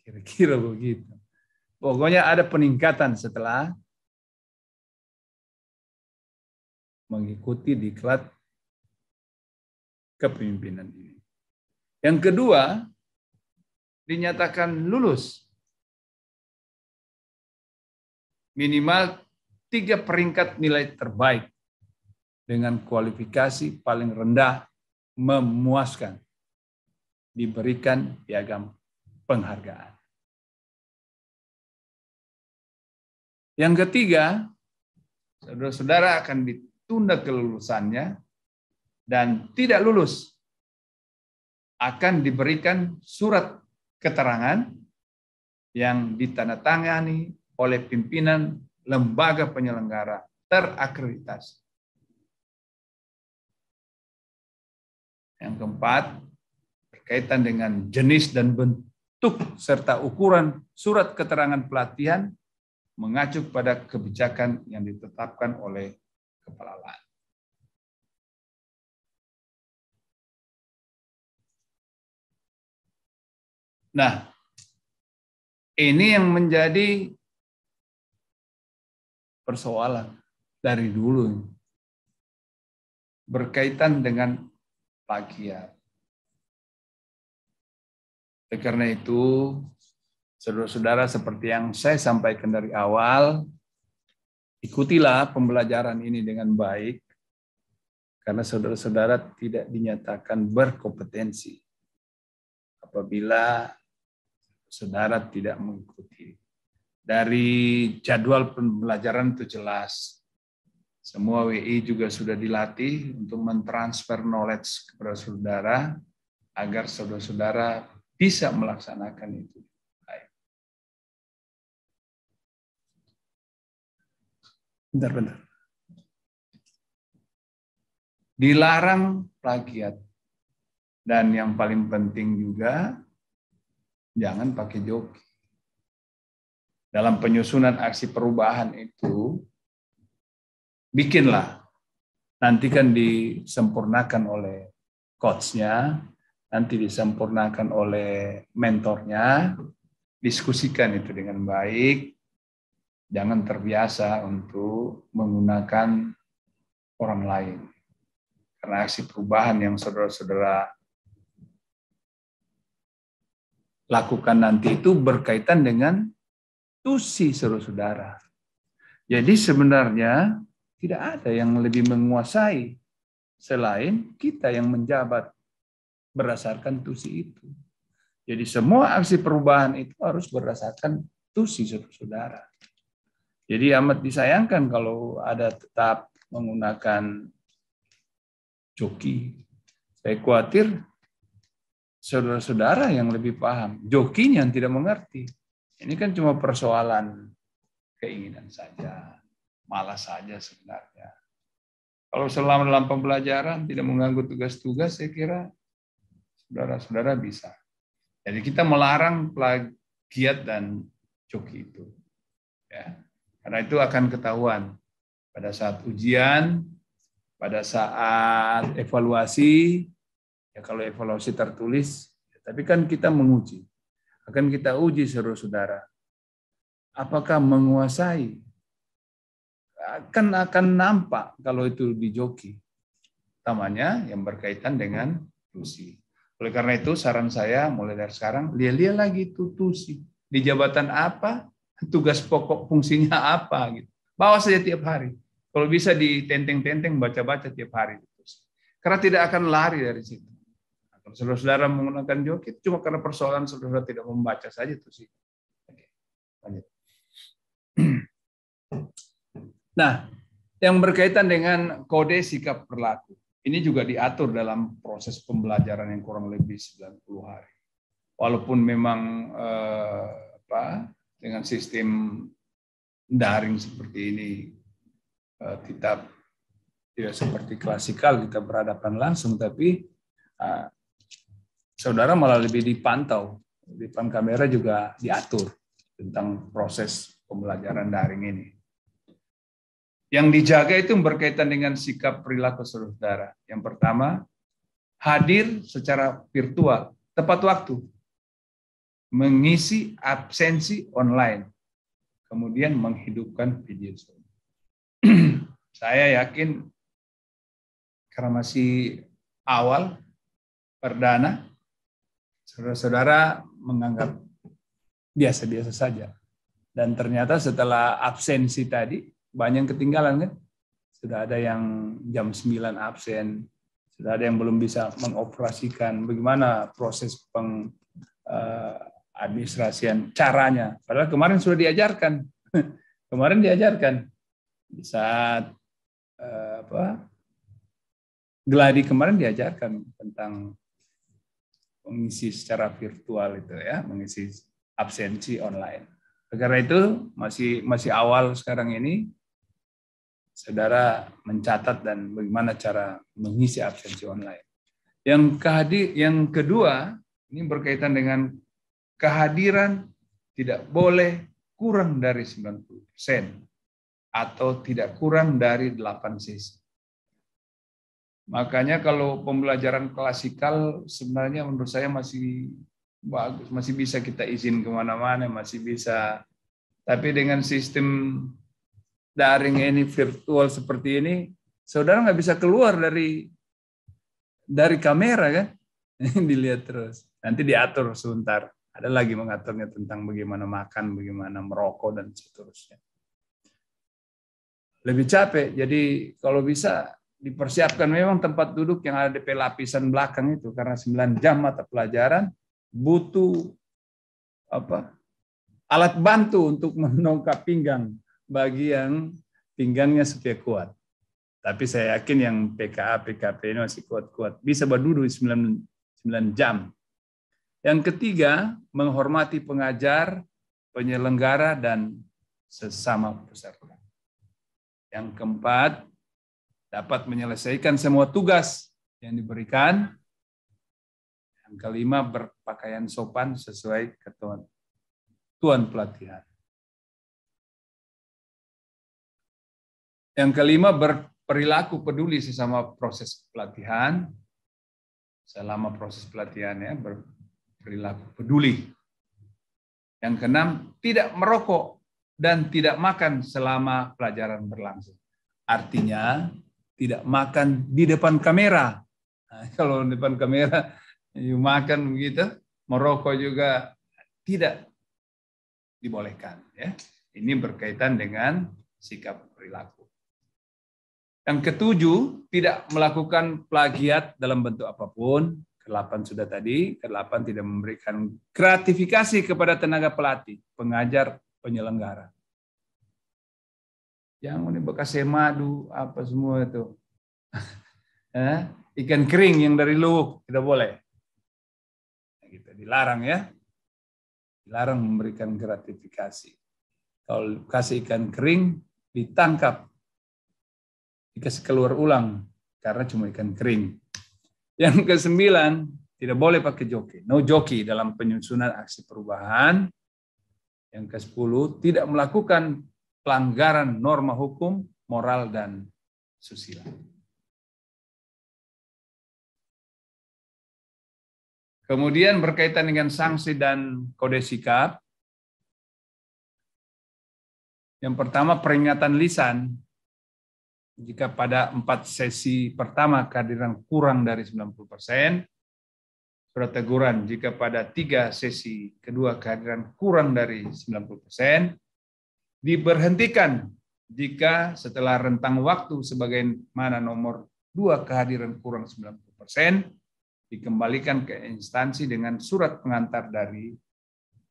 Kira-kira begitu. Pokoknya ada peningkatan setelah mengikuti diklat kepemimpinan ini. Yang kedua, dinyatakan lulus minimal tiga peringkat nilai terbaik dengan kualifikasi paling rendah memuaskan diberikan piagam penghargaan. Yang ketiga, saudara-saudara akan ditunda kelulusannya dan tidak lulus akan diberikan surat keterangan yang ditandatangani oleh pimpinan lembaga penyelenggara terakreditasi. Yang keempat, berkaitan dengan jenis dan bentuk serta ukuran surat keterangan pelatihan mengacu pada kebijakan yang ditetapkan oleh kepala LAN. Nah, ini yang menjadi persoalan dari dulu berkaitan dengan plagiat. Karena itu, saudara-saudara seperti yang saya sampaikan dari awal, ikutilah pembelajaran ini dengan baik, karena saudara-saudara tidak dinyatakan berkompetensi apabila saudara tidak mengikuti. Dari jadwal pembelajaran itu jelas. Semua WI juga sudah dilatih untuk mentransfer knowledge kepada saudara agar saudara-saudara bisa melaksanakan itu. Bentar-bentar. Dilarang plagiat. Dan yang paling penting juga, jangan pakai joki. Dalam penyusunan aksi perubahan itu, bikinlah. Nanti kan disempurnakan oleh coachnya, nanti disempurnakan oleh mentornya, diskusikan itu dengan baik, jangan terbiasa untuk menggunakan orang lain. Karena aksi perubahan yang saudara-saudara lakukan nanti itu berkaitan dengan tusi saudara-saudara. Jadi sebenarnya tidak ada yang lebih menguasai selain kita yang menjabat berdasarkan tusi itu. Jadi semua aksi perubahan itu harus berdasarkan tusi saudara-saudara. Jadi amat disayangkan kalau ada tetap menggunakan joki. Saya khawatir saudara-saudara yang lebih paham. Jokinya yang tidak mengerti. Ini kan cuma persoalan keinginan saja. Malas saja sebenarnya. Kalau selama dalam pembelajaran tidak mengganggu tugas-tugas, saya kira saudara-saudara bisa. Jadi kita melarang plagiat dan joki itu. Ya. Karena itu akan ketahuan pada saat ujian, pada saat evaluasi, ya kalau evaluasi tertulis, ya, tapi kan kita menguji. Akan kita uji saudara-saudara. Apakah menguasai? Akan akan nampak kalau itu di joki. utamanya yang berkaitan dengan tusi. Oleh karena itu saran saya mulai dari sekarang lihat-lihat lagi itu tusi di jabatan apa, tugas pokok fungsinya apa gitu. Bawa saja tiap hari. Kalau bisa ditenteng-tenteng baca-baca tiap hari. Karena tidak akan lari dari situ. Kalau saudara-saudara menggunakan joki cuma karena persoalan saudara tidak membaca saja itu sih. Lanjut. Nah, yang berkaitan dengan kode sikap berlaku. Ini juga diatur dalam proses pembelajaran yang kurang lebih 90 hari. Walaupun memang eh, apa, dengan sistem daring seperti ini eh, kita tidak seperti klasikal kita berhadapan langsung, tapi eh, saudara malah lebih dipantau. Di depan kamera juga diatur tentang proses pembelajaran daring ini. Yang dijaga itu berkaitan dengan sikap perilaku saudara. Yang pertama, hadir secara virtual, tepat waktu. Mengisi absensi online. Kemudian menghidupkan video Saya yakin karena masih awal, perdana, saudara-saudara menganggap biasa-biasa saja. Dan ternyata setelah absensi tadi, banyak ketinggalan kan? Sudah ada yang jam 9 absen, sudah ada yang belum bisa mengoperasikan bagaimana proses peng uh, administrasian caranya. Padahal kemarin sudah diajarkan. kemarin diajarkan di saat uh, apa? Geladi kemarin diajarkan tentang mengisi secara virtual itu ya, mengisi absensi online. Karena itu masih masih awal sekarang ini saudara mencatat dan bagaimana cara mengisi absensi online. Yang kehadir, yang kedua ini berkaitan dengan kehadiran tidak boleh kurang dari 90% atau tidak kurang dari 8 sesi. Makanya kalau pembelajaran klasikal sebenarnya menurut saya masih bagus, masih bisa kita izin ke mana-mana, masih bisa. Tapi dengan sistem daring ini virtual seperti ini, saudara nggak bisa keluar dari dari kamera kan? Dilihat terus. Nanti diatur sebentar. Ada lagi mengaturnya tentang bagaimana makan, bagaimana merokok dan seterusnya. Lebih capek. Jadi kalau bisa dipersiapkan memang tempat duduk yang ada di pelapisan belakang itu karena 9 jam mata pelajaran butuh apa alat bantu untuk menongkap pinggang bagi yang pinggangnya supaya kuat. Tapi saya yakin yang PKA, PKP ini masih kuat-kuat. Bisa berduduk 9, 9 jam. Yang ketiga, menghormati pengajar, penyelenggara, dan sesama peserta. Yang keempat, dapat menyelesaikan semua tugas yang diberikan. Yang kelima, berpakaian sopan sesuai ketentuan tuan pelatihan. Yang kelima, berperilaku peduli sesama proses pelatihan. Selama proses pelatihan ya, berperilaku peduli. Yang keenam, tidak merokok dan tidak makan selama pelajaran berlangsung. Artinya, tidak makan di depan kamera. Nah, kalau di depan kamera, you makan begitu, merokok juga tidak dibolehkan. Ya. Ini berkaitan dengan sikap perilaku. Yang ketujuh, tidak melakukan plagiat dalam bentuk apa pun. Kedelapan sudah tadi. Kedelapan tidak memberikan gratifikasi kepada tenaga pelatih, pengajar, penyelenggara. Yang ini bekas madu, apa semua itu. eh, ikan kering yang dari luwuk, tidak boleh. Gitu, dilarang ya. Dilarang memberikan gratifikasi. Kalau kasih ikan kering, ditangkap dikasih keluar ulang karena cuma ikan kering. Yang kesembilan, tidak boleh pakai joki. No joki dalam penyusunan aksi perubahan. Yang ke sepuluh, tidak melakukan pelanggaran norma hukum, moral, dan susila. Kemudian berkaitan dengan sanksi dan kode sikap. Yang pertama peringatan lisan jika pada empat sesi pertama kehadiran kurang dari 90 persen, surat jika pada tiga sesi kedua kehadiran kurang dari 90 persen, diberhentikan jika setelah rentang waktu sebagaimana nomor dua kehadiran kurang 90 persen, dikembalikan ke instansi dengan surat pengantar dari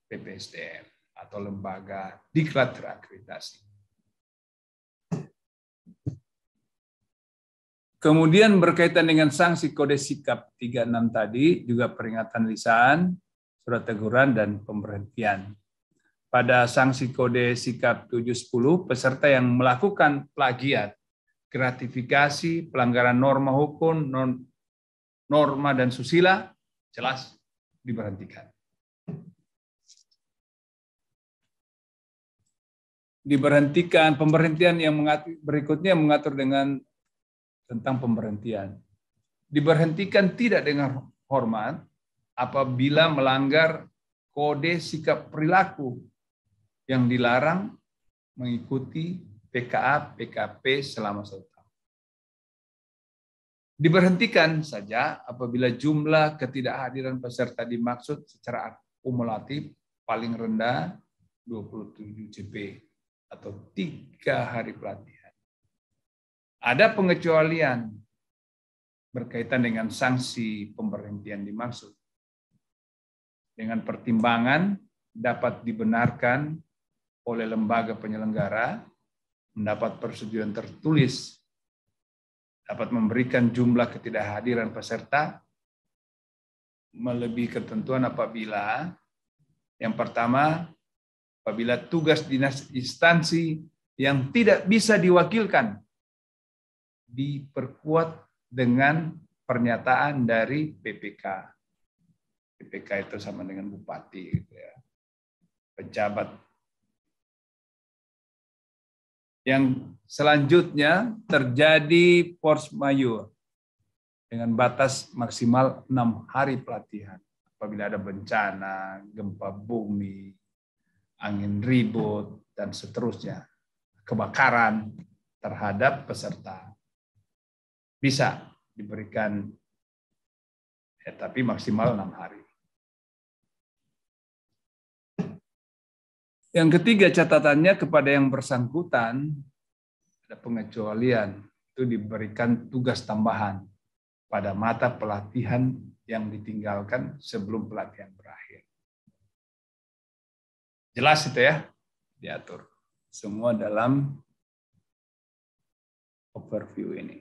PPSDM atau lembaga diklat terakreditasi. Kemudian berkaitan dengan sanksi kode sikap 36 tadi, juga peringatan lisan, surat teguran, dan pemberhentian. Pada sanksi kode sikap 710, peserta yang melakukan plagiat, gratifikasi, pelanggaran norma hukum, norma dan susila, jelas diberhentikan. Diberhentikan, pemberhentian yang mengatur, berikutnya mengatur dengan tentang pemberhentian. Diberhentikan tidak dengan hormat apabila melanggar kode sikap perilaku yang dilarang mengikuti PKA PKP selama satu tahun. Diberhentikan saja apabila jumlah ketidakhadiran peserta dimaksud secara akumulatif paling rendah 27 CP atau tiga hari pelatihan. Ada pengecualian berkaitan dengan sanksi pemberhentian dimaksud. Dengan pertimbangan dapat dibenarkan oleh lembaga penyelenggara, mendapat persetujuan tertulis, dapat memberikan jumlah ketidakhadiran peserta, melebihi ketentuan apabila yang pertama, apabila tugas dinas instansi yang tidak bisa diwakilkan diperkuat dengan pernyataan dari PPK. PPK itu sama dengan bupati, gitu ya. pejabat. Yang selanjutnya terjadi force majeure dengan batas maksimal enam hari pelatihan. Apabila ada bencana, gempa bumi, angin ribut, dan seterusnya, kebakaran terhadap peserta bisa diberikan ya, tapi maksimal enam hari. Yang ketiga catatannya kepada yang bersangkutan ada pengecualian itu diberikan tugas tambahan pada mata pelatihan yang ditinggalkan sebelum pelatihan berakhir. Jelas itu ya, diatur. Semua dalam overview ini.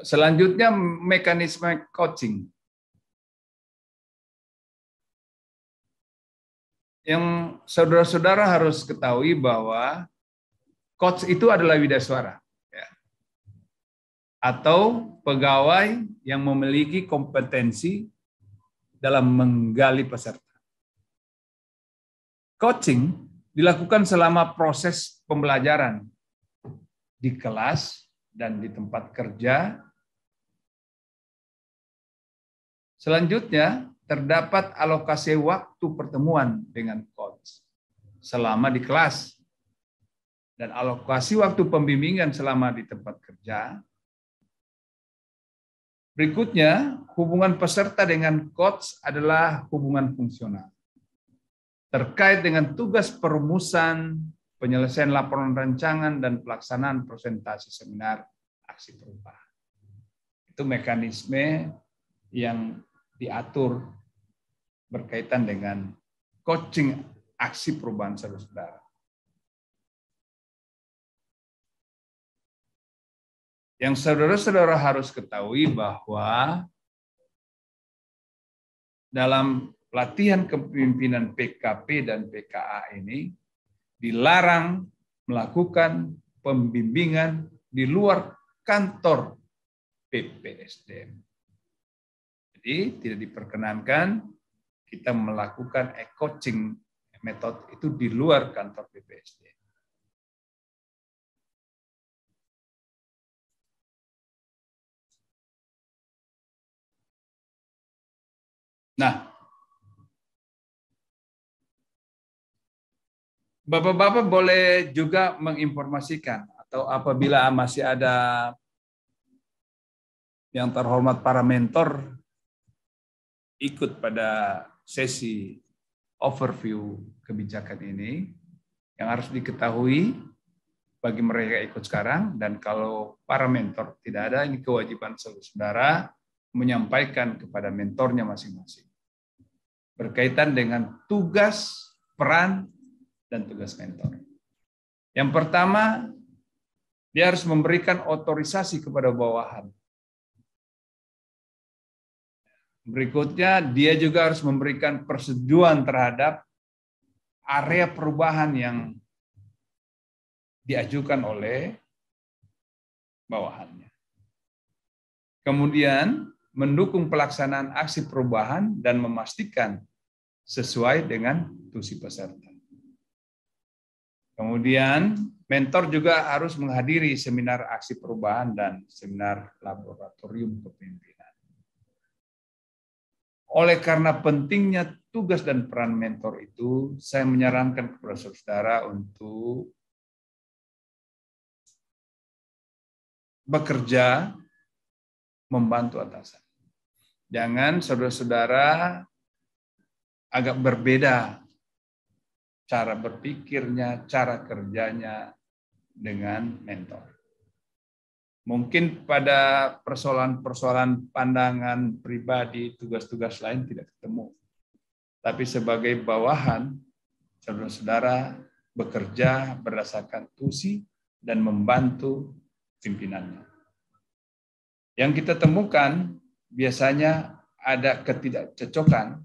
Selanjutnya mekanisme coaching. Yang saudara-saudara harus ketahui bahwa coach itu adalah widaswara. Ya. Atau pegawai yang memiliki kompetensi dalam menggali peserta. Coaching dilakukan selama proses pembelajaran di kelas dan di tempat kerja Selanjutnya, terdapat alokasi waktu pertemuan dengan coach selama di kelas dan alokasi waktu pembimbingan selama di tempat kerja. Berikutnya, hubungan peserta dengan coach adalah hubungan fungsional. Terkait dengan tugas perumusan, penyelesaian laporan rancangan, dan pelaksanaan presentasi seminar aksi perubahan. Itu mekanisme yang diatur berkaitan dengan coaching aksi perubahan saudara-saudara. Yang saudara-saudara harus ketahui bahwa dalam pelatihan kepemimpinan PKP dan PKA ini dilarang melakukan pembimbingan di luar kantor PPSDM. Jadi tidak diperkenankan kita melakukan e-coaching metode itu di luar kantor BPSD. Nah, Bapak-bapak boleh juga menginformasikan atau apabila masih ada yang terhormat para mentor ikut pada sesi overview kebijakan ini yang harus diketahui bagi mereka ikut sekarang dan kalau para mentor tidak ada ini kewajiban saudara menyampaikan kepada mentornya masing-masing berkaitan dengan tugas, peran, dan tugas mentor. Yang pertama, dia harus memberikan otorisasi kepada bawahan. Berikutnya, dia juga harus memberikan persetujuan terhadap area perubahan yang diajukan oleh bawahannya. Kemudian, mendukung pelaksanaan aksi perubahan dan memastikan sesuai dengan tusi peserta. Kemudian, mentor juga harus menghadiri seminar aksi perubahan dan seminar laboratorium kepemimpinan. Oleh karena pentingnya tugas dan peran mentor itu, saya menyarankan kepada saudara untuk bekerja membantu atasan. Jangan saudara-saudara agak berbeda cara berpikirnya, cara kerjanya dengan mentor. Mungkin pada persoalan-persoalan pandangan pribadi, tugas-tugas lain tidak ketemu. Tapi sebagai bawahan, saudara-saudara bekerja berdasarkan tusi dan membantu pimpinannya. Yang kita temukan biasanya ada ketidakcocokan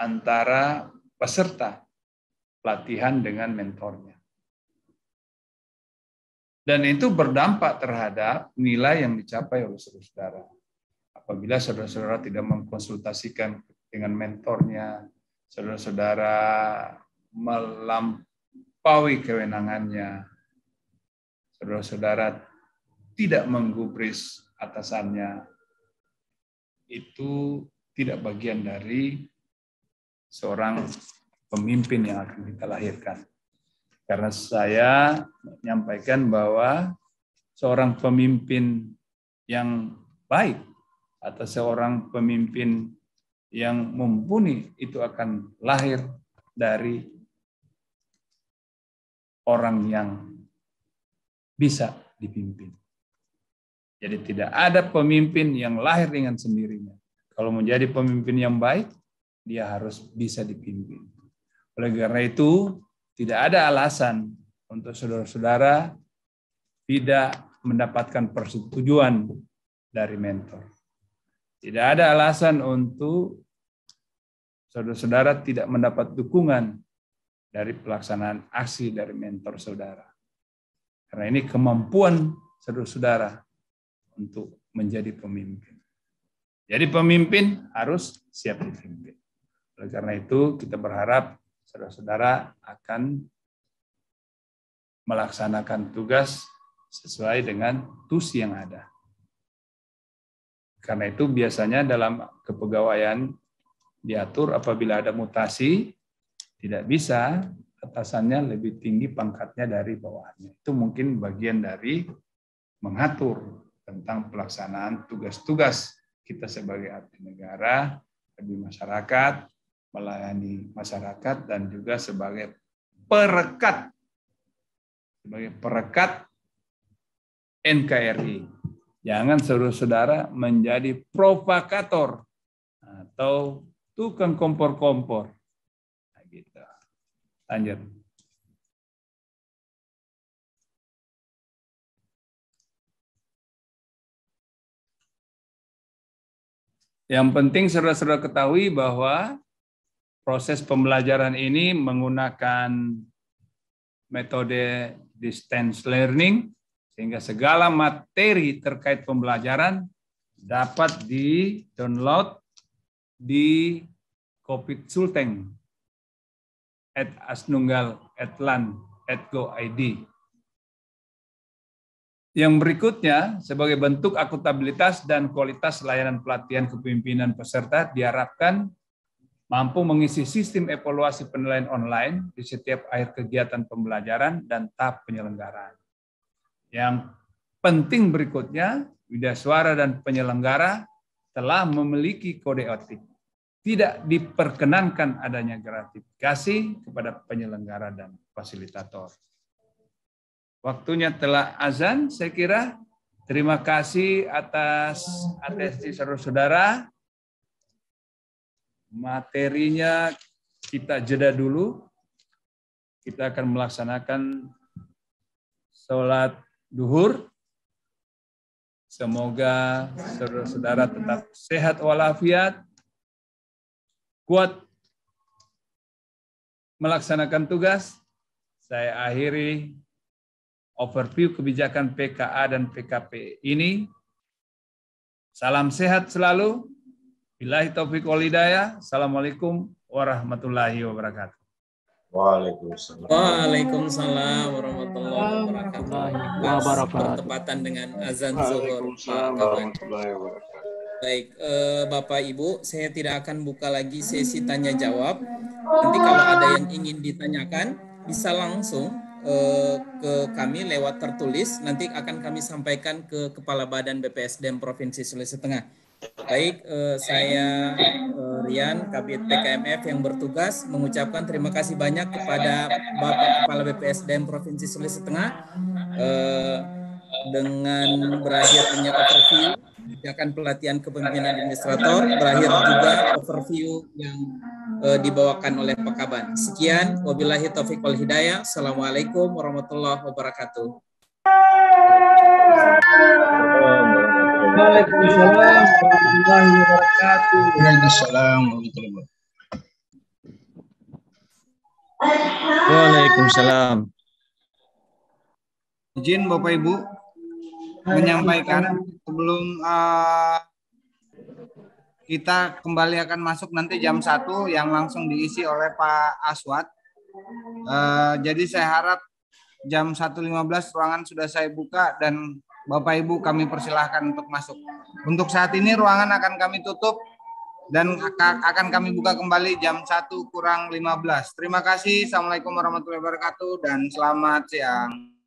antara peserta pelatihan dengan mentornya. Dan itu berdampak terhadap nilai yang dicapai oleh saudara-saudara. Apabila saudara-saudara tidak mengkonsultasikan dengan mentornya, saudara-saudara melampaui kewenangannya, saudara-saudara tidak menggubris atasannya, itu tidak bagian dari seorang pemimpin yang akan kita lahirkan. Karena saya menyampaikan bahwa seorang pemimpin yang baik atau seorang pemimpin yang mumpuni itu akan lahir dari orang yang bisa dipimpin. Jadi tidak ada pemimpin yang lahir dengan sendirinya. Kalau menjadi pemimpin yang baik, dia harus bisa dipimpin. Oleh karena itu, tidak ada alasan untuk saudara-saudara tidak mendapatkan persetujuan dari mentor. Tidak ada alasan untuk saudara-saudara tidak mendapat dukungan dari pelaksanaan aksi dari mentor saudara. Karena ini kemampuan saudara-saudara untuk menjadi pemimpin. Jadi pemimpin harus siap dipimpin. Oleh karena itu kita berharap saudara-saudara akan melaksanakan tugas sesuai dengan tusi yang ada. Karena itu biasanya dalam kepegawaian diatur apabila ada mutasi, tidak bisa atasannya lebih tinggi pangkatnya dari bawahnya. Itu mungkin bagian dari mengatur tentang pelaksanaan tugas-tugas kita sebagai abdi negara, abdi masyarakat, melayani masyarakat dan juga sebagai perekat sebagai perekat NKRI. Jangan saudara-saudara menjadi provokator atau tukang kompor-kompor. Nah, gitu. Lanjut. Yang penting saudara-saudara ketahui bahwa proses pembelajaran ini menggunakan metode distance learning sehingga segala materi terkait pembelajaran dapat di-download di Kopit Sulteng at asnunggal at lan at go id. Yang berikutnya, sebagai bentuk akuntabilitas dan kualitas layanan pelatihan kepemimpinan peserta diharapkan mampu mengisi sistem evaluasi penilaian online di setiap akhir kegiatan pembelajaran dan tahap penyelenggaraan. Yang penting berikutnya, Widya Suara dan penyelenggara telah memiliki kode etik. Tidak diperkenankan adanya gratifikasi kepada penyelenggara dan fasilitator. Waktunya telah azan, saya kira. Terima kasih atas atensi saudara-saudara materinya kita jeda dulu. Kita akan melaksanakan sholat duhur. Semoga saudara-saudara tetap sehat walafiat, kuat melaksanakan tugas. Saya akhiri overview kebijakan PKA dan PKP ini. Salam sehat selalu. Billahi taufiq wal hidayah. Assalamualaikum warahmatullahi wabarakatuh. Waalaikumsalam. Waalaikumsalam warahmatullahi wabarakatuh. Bertepatan dengan azan zuhur. Baik, eh, Bapak Ibu, saya tidak akan buka lagi sesi tanya jawab. Nanti kalau ada yang ingin ditanyakan, bisa langsung eh, ke kami lewat tertulis. Nanti akan kami sampaikan ke Kepala Badan BPSDM Provinsi Sulawesi Tengah. Baik, eh, saya eh, Rian, Kabit PKMF yang bertugas mengucapkan terima kasih banyak kepada Bapak Kepala BPSDM Provinsi Sulawesi Tengah eh, dengan berakhirnya overview kebijakan pelatihan kepemimpinan administrator, berakhir juga overview yang eh, dibawakan oleh Pak Kaban. Sekian, wabillahi taufiq wal hidayah. Assalamualaikum warahmatullahi wabarakatuh. Waalaikumsalam warahmatullahi wabarakatuh. Waalaikumsalam warahmatullahi wabarakatuh. Waalaikumsalam. Izin Bapak Ibu menyampaikan sebelum uh, kita kembali akan masuk nanti jam 1 yang langsung diisi oleh Pak Aswad. Uh, jadi saya harap jam 1.15 ruangan sudah saya buka dan Bapak Ibu kami persilahkan untuk masuk. Untuk saat ini ruangan akan kami tutup dan akan kami buka kembali jam 1 kurang 15. Terima kasih. Assalamualaikum warahmatullahi wabarakatuh dan selamat siang.